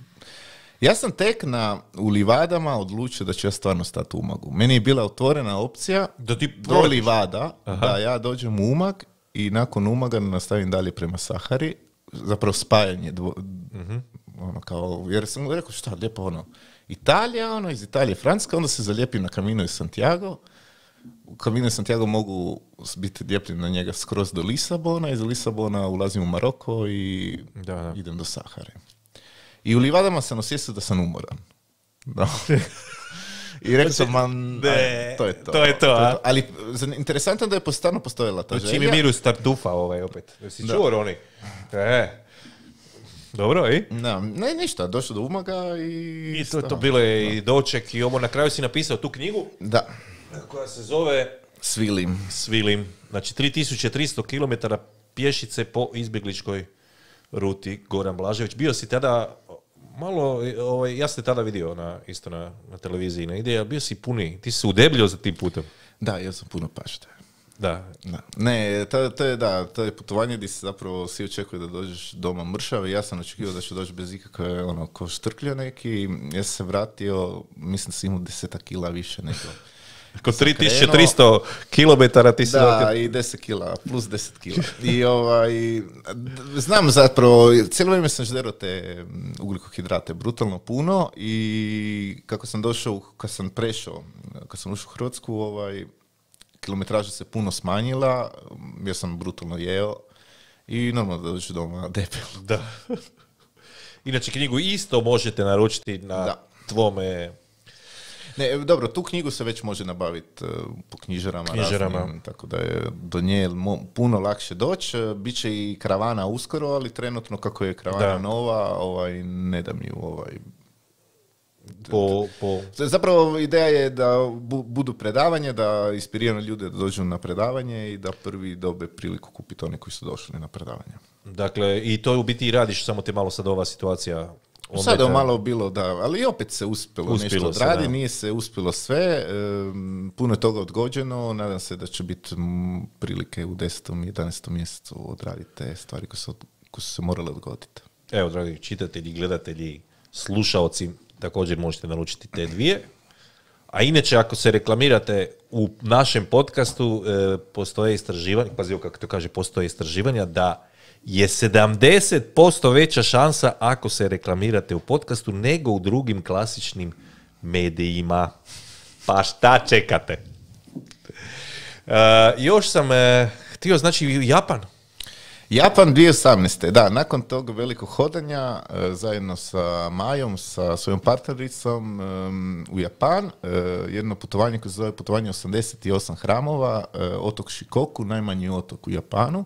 Ja sam tek na, u Livadama odlučio da ću ja stvarno stati u Umagu. Meni je bila otvorena opcija Da ti do. Livada, da ja dođem u Umag i nakon Umaga nastavim dalje prema Sahari, zapravo spajanje dvo, ono kao, jer sam rekao šta, lijepo ono, Italija, ono, iz Italije Francuska, onda se zalijepim na Camino i Santiago, u Camino i Santiago mogu biti lijepljen na njega skroz do Lisabona, iz Lisabona ulazim u Maroko i Da, da. idem do Sahare. I u Livadama sam osvijestio da sam umoran. Da. I rekao sam, man, Ne, to je to. to je to, a? Ali interesantno da je stvarno postojala ta Znači mi želja. miru startufa ovaj opet. Jesi čuo Roni? E. Dobro, i? Da, ne, ništa, došao do Umaga i... I to, to bilo je i doček i ovo na kraju si napisao tu knjigu Da, koja se zove svilim. Svilim. Znači 3300 km pješice po izbjegličkoj ruti Goran Blažević. Bio si tada malo, ovaj, ja sam te tada vidio na, isto na, na televiziji negdje, ali bio si puni, ti si udebljio za tim putem. Da, ja sam puno pašte. Da. Da. Ne, to, to je da, to je putovanje gdje se zapravo svi očekuju da dođeš doma mršav i ja sam očekivao da ću doći bez ikakve ono, ko štrklja neki. Ja sam se vratio, mislim da sam imao desetak kila više nego. Sam 3300 km ti si Da, i 10 kila, plus 10 kila. I ovaj, znam zapravo, cijelo vrijeme sam žderao te mm, ugljikohidrate brutalno puno i kako sam došao, kad sam prešao, kad sam ušao u Hrvatsku, ovaj, kilometraža se puno smanjila, mm, ja sam brutalno jeo i normalno da dođeš doma debel. Da. Inače, knjigu isto možete naručiti na Da. tvome... Ne, dobro, tu knjigu se već može nabaviti po knjižarama, Knjižarama. raznim, tako da je do nje puno lakše doći. E, Biće i karavana uskoro, ali trenutno kako je karavana Da. nova, ovaj, ne da mi ovaj... Po, po... Zapravo ideja je da bu- budu predavanje, da inspiriramo ljude da dođu na predavanje i da prvi dobe priliku kupiti oni koji su došli na predavanje. Dakle, i to u biti i radiš, samo te malo sad ova situacija Sad je malo bilo da, ali i opet se uspjelo, Uspjelo nešto odradi, nije se uspjelo sve, em, puno je toga odgođeno, nadam se da će biti prilike u 10. i 11. mjesecu odraditi te stvari koje su, koje su se morale odgoditi. Evo, dragi čitatelji, gledatelji, slušaoci, također možete naručiti te dvije. A inače, ako se reklamirate u našem podcastu, e, postoje istraživanja, pazi kako to kaže, postoje istraživanja da je 70% veća šansa ako se reklamirate u podcastu nego u drugim klasičnim medijima. Pa šta čekate? E, još sam e, htio, znači, Japan. Japan 2018. Da, nakon tog velikog hodanja, e, zajedno sa Majom, sa svojom partnericom u Japan, e, jedno putovanje koje se zove putovanje 88 hramova, e, otok Shikoku, najmanji otok u Japanu.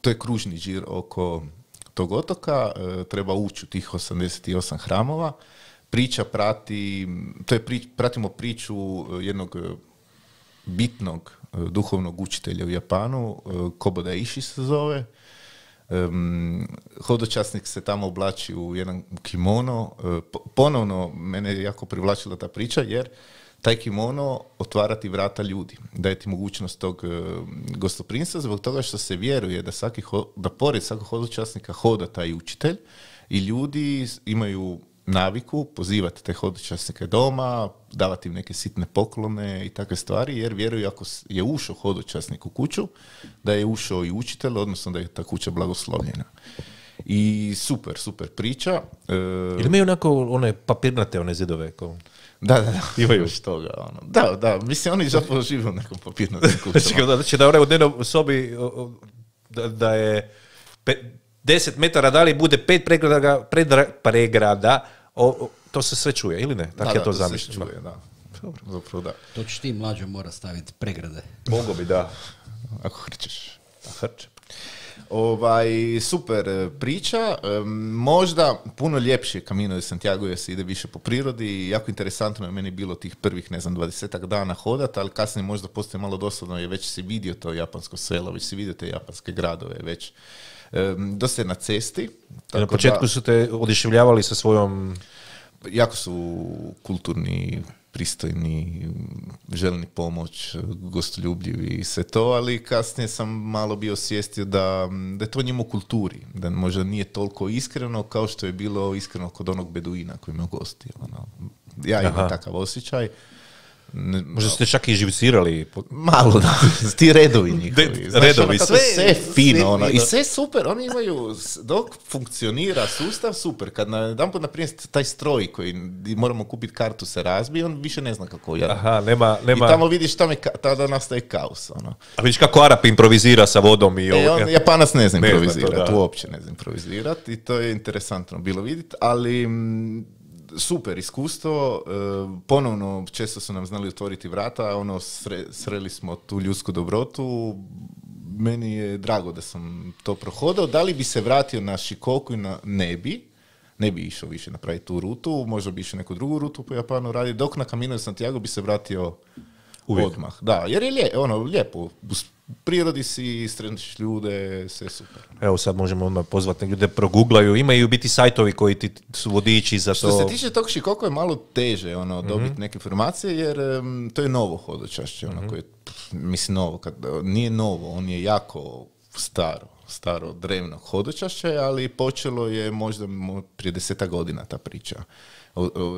To je kružni žir oko tog otoka, treba ući u tih 88 hramova. Priča prati, to je pratimo priču jednog bitnog duhovnog učitelja u Japanu, e, Koboda Ishi se zove. Em, hodočasnik se tamo oblači u jedan kimono. E, po- ponovno, mene je jako privlačila ta priča, jer taj kimono otvara ti vrata ljudi, daje ti mogućnost tog e, gostoprinstva zbog toga što se vjeruje da, svaki, da pored svakog hodočasnika hoda taj učitelj i ljudi imaju naviku pozivati te hodočasnike doma, davati im neke sitne poklone i takve stvari, jer vjeruju ako je ušao hodočasnik u kuću, da je ušao i učitelj, odnosno da je ta kuća blagoslovljena. I super, super priča. E, Ili imaju onako one papirnate one zidove? Ko... da, da, da. Imaju. Još toga, ono. Da, da, mislim, oni zapravo žive u nekom papirnatom Znači, kućama. da, znači da onaj u dnevnoj sobi da, da je pe, 10 metara dalje bude pet pregrada, pregrada o, o, to se sve čuje, ili ne? Tako Da, ja to se zamišljam. čuje, da. Zapravo da. To ćeš ti mlađo mora staviti pregrade. Mogu bi, da. Ako hrčeš. Hrče. Ovaj, super e, priča, e, možda puno ljepše Camino de Santiago jer se ide više po prirodi i jako interesantno je meni bilo tih prvih, ne znam, dvadesetak dana hodat, ali kasnije možda postoje malo dosadno jer već si vidio to japansko selo, već si vidio te japanske gradove, već e, dosta je na cesti. Na početku da- su te odišivljavali sa svojom... jako su kulturni, pristojni, željni pomoć, gostoljubljivi i sve to, ali kasnije sam malo bio osvijestio da, da je to njemu kulturi, da možda nije toliko iskreno kao što je bilo iskreno kod onog beduina koji me ugostio. Ono. Ja imam Aha. takav osjećaj. Ne- Možda ste čak i živcirali. Malo, da. Ti redovi njihovi. De- Znaš, redovi, ono sve- sve, fino, sve ono. I sve super. Oni imaju, dok funkcionira sustav, super. Kad na jedan put, na primjer, taj stroj koji moramo kupiti kartu se razbije, on više ne zna kako ja. Aha, nema... I nema tamo vidiš, tamo je tada nastaje kaos. Ono. A vidiš kako Arap improvizira sa vodom i E, ovo. on, Japanac ne zna improvizirati, uopće ne zna improvizirati i to je interesantno bilo vidjeti, ali mm, super iskustvo, e, ponovno često su nam znali otvoriti vrata, ono sre- sreli smo tu ljudsku dobrotu, meni je drago da sam to prohodao, da li bi se vratio na Shikoku i na ne bi, ne bi išao više napraviti tu rutu, možda bi išao neku drugu rutu po Japanu raditi, dok na Camino de Santiago bi se vratio Uvijek. odmah. Da, jer je lije, ono, lijepo, u prirodi si, sretniš ljude, sve super. Evo sad možemo odmah pozvati ljude proguglaju. Imaju biti sajtovi koji ti su vodiči za Što to. se tiče tog Shikoku je malo teže ono, dobiti neke informacije jer em, to je novo hodočašće, ono koje, pff, mislim novo, kad, nije novo, on je jako staro, staro drevno hodočašće, ali počelo je možda mo- prije deseta godina ta priča.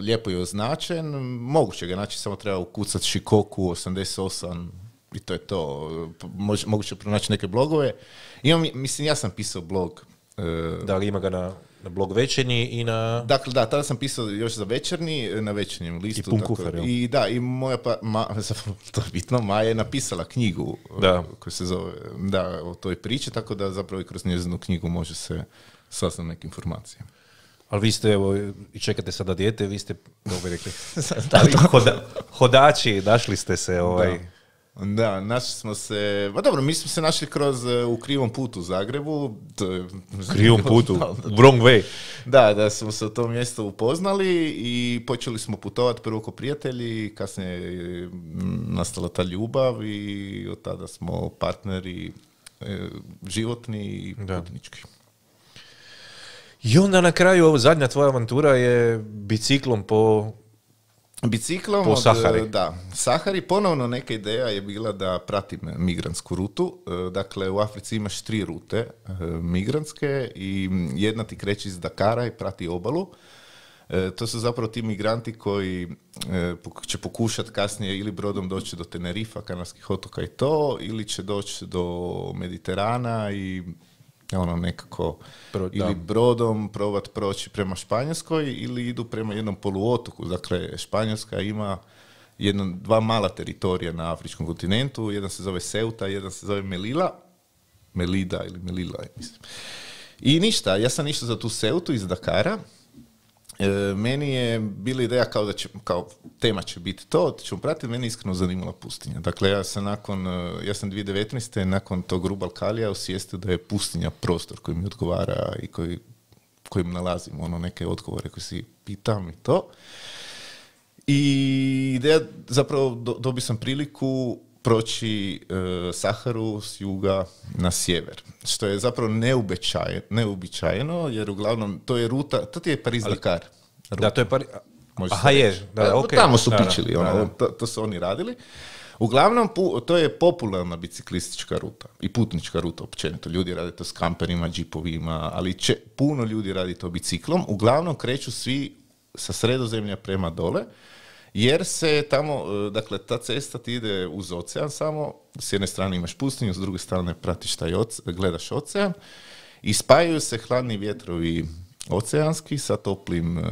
Lijepo je označen, moguće ga naći, samo treba ukucati Shikoku 88 i to je to. Mož, moguće pronaći neke blogove. Imam, mislim, ja sam pisao blog e, Da li ima ga na, na blog večernji i na... Dakle, da, tada sam pisao još za večernji, na večernjem listu. I pun tako- kufer, jel? I da, i moja pa, ma, to je bitno, Maja je napisala knjigu Da. koja se zove, da, o toj priči, tako da zapravo i kroz njezinu knjigu može se saznati neke informacije. Ali vi ste, evo, i čekate sada dijete, vi ste, dobro bi rekli, hoda- hodači, našli ste se, ovaj... Da, našli smo se, ma dobro, mi smo se našli kroz, e, u krivom putu u Zagrebu. To je, krivom putu, Da, wrong way. Da, da smo se u tom mjestu upoznali i počeli smo putovati prvo ko prijatelji, kasnije je nastala ta ljubav i od tada smo partneri e, životni i Da. I onda na kraju, ovo zadnja tvoja avantura je biciklom po... Biciklom Po od, Sahari. Da, Sahari. Ponovno neka ideja je bila da pratim migrantsku rutu. E, Dakle, u Africi imaš tri rute e, migrantske i jedna ti kreće iz Dakara i prati obalu. E, to su zapravo ti migranti koji će pokušati kasnije ili brodom doći do Tenerifa, Kanarskih otoka i to, ili će doći do Mediterana i ono nekako Pro- ili da. brodom probat proći prema Španjolskoj ili idu prema jednom poluotoku. Dakle, Španjolska ima jedno, dva mala teritorija na afričkom kontinentu, jedan se zove Ceuta, jedan se zove Melilla Melida ili Melila, mislim. I ništa, ja sam išao za tu Seutu iz Dakara. E, meni je bila ideja kao da će, kao tema će biti to, ćemo pratiti, meni je iskreno zanimala pustinja. Dakle, ja sam nakon, e, ja sam 2019. nakon tog Rubalkalija osvijestio da je pustinja prostor koji mi odgovara i koji, kojim nalazim ono neke odgovore koje si pitam i to. I ideja, zapravo do, dobio sam priliku proći e, Saharu s juga na sjever. Što je zapravo neuobičajeno, jer uglavnom to je ruta, to ti je Pariz Dakar. Da, to je par... Može Aha, je. reći. Da, Pa, ok. Tamo su Da, da. pičili, Da, ono, da. To, to su oni radili. Uglavnom, pu- to je popularna biciklistička ruta i putnička ruta općenito. Ljudi rade to s kamperima, džipovima, ali će, puno ljudi radi to biciklom. Uglavnom kreću svi sa sredozemlja prema dole, jer se tamo, e, dakle, ta cesta ti ide uz ocean samo, s jedne strane imaš pustinju, s druge strane pratiš taj oce- gledaš ocean i spajaju se hladni vjetrovi oceanski sa toplim e,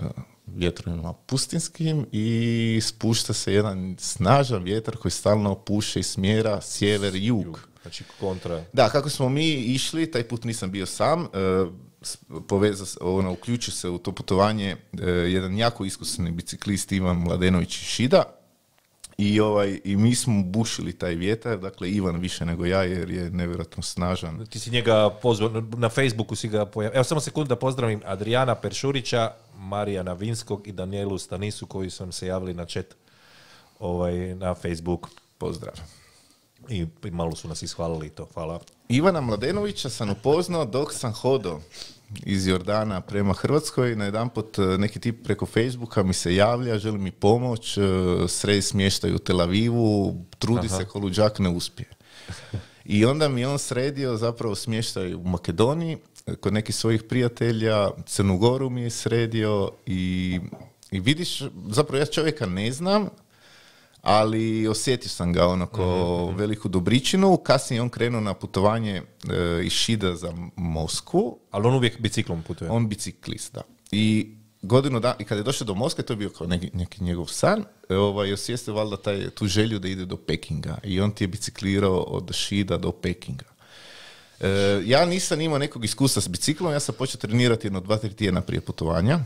vjetrovima pustinskim i spušta se jedan snažan vjetar koji stalno puše iz smjera sjever-jug. Znači kontra. Da, kako smo mi išli, taj put nisam bio sam, e, poveza, ono, uključio se u to putovanje e, jedan jako iskusni biciklist Ivan Mladenović Šida i, ovaj, i mi smo bušili taj vjetar, dakle Ivan više nego ja jer je nevjerojatno snažan. Ti si njega pozvao, na- Facebooku si ga pojavio. Evo samo sekundu da pozdravim Adriana Peršurića, Marijana Vinskog i Danielu Stanisu koji su nam se javili na chat ovaj, na Facebook. Pozdrav. I, i malo su nas ishvalili to. Hvala. Ivana Mladenovića sam upoznao dok sam hodao iz Jordana prema Hrvatskoj. Najedanput e, neki tip preko Facebooka mi se javlja, želi mi pomoć, e, sred smještaj u Tel Avivu, trudi se ko luđak ne uspije. I onda mi je on sredio zapravo smještaj u Makedoniji, e, kod nekih svojih prijatelja, Crnu Goru mi je sredio i, i vidiš, zapravo ja čovjeka ne znam, ali osjetio sam ga ono ko veliku dobričinu. Kasnije je on krenuo na putovanje e, iz Šida za Moskvu. Ali on uvijek biciklom putuje. On biciklist, da. I godinu dana, i kad je došao do Moskve, to je bio kao neki, neki njegov san, e, ovaj, osvijestio valjda taj, tu želju da ide do Pekinga. I on ti je biciklirao od Šida do Pekinga. E, ja nisam imao nekog iskustva s biciklom, ja sam počeo trenirati jedno dva, tri tjedna prije putovanja.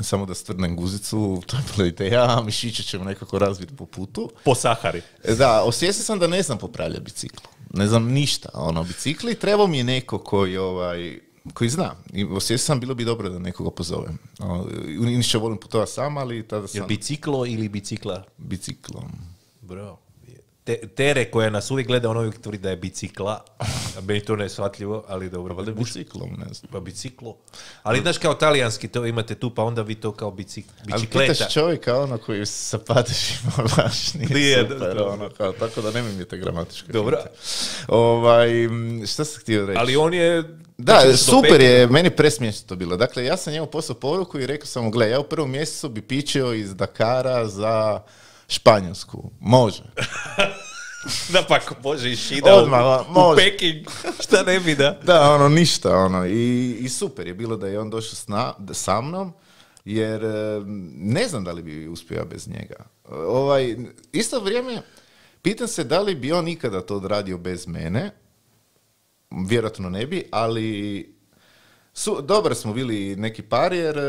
Samo da stvrdnem guzicu, to je bila ideja, a mišiće ćemo nekako razviti po putu. Po Sahari. E, Da, osvijestio sam da ne znam popravljati bicikl. Ne znam ništa ono bicikli. Trebao mi je neko koji, ovaj, koji zna. I osvijestio sam bilo bi dobro da nekoga pozovem. O, Inače volim putovati sam, ali tada Je sam biciklo ili bicikla? biciklom. Bro. Te, tere koja nas uvijek gleda, ono uvijek tvrdi da je bicikla. Meni to ne shvatljivo, ali dobro. Valjda buš- Biciklom, ne znam. Pa biciklo. Ali znaš kao talijanski to imate tu, pa onda vi to kao bicik, Ali bicikleta. pitaš čovjeka ono koji sa padežima baš nije, Nije, super, ono, kao, tako da nemoj mi te gramatičke Dobro. Ovaj, šta sam htio reći? Ali on je... Da, super je, meni presmiješno to bilo. Dakle, ja sam njemu poslao poruku i rekao sam mu, gle, ja u prvom mjesecu bi pičio iz Dakara za Španjolsku. Može. Da pa ako može i šida Odmah, u, u može. Peking. Šta ne bi da? Da, ono, ništa, ono. I, i super je bilo da je on došao s na- da- sa mnom, jer e, ne znam da li bi uspio bez njega. Ovaj, isto vrijeme, pitam se da li bi on ikada to odradio bez mene. Vjerojatno ne bi, ali su, dobar smo bili neki par jer e,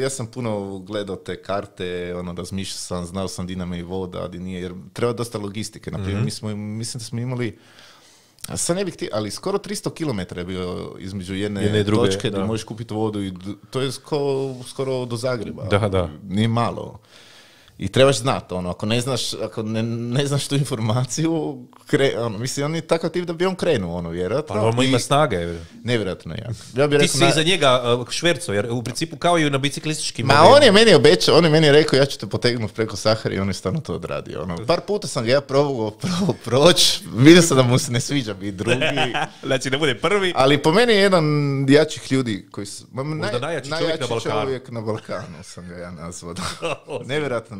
ja sam puno gledao te karte, ono, razmišljao sam, znao sam di nam je i voda, di nije, jer treba dosta logistike. Naprimjer, mi smo, mislim da smo imali a sad ne bih ti, ali skoro 300 km je bio između jedne, Jedne druge, točke da. možeš kupiti vodu i to je sko- skoro do Zagreba. Da, da. Nije malo. I trebaš znati, ono, ako ne znaš, ako ne, ne znaš tu informaciju, kre, ono, mislim, on je takav tip da bi on krenuo, ono, vjerojatno. Pa on ima snage. Nevjerojatno jak. Ja bih Ti rekao, si na- iza njega uh, šverco, jer u principu kao i na biciklističkim Ma modelima. on je meni obećao, on je meni rekao ja ću te potegnuti preko Sahare i on je stvarno to odradio. Ono, par puta sam ga ja probao, probao proći, vidio sam da mu se ne sviđa biti drugi, Znači da bude prvi. ali po meni je jedan jačih ljudi koji su... ma, naj- najjači čovjek na Balkanu. čovjek na Balkanu sam ga ja nazvao.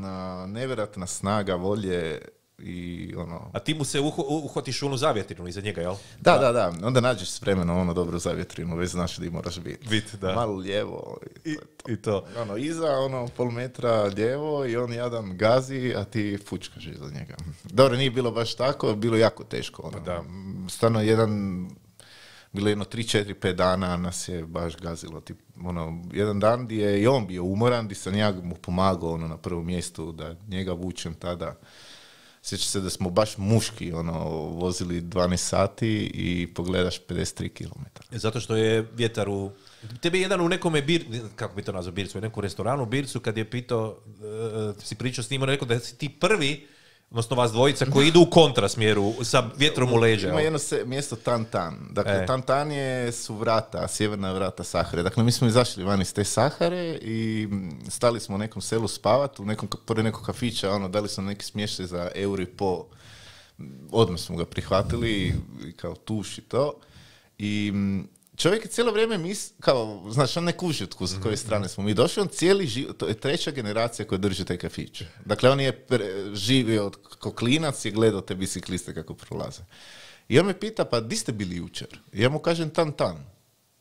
nevjerojatna, nevjerojatna snaga, volje i ono... A ti mu se uho, uhvatiš u onu zavjetrinu iza njega, jel? Da, da, da, onda nađeš s vremenom ono dobru zavjetrinu, već znaš di moraš biti. Bit, da. Malo lijevo i, I, I to. ono, iza, ono, pol metra lijevo i on jadan gazi, a ti fučkaš iza njega. Dobro, nije bilo baš tako, bilo jako teško. Ono. Da. Stvarno jedan bilo je jedno 3, 4, 5 dana nas je baš gazilo. Tip, ono, jedan dan gdje je i on bio umoran, gdje sam ja mu pomagao ono, na prvom mjestu da njega vučem tada. Sjeća se da smo baš muški ono, vozili 12 sati i pogledaš 53 km. Zato što je vjetar u... Tebi je jedan u nekome bir, kako bi to nazvao bircu, u nekom restoranu bircu kad je pitao, e, si pričao s njim, rekao da si ti prvi, odnosno vas dvojica koji idu u kontrasmjeru sa vjetrom u leđa. Ima jedno se, mjesto Tantan. Dakle, E. Tantan je, su vrata, sjeverna vrata Sahare. Dakle, mi smo izašli van iz te Sahare i mm, stali smo u nekom selu spavat, u nekom, pored nekog kafića, ono, dali smo neki smještaj za euro i pol. Odmah smo ga prihvatili i, i kao tuš i to. I mm, čovjek je cijelo vrijeme mis, kao, znaš, on ne kuži od s koje strane smo mi došli, on cijeli život, to je treća generacija koja drži taj kafić. Dakle, on je pre- živio od ko klinac i gledao te bicikliste kako prolaze. I on me pita, pa di ste bili jučer? I ja mu kažem tan tan.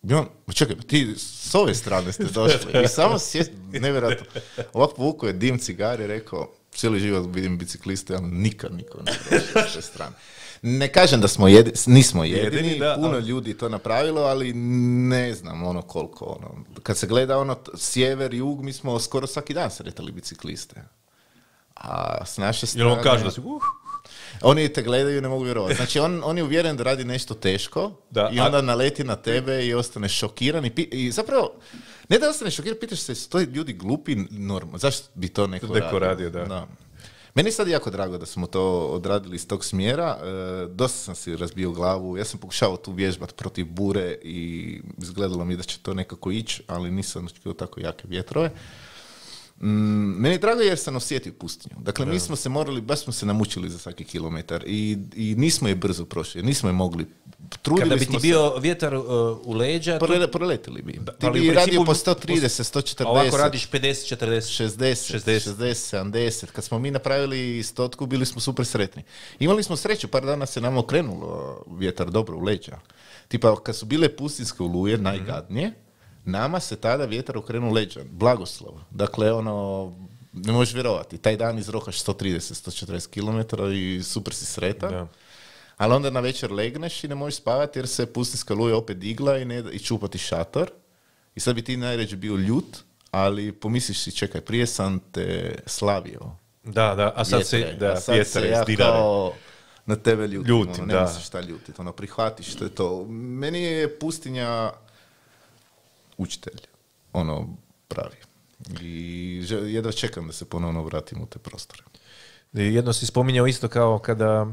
I on, "Ma čekaj, ti s ove strane ste došli. I samo sjest, nevjerojatno. Ovako povukao je dim cigare i rekao, cijeli život vidim bicikliste, ali nikad niko ne došao s te strane. Ne kažem da smo jedi, nismo jedini, Jedini, da, puno ali- ljudi to napravilo, ali ne znam ono koliko. Ono. Kad se gleda ono sjever jug, mi smo skoro svaki dan sretali bicikliste. A s naše strane... on kaže da si, uh, Oni te gledaju i ne mogu vjerovati. Znači, on, on je uvjeren da radi nešto teško Da, i a- onda naleti na tebe i ostane šokiran. I, pi- i zapravo, ne da ostane šokiran, pitaš se, su to ljudi glupi normalno? Zašto bi to neko, Neko radio? radio, da. Meni je sad jako drago da smo to odradili iz tog smjera. E, dosta sam si razbio glavu. Ja sam pokušavao tu vježbat protiv bure i izgledalo mi da će to nekako ići, ali nisam očekivao tako jake vjetrove. Mm, meni je drago jer sam osjetio pustinju. Dakle, mi smo se morali, baš smo se namučili za svaki kilometar i, i nismo je brzo prošli, nismo je mogli. Trudili kada bi ti bio vjetar uh, u leđa, se, prele, preletili bi. Ti ali bi radio po 130, 140, a ovako radiš 50, 40. 60, 60, 60, 70. Kad smo mi napravili stotku, bili smo super sretni. Imali smo sreću, par dana se nam okrenulo vjetar dobro u leđa. Tipa, kad su bile pustinske oluje, najgadnije, nama se tada vjetar okrenuo u leđa. Blagoslov. Dakle, ono, ne možeš vjerovati. Taj dan izrohaš 130, 140 km i super si sretan. Da. Ali onda na večer legneš i ne možeš spavati jer se pustinska luja opet digla i, ne, i čupa ti šator. I sad bi ti najređe bio ljut, ali pomisliš si, čekaj, prije sam te slavio. Da, da, a sad se, da, a sad se ja kao na tebe ljutim. Ljutim, ono, nema da. se šta ljutiti. Ono, prihvatiš što je to. Meni je pustinja učitelj. Ono, pravi. I jedva čekam da se ponovno vratim u te prostore. Jedno si spominjao isto kao kada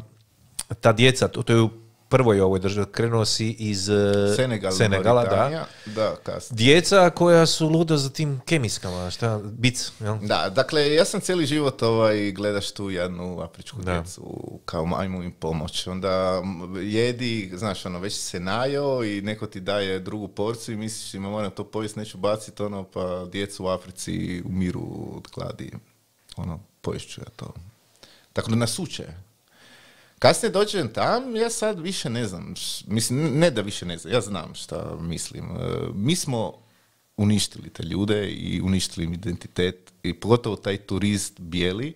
ta djeca, to je u prvoj ovoj državi, krenuo si iz uh, Senegal, Senegala, da. Da. Djeca koja su luda za tim kemiskama, šta, bic, jel? Da, dakle, ja sam cijeli život ovaj, gledaš tu jednu afričku Da. djecu, kao ajmo im pomoć. Onda jedi, znaš, ono, već se najao i neko ti daje drugu porciju i misliš, ima moram to pojesti, neću baciti, ono, pa djecu u Africi umiru od gladi. Ono, poješću ja to. Tako da nas uče. Kasnije dođem tam, ja sad više ne znam. Mislim, ne da više ne znam, ja znam šta mislim. E, Mi smo uništili te ljude i uništili im identitet i pogotovo taj turist bijeli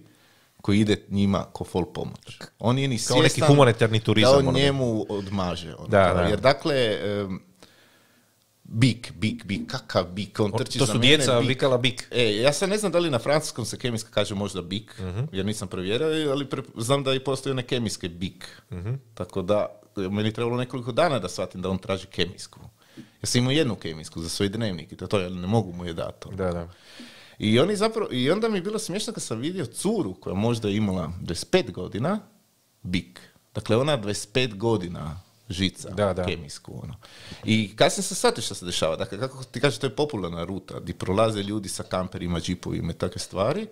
koji ide njima ko fol pomoć. On nije ni Kao neki svjestan humanitarni turizam, Da on ono. njemu odmaže. ono, Da, kao, da. Jer dakle, bik, bik, bik, kakav bik, on trči To za su mene, djeca bik. vikala bik. E, ja sad ne znam da li na francuskom se kemijska kaže možda bik, Mhm. jer nisam provjerio, ali pre- znam da i postoje one kemijske bik. Mhm. Tako da, meni je trebalo nekoliko dana da shvatim da on traži kemijsku. Ja sam imao jednu kemijsku za svoj dnevnik i to to, jer ne mogu mu je dati. Da, da. I, oni zapravo, I onda mi je bilo smiješno kad sam vidio curu koja možda je imala 25 godina, bik. Dakle, ona 25 godina žica Da, da. kemijsku. Ono. I kasnije sam shvatio što se dešava. Dakle, kako ti kažeš, to je popularna ruta gdje prolaze ljudi sa kamperima, džipovima i takve stvari.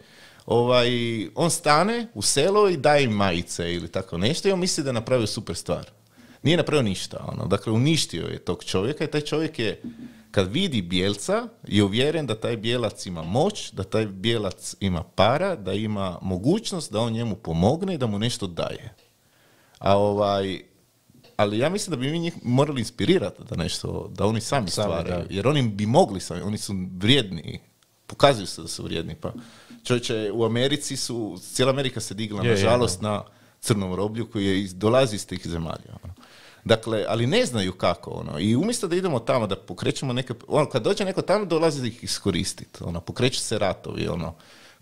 Ovaj, on stane u selo i daje im majice ili tako nešto i on misli da je napravio super stvar. Nije napravio ništa. Ono. Dakle, uništio je tog čovjeka i taj čovjek je kad vidi bijelca je uvjeren da taj bijelac ima moć, da taj bijelac ima para, da ima mogućnost da on njemu pomogne i da mu nešto daje. A ovaj, ali ja mislim da bi mi njih morali inspirirati da nešto, da oni sami, Sami, stvaraju. Jer oni bi mogli sami, oni su vrijedni, pokazuju se da su vrijedni. Pa čovječe, u Americi su, cijela Amerika se digla, Je, je, nažalost, na crnom roblju koji je iz, dolazi iz tih zemalja. ono. Dakle, ali ne znaju kako, ono. I umjesto da idemo tamo, da pokrećemo neke, ono, kad dođe neko tamo, dolazi da ih iskoristiti, ono, pokreću se ratovi, ono.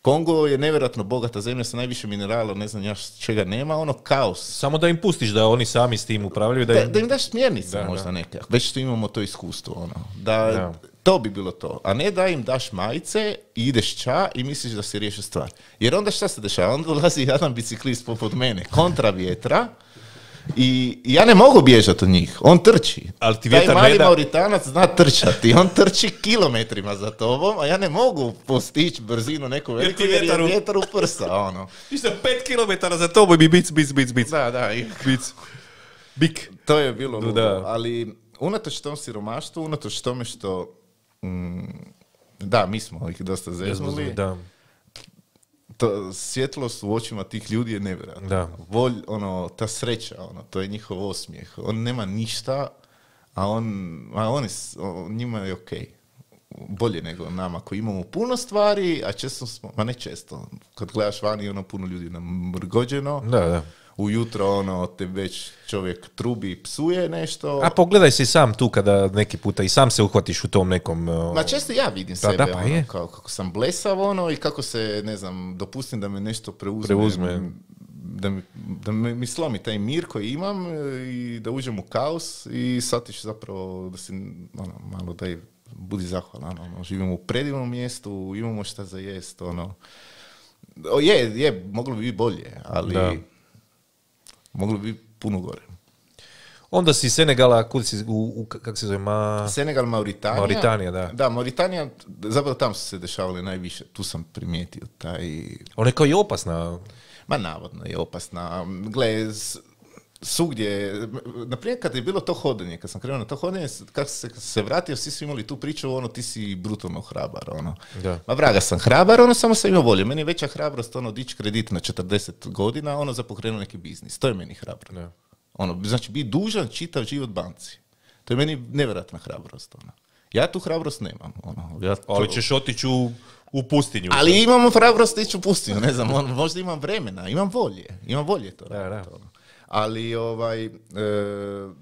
Kongo je nevjerojatno bogata zemlja sa najviše minerala, ne znam ja čega nema, ono, kaos. Samo da im pustiš da oni sami s tim upravljaju. Da Da, im... da im daš smjernice Da, možda da. neke, već što imamo to iskustvo, ono. Da, Da. to bi bilo to. A ne da im daš majice i ideš ča i misliš da si riješio stvar. Jer onda šta se dešava? Onda dolazi jedan biciklist poput mene, kontra vjetra, i ja ne mogu bježati od njih. On trči. Ali ti Taj vjetar mali ne da- Mauritanac zna trčati. On trči kilometrima za tobom, a ja ne mogu postići brzinu neku veliku jer je vjetar u- vjetar u prsa. Ono. Ništa, pet kilometara za tobom i bic, bic, bic, bic. Da, da. I Bic. Bik. to je bilo ludo. Da. Ali unatoč tom siromaštvu, unatoč tome što... mm, da, mi smo ih dosta zeznuli. Da. To, svjetlost u očima tih ljudi je nevjerojatno. Da. Volj, ono, ta sreća, ono, to je njihov osmijeh. On nema ništa, a on, a oni, s- o- njima je okej. Bolje nego nama koji imamo puno stvari, a često smo, ma ne često, kad gledaš vani, ono, puno ljudi nam mrgođeno. Da, da. Ujutro, ono, te već čovjek trubi psuje nešto. A pogledaj si sam tu kada neki puta i sam se uhvatiš u tom nekom... uh, Ma često ja vidim Da, sebe, da, pa ono, je. kao, kako sam blesav, ono, i kako se, ne znam, dopustim da me nešto preuzme. Preuzme. Da, mi, da mi slomi taj mir koji imam e, i da uđem u kaos i shvatiš zapravo da si, ono, malo daj, budi zahvalan, ono, živimo u predivnom mjestu, imamo šta za jest, ono. O, je, je, moglo bi biti bolje, ali Da. Moglo bi puno gore. Onda si Senegala, kud si, u, u kako se zove, ma... Senegal, Mauritanija. Mauritanija, da. Da, Mauritanija, zapravo tam su se dešavale najviše. Tu sam primijetio taj... Ona je kao i opasna. Ma navodno je opasna. Gle, svugdje, na primjer kad je bilo to hodanje, kad sam krenuo na to hodanje, kad se, kad se vratio, svi su imali tu priču, ono, ti si brutalno hrabar, ono. Da. Ma vraga sam hrabar, ono, samo sam imao volje. Meni je veća hrabrost, ono, dići kredit na 40 godina, ono, za pokrenuti neki biznis. To je meni hrabro. Da. Ono, znači, biti dužan čitav život banci. To je meni nevjerojatna hrabrost, ono. Ja tu hrabrost nemam, ono. Ja to- Ali ćeš otići u, u pustinju. ali imamo hrabrost ići u pustinu, ne znam, on, možda imam vremena, imam volje, imam volje to Da, da. ono. Ali, ovaj, e,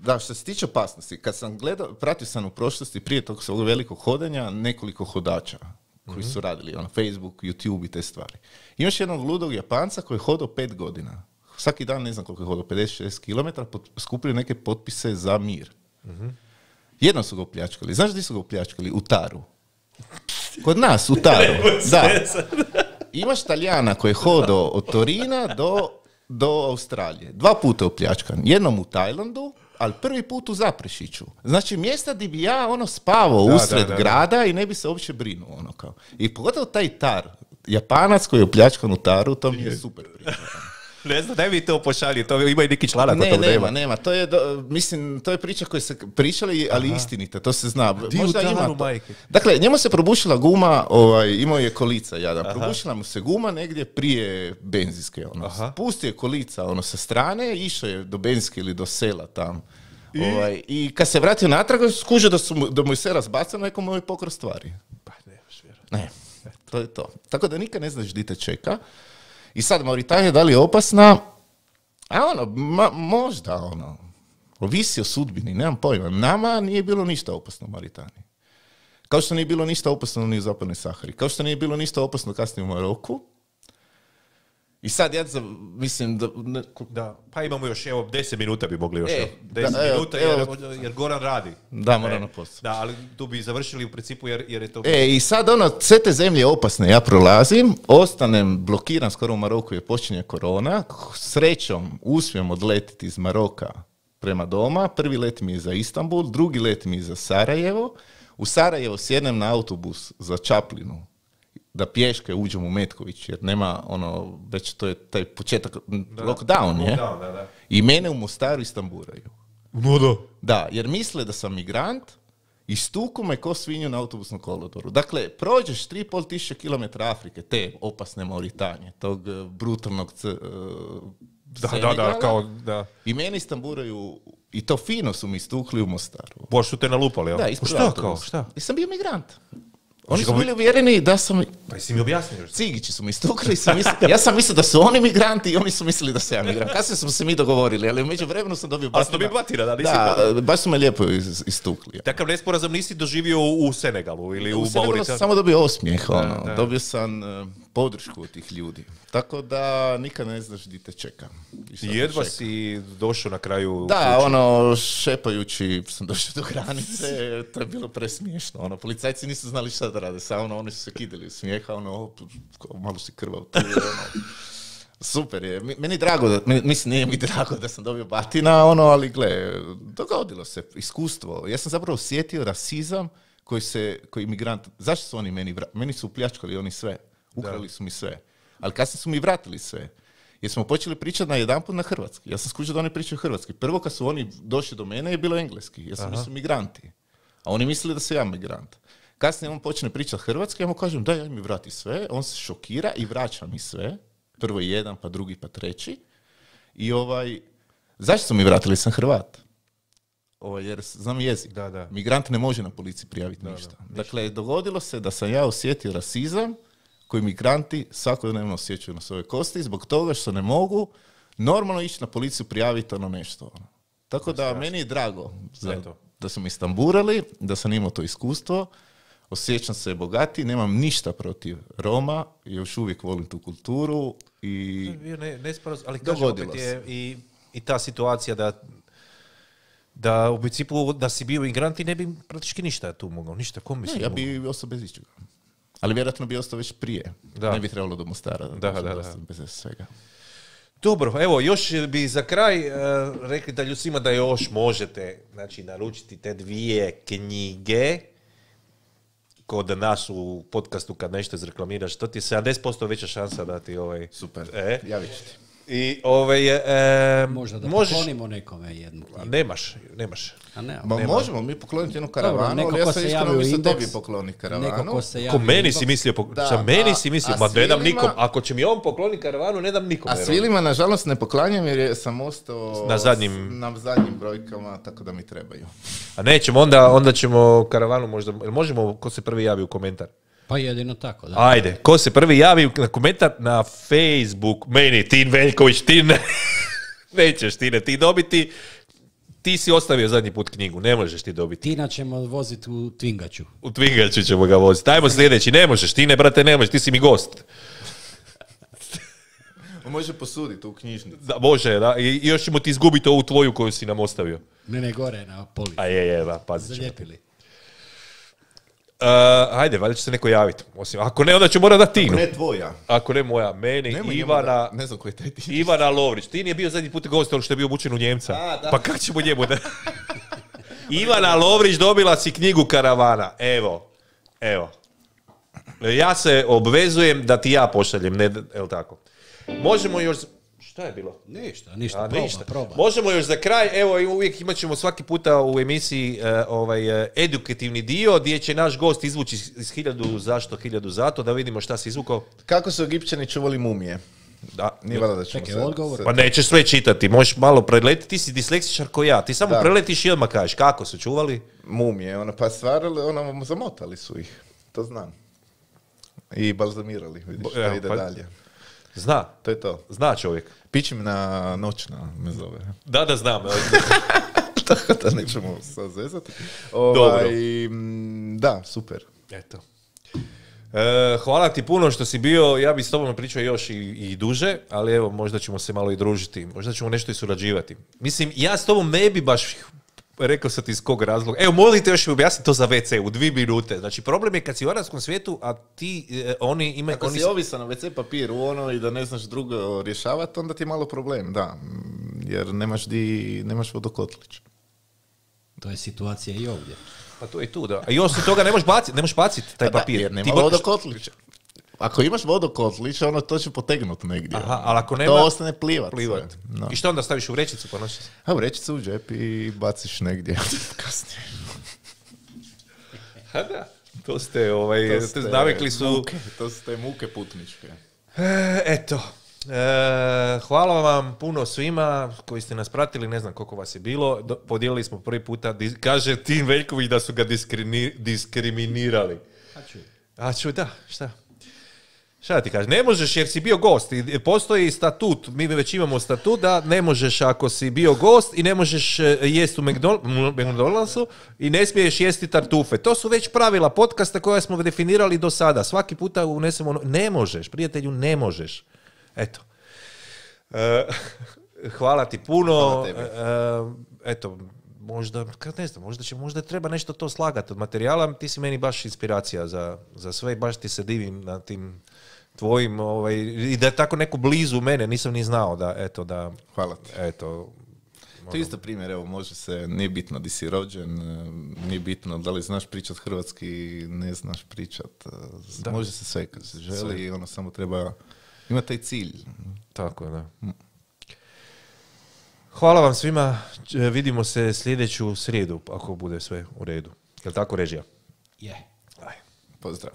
da, što se tiče opasnosti, kad sam gledao, pratio sam u prošlosti prije tog svog velikog hodanja nekoliko hodača koji su radili, ono, Facebook, YouTube i te stvari. Imaš jednog ludog Japanca koji je hodao pet godina. Svaki dan, ne znam koliko je hodao, 56 km, pot, skupili neke potpise za mir. Jednom su ga opljačkali. Znaš gdje su ga opljačkali? U Taru. Kod nas, u Taru. Da. Imaš Talijana koji je hodao od Torina do, do Australije. Dva puta je opljačkan. Jednom u Tajlandu, ali prvi put u Zaprešiću. Znači mjesta gdje bi ja ono spavao Da, usred da, da, da. grada i ne bi se uopće brinuo. Ono kao. I pogotovo taj Tar. Japanac koji je opljačkan u Taru, to mi je super priča. Ne znam, daj mi to pošalje, to ima i neki članak o Ne, tom nema, nema. To je, do- mislim, to je priča koju se pričali, ali istinita, to se zna. Di Možda ima to. majke? Dakle, njemu se probušila guma, ovaj, imao je kolica jadan. Probušila mu se guma negdje prije benzinske. Ono. Aha. Pustio je kolica ono, sa strane, išao je do benzinske ili do sela tam. I, ovaj, i kad se vratio natrag, skužio da, su mu, da mu je se razbacano, neko mu je pokro stvari. Pa, ne. Ne, to je to. Tako da nikad ne znaš di te čeka. I sad, Mauritanija da li je opasna? A ono, ma, možda ono, ovisi o sudbini, nemam pojma. Nama nije bilo ništa opasno u Mauritaniji. Kao što nije bilo ništa opasno ni u Zapadnoj Sahari. Kao što nije bilo ništa opasno kasnije u Maroku. I sad ja za- mislim da... ne- Da, pa imamo još, evo, 10 minuta bi mogli još. E, evo, 10 da, evo, minuta, evo. jer, jer Goran radi. Da, mora E, na posao. Da, ali tu bi završili u principu jer, jer je to... E, i sad ono, sve te zemlje opasne, ja prolazim, ostanem blokiran skoro u Maroku jer počinje korona, srećom uspijem odletiti iz Maroka prema doma, prvi let mi je za Istanbul, drugi let mi je za Sarajevo, u Sarajevo sjednem na autobus za Čaplinu, da pješke uđem u Metković, jer nema ono, već to je taj početak, lockdown je, Da, da, da. i mene u Mostaru istamburaju. No da. Da, jer misle da sam migrant i stuku me ko svinju na autobusnom kolodoru. Dakle, prođeš 3,5 tisuće km Afrike, te opasne Mauritanije, tog eh, brutalnog c, eh, Da, da, da, kao, da. I meni istamburaju, i to fino su mi istukli u Mostaru. Boš su te nalupali, jel? Da, Pa šta, kao, šta? Jer sam bio migrant. Oni su bili uvjereni da sam Pa jesi mi objasnio? Cigići su mi istukli, sam ja sam mislio da su oni migranti i oni su mislili da sam ja migrant. Kasnije smo se mi dogovorili, ali u međuvremenu sam dobio Ali batina. mi batina, da, nisi Da, baš su me lijepo is- istukli. Takav nesporazum nisi doživio u, Senegalu ili u, U Senegalu sam samo dobio osmijeh, ono. da. Dobio sam e, podršku od tih ljudi. Tako da nikad ne znaš di te čeka. I Jedva čeka. si došao na kraju Da, kući. ono, šepajući sam došao do granice, to je bilo presmiješno. Ono, policajci nisu znali šta da rade, samo ono, oni su se kidali u smijeha, ono, malo si krvav tu, ono. Super je, meni drago, da, mi- mislim nije mi drago da sam dobio batina, ono, ali gle, dogodilo se iskustvo. Ja sam zapravo osjetio rasizam koji se, koji imigrant, zašto su oni meni, meni su pljačkali oni sve, ukrali su mi sve, ali kasnije su mi vratili sve. Jer smo počeli pričati na jedanput na hrvatski. Ja sam skužio da oni pričaju hrvatski. Prvo kad su oni došli do mene je bilo engleski. Ja sam mislio migranti. A oni mislili da sam ja migrant. Kasnije on počne pričati hrvatski, ja mu kažem da, ja mi vrati sve. On se šokira i vraća mi sve. Prvo jedan, pa drugi, pa treći. I ovaj, zašto su mi vratili? Sam Hrvat. Ovaj, jer znam jezik. Da, da. Migrant ne može na policiji prijaviti ništa. Dakle, dogodilo se da sam ja osjetio rasizam koji migranti svakodnevno osjećaju na svojoj kosti zbog toga što ne mogu normalno ići na policiju prijaviti ono nešto. ono. Tako da meni je drago za, da su mi istamburali, da sam imao to iskustvo, osjećam se bogati, nemam ništa protiv Roma, još uvijek volim tu kulturu i Bio ne, nesporazum, ali kažem, Dogodilo opet je i, i ta situacija da da u principu da si bio migrant i ne bi praktički ništa tu mogao, ništa, kom bi si Ne, ja bi ostao bez ičega. Ali vjerojatno bi ostao već prije. Da. Ne bi trebalo do Mostara. Da, da, da. ostati Bez svega. Dobro, evo, još bi za kraj e, rekli da ljudima da još možete znači, naručiti te dvije knjige kod nas u podcastu kad nešto izreklamiraš, to ti je 70% veća šansa da ti ovaj... Super. E, Javit ću ti. I ovaj, e, Možda da možeš, poklonimo nekome jednu A knjigu. nemaš, nemaš. A ne, Ma možemo mi pokloniti jednu karavanu, neko ali ja sam iskreno inbox, tebi pokloniti karavanu. Neko ko se javi Ko u meni inbox. si mislio, pok- Da, sa meni a- si mislio, ma ne dam svilima- nikom, ako će mi on pokloniti karavanu, ne dam nikom. A svilima, nažalost, ne poklanjam jer je- sam ostao Na zadnjim- na zadnjim brojkama, tako da mi trebaju. A nećemo, onda, onda ćemo karavanu možda, možemo, ko se prvi javi u komentar? Pa jedino tako, da. Ajde, ko se prvi javi na komentar na Facebook, meni, Tin Veljković, ti ne, nećeš ti ne, ti dobiti, ti si ostavio zadnji put knjigu, ne možeš ti dobiti. Tina ćemo voziti u Twingaču. U Twingaču ćemo ga voziti. Ajmo sljedeći, ne možeš, ti ne, brate, ne možeš, ti si mi gost. Može posuditi u knjižnici. Da, može, da, i još ćemo ti izgubiti ovu tvoju koju si nam ostavio. Ne, ne, gore na poli. A je, je, da, pazit ćemo. Zalijepili. Uh, ajde, valjda će se neko javiti. Osim, ako ne, onda ću morat dati Tinu. Ne tvoja. Ako ne moja, meni, Nemoj njemu Ivana, da- ne znam koji je taj ti. Ivana Lovrić. Tin je bio zadnji put gost, ono što je bio obučen u Njemca. A, da. Pa kako ćemo njemu da... Ivana Lovrić dobila si knjigu Karavana. Evo, evo. Ja se obvezujem da ti ja pošaljem, ne, jel tako? Možemo još... Šta je bilo? Ništa, ništa, A, proba, ništa. proba. Možemo još za kraj, evo i uvijek imat ćemo svaki puta u emisiji e, ovaj e, edukativni dio gdje će naš gost izvući iz, iz hiljadu zašto, hiljadu zato, da vidimo šta si izvukao. Kako su Egipćani čuvali mumije? Da. Nije valjda da ćemo Čekaj, sad- odgovor? sad- Pa nećeš sve čitati, možeš malo preletiti, ti si disleksičar ko ja, ti samo Da. preletiš i odmah kažeš kako su čuvali. Mumije, ono, pa stvarali, ono, zamotali su ih. To znam. I balzamirali, vidiš, Bo- to evo, ide pa- dalje. Zna, To je to. zna čovjek. Pićim na noćna me zove. Da, da znam. Tako da nećemo sad zezati. Ovaj, mm, da, super. Eto. E, hvala ti puno što si bio, ja bi s tobom pričao još i, i duže, ali evo, možda ćemo se malo i družiti, možda ćemo nešto i surađivati. Mislim, ja s tobom ne bi baš rekao sam ti iz kog razloga. Evo, molim te još mi objasniti to za WC u dvije minute. Znači, problem je kad si u arabskom svijetu, a ti, e, oni imaju... Ako oni si ovisan na WC papiru ono i da ne znaš drugo rješavati, onda ti je malo problem, da. Jer nemaš di, nemaš vodokotlić. To je situacija i ovdje. Pa to je i tu, da. A još si toga ne možeš baciti, ne možeš baciti taj Da, papir. jer nema Ti moraš- vodokotlića. Ako imaš vodokotlić, ono to će potegnuti negdje. Aha, ali ako nema... To ostane plivat. Plivat. No. I što onda staviš u vrećicu pa nosiš? A vrećicu u džep i baciš negdje kasnije. Ha da. To ste, ovaj, To ste navikli su... Muke, to su te muke putničke. E, eto. E, hvala vam puno svima koji ste nas pratili, ne znam koliko vas je bilo. Do- podijelili smo prvi puta, dis- kaže Tim Veljković da su ga diskrini- diskriminirali. A čuj. A čuj, da, šta? Šta ti kažem, ne možeš jer si bio gost. I postoji statut, mi već imamo statut da ne možeš ako si bio gost i ne možeš e, jest u McDonald- McDonald'su i ne smiješ jesti tartufe. To su već pravila podcasta koja smo definirali do sada. Svaki puta unesemo ono, ne možeš, prijatelju, ne možeš. Eto. E, hvala ti puno. Hvala. E, eto, možda, kad ne znam, možda, će, možda treba nešto to slagati od materijala. Ti si meni baš inspiracija za, za sve i baš ti se divim na tim tvojim, ovaj, i da je tako neko blizu mene, nisam ni znao da, eto, da, Hvala ti. eto, To je isto primjer, evo, može se, nije bitno di si rođen, e, nije bitno da li znaš pričat hrvatski, ne znaš pričat, e, Da. može se sve kad se želi Sve. i ono samo treba, ima taj cilj. tako je, da. Hvala vam svima, Č- vidimo se sljedeću srijedu, ako bude sve u redu. Jel tako, režija? Je. Pozdrav.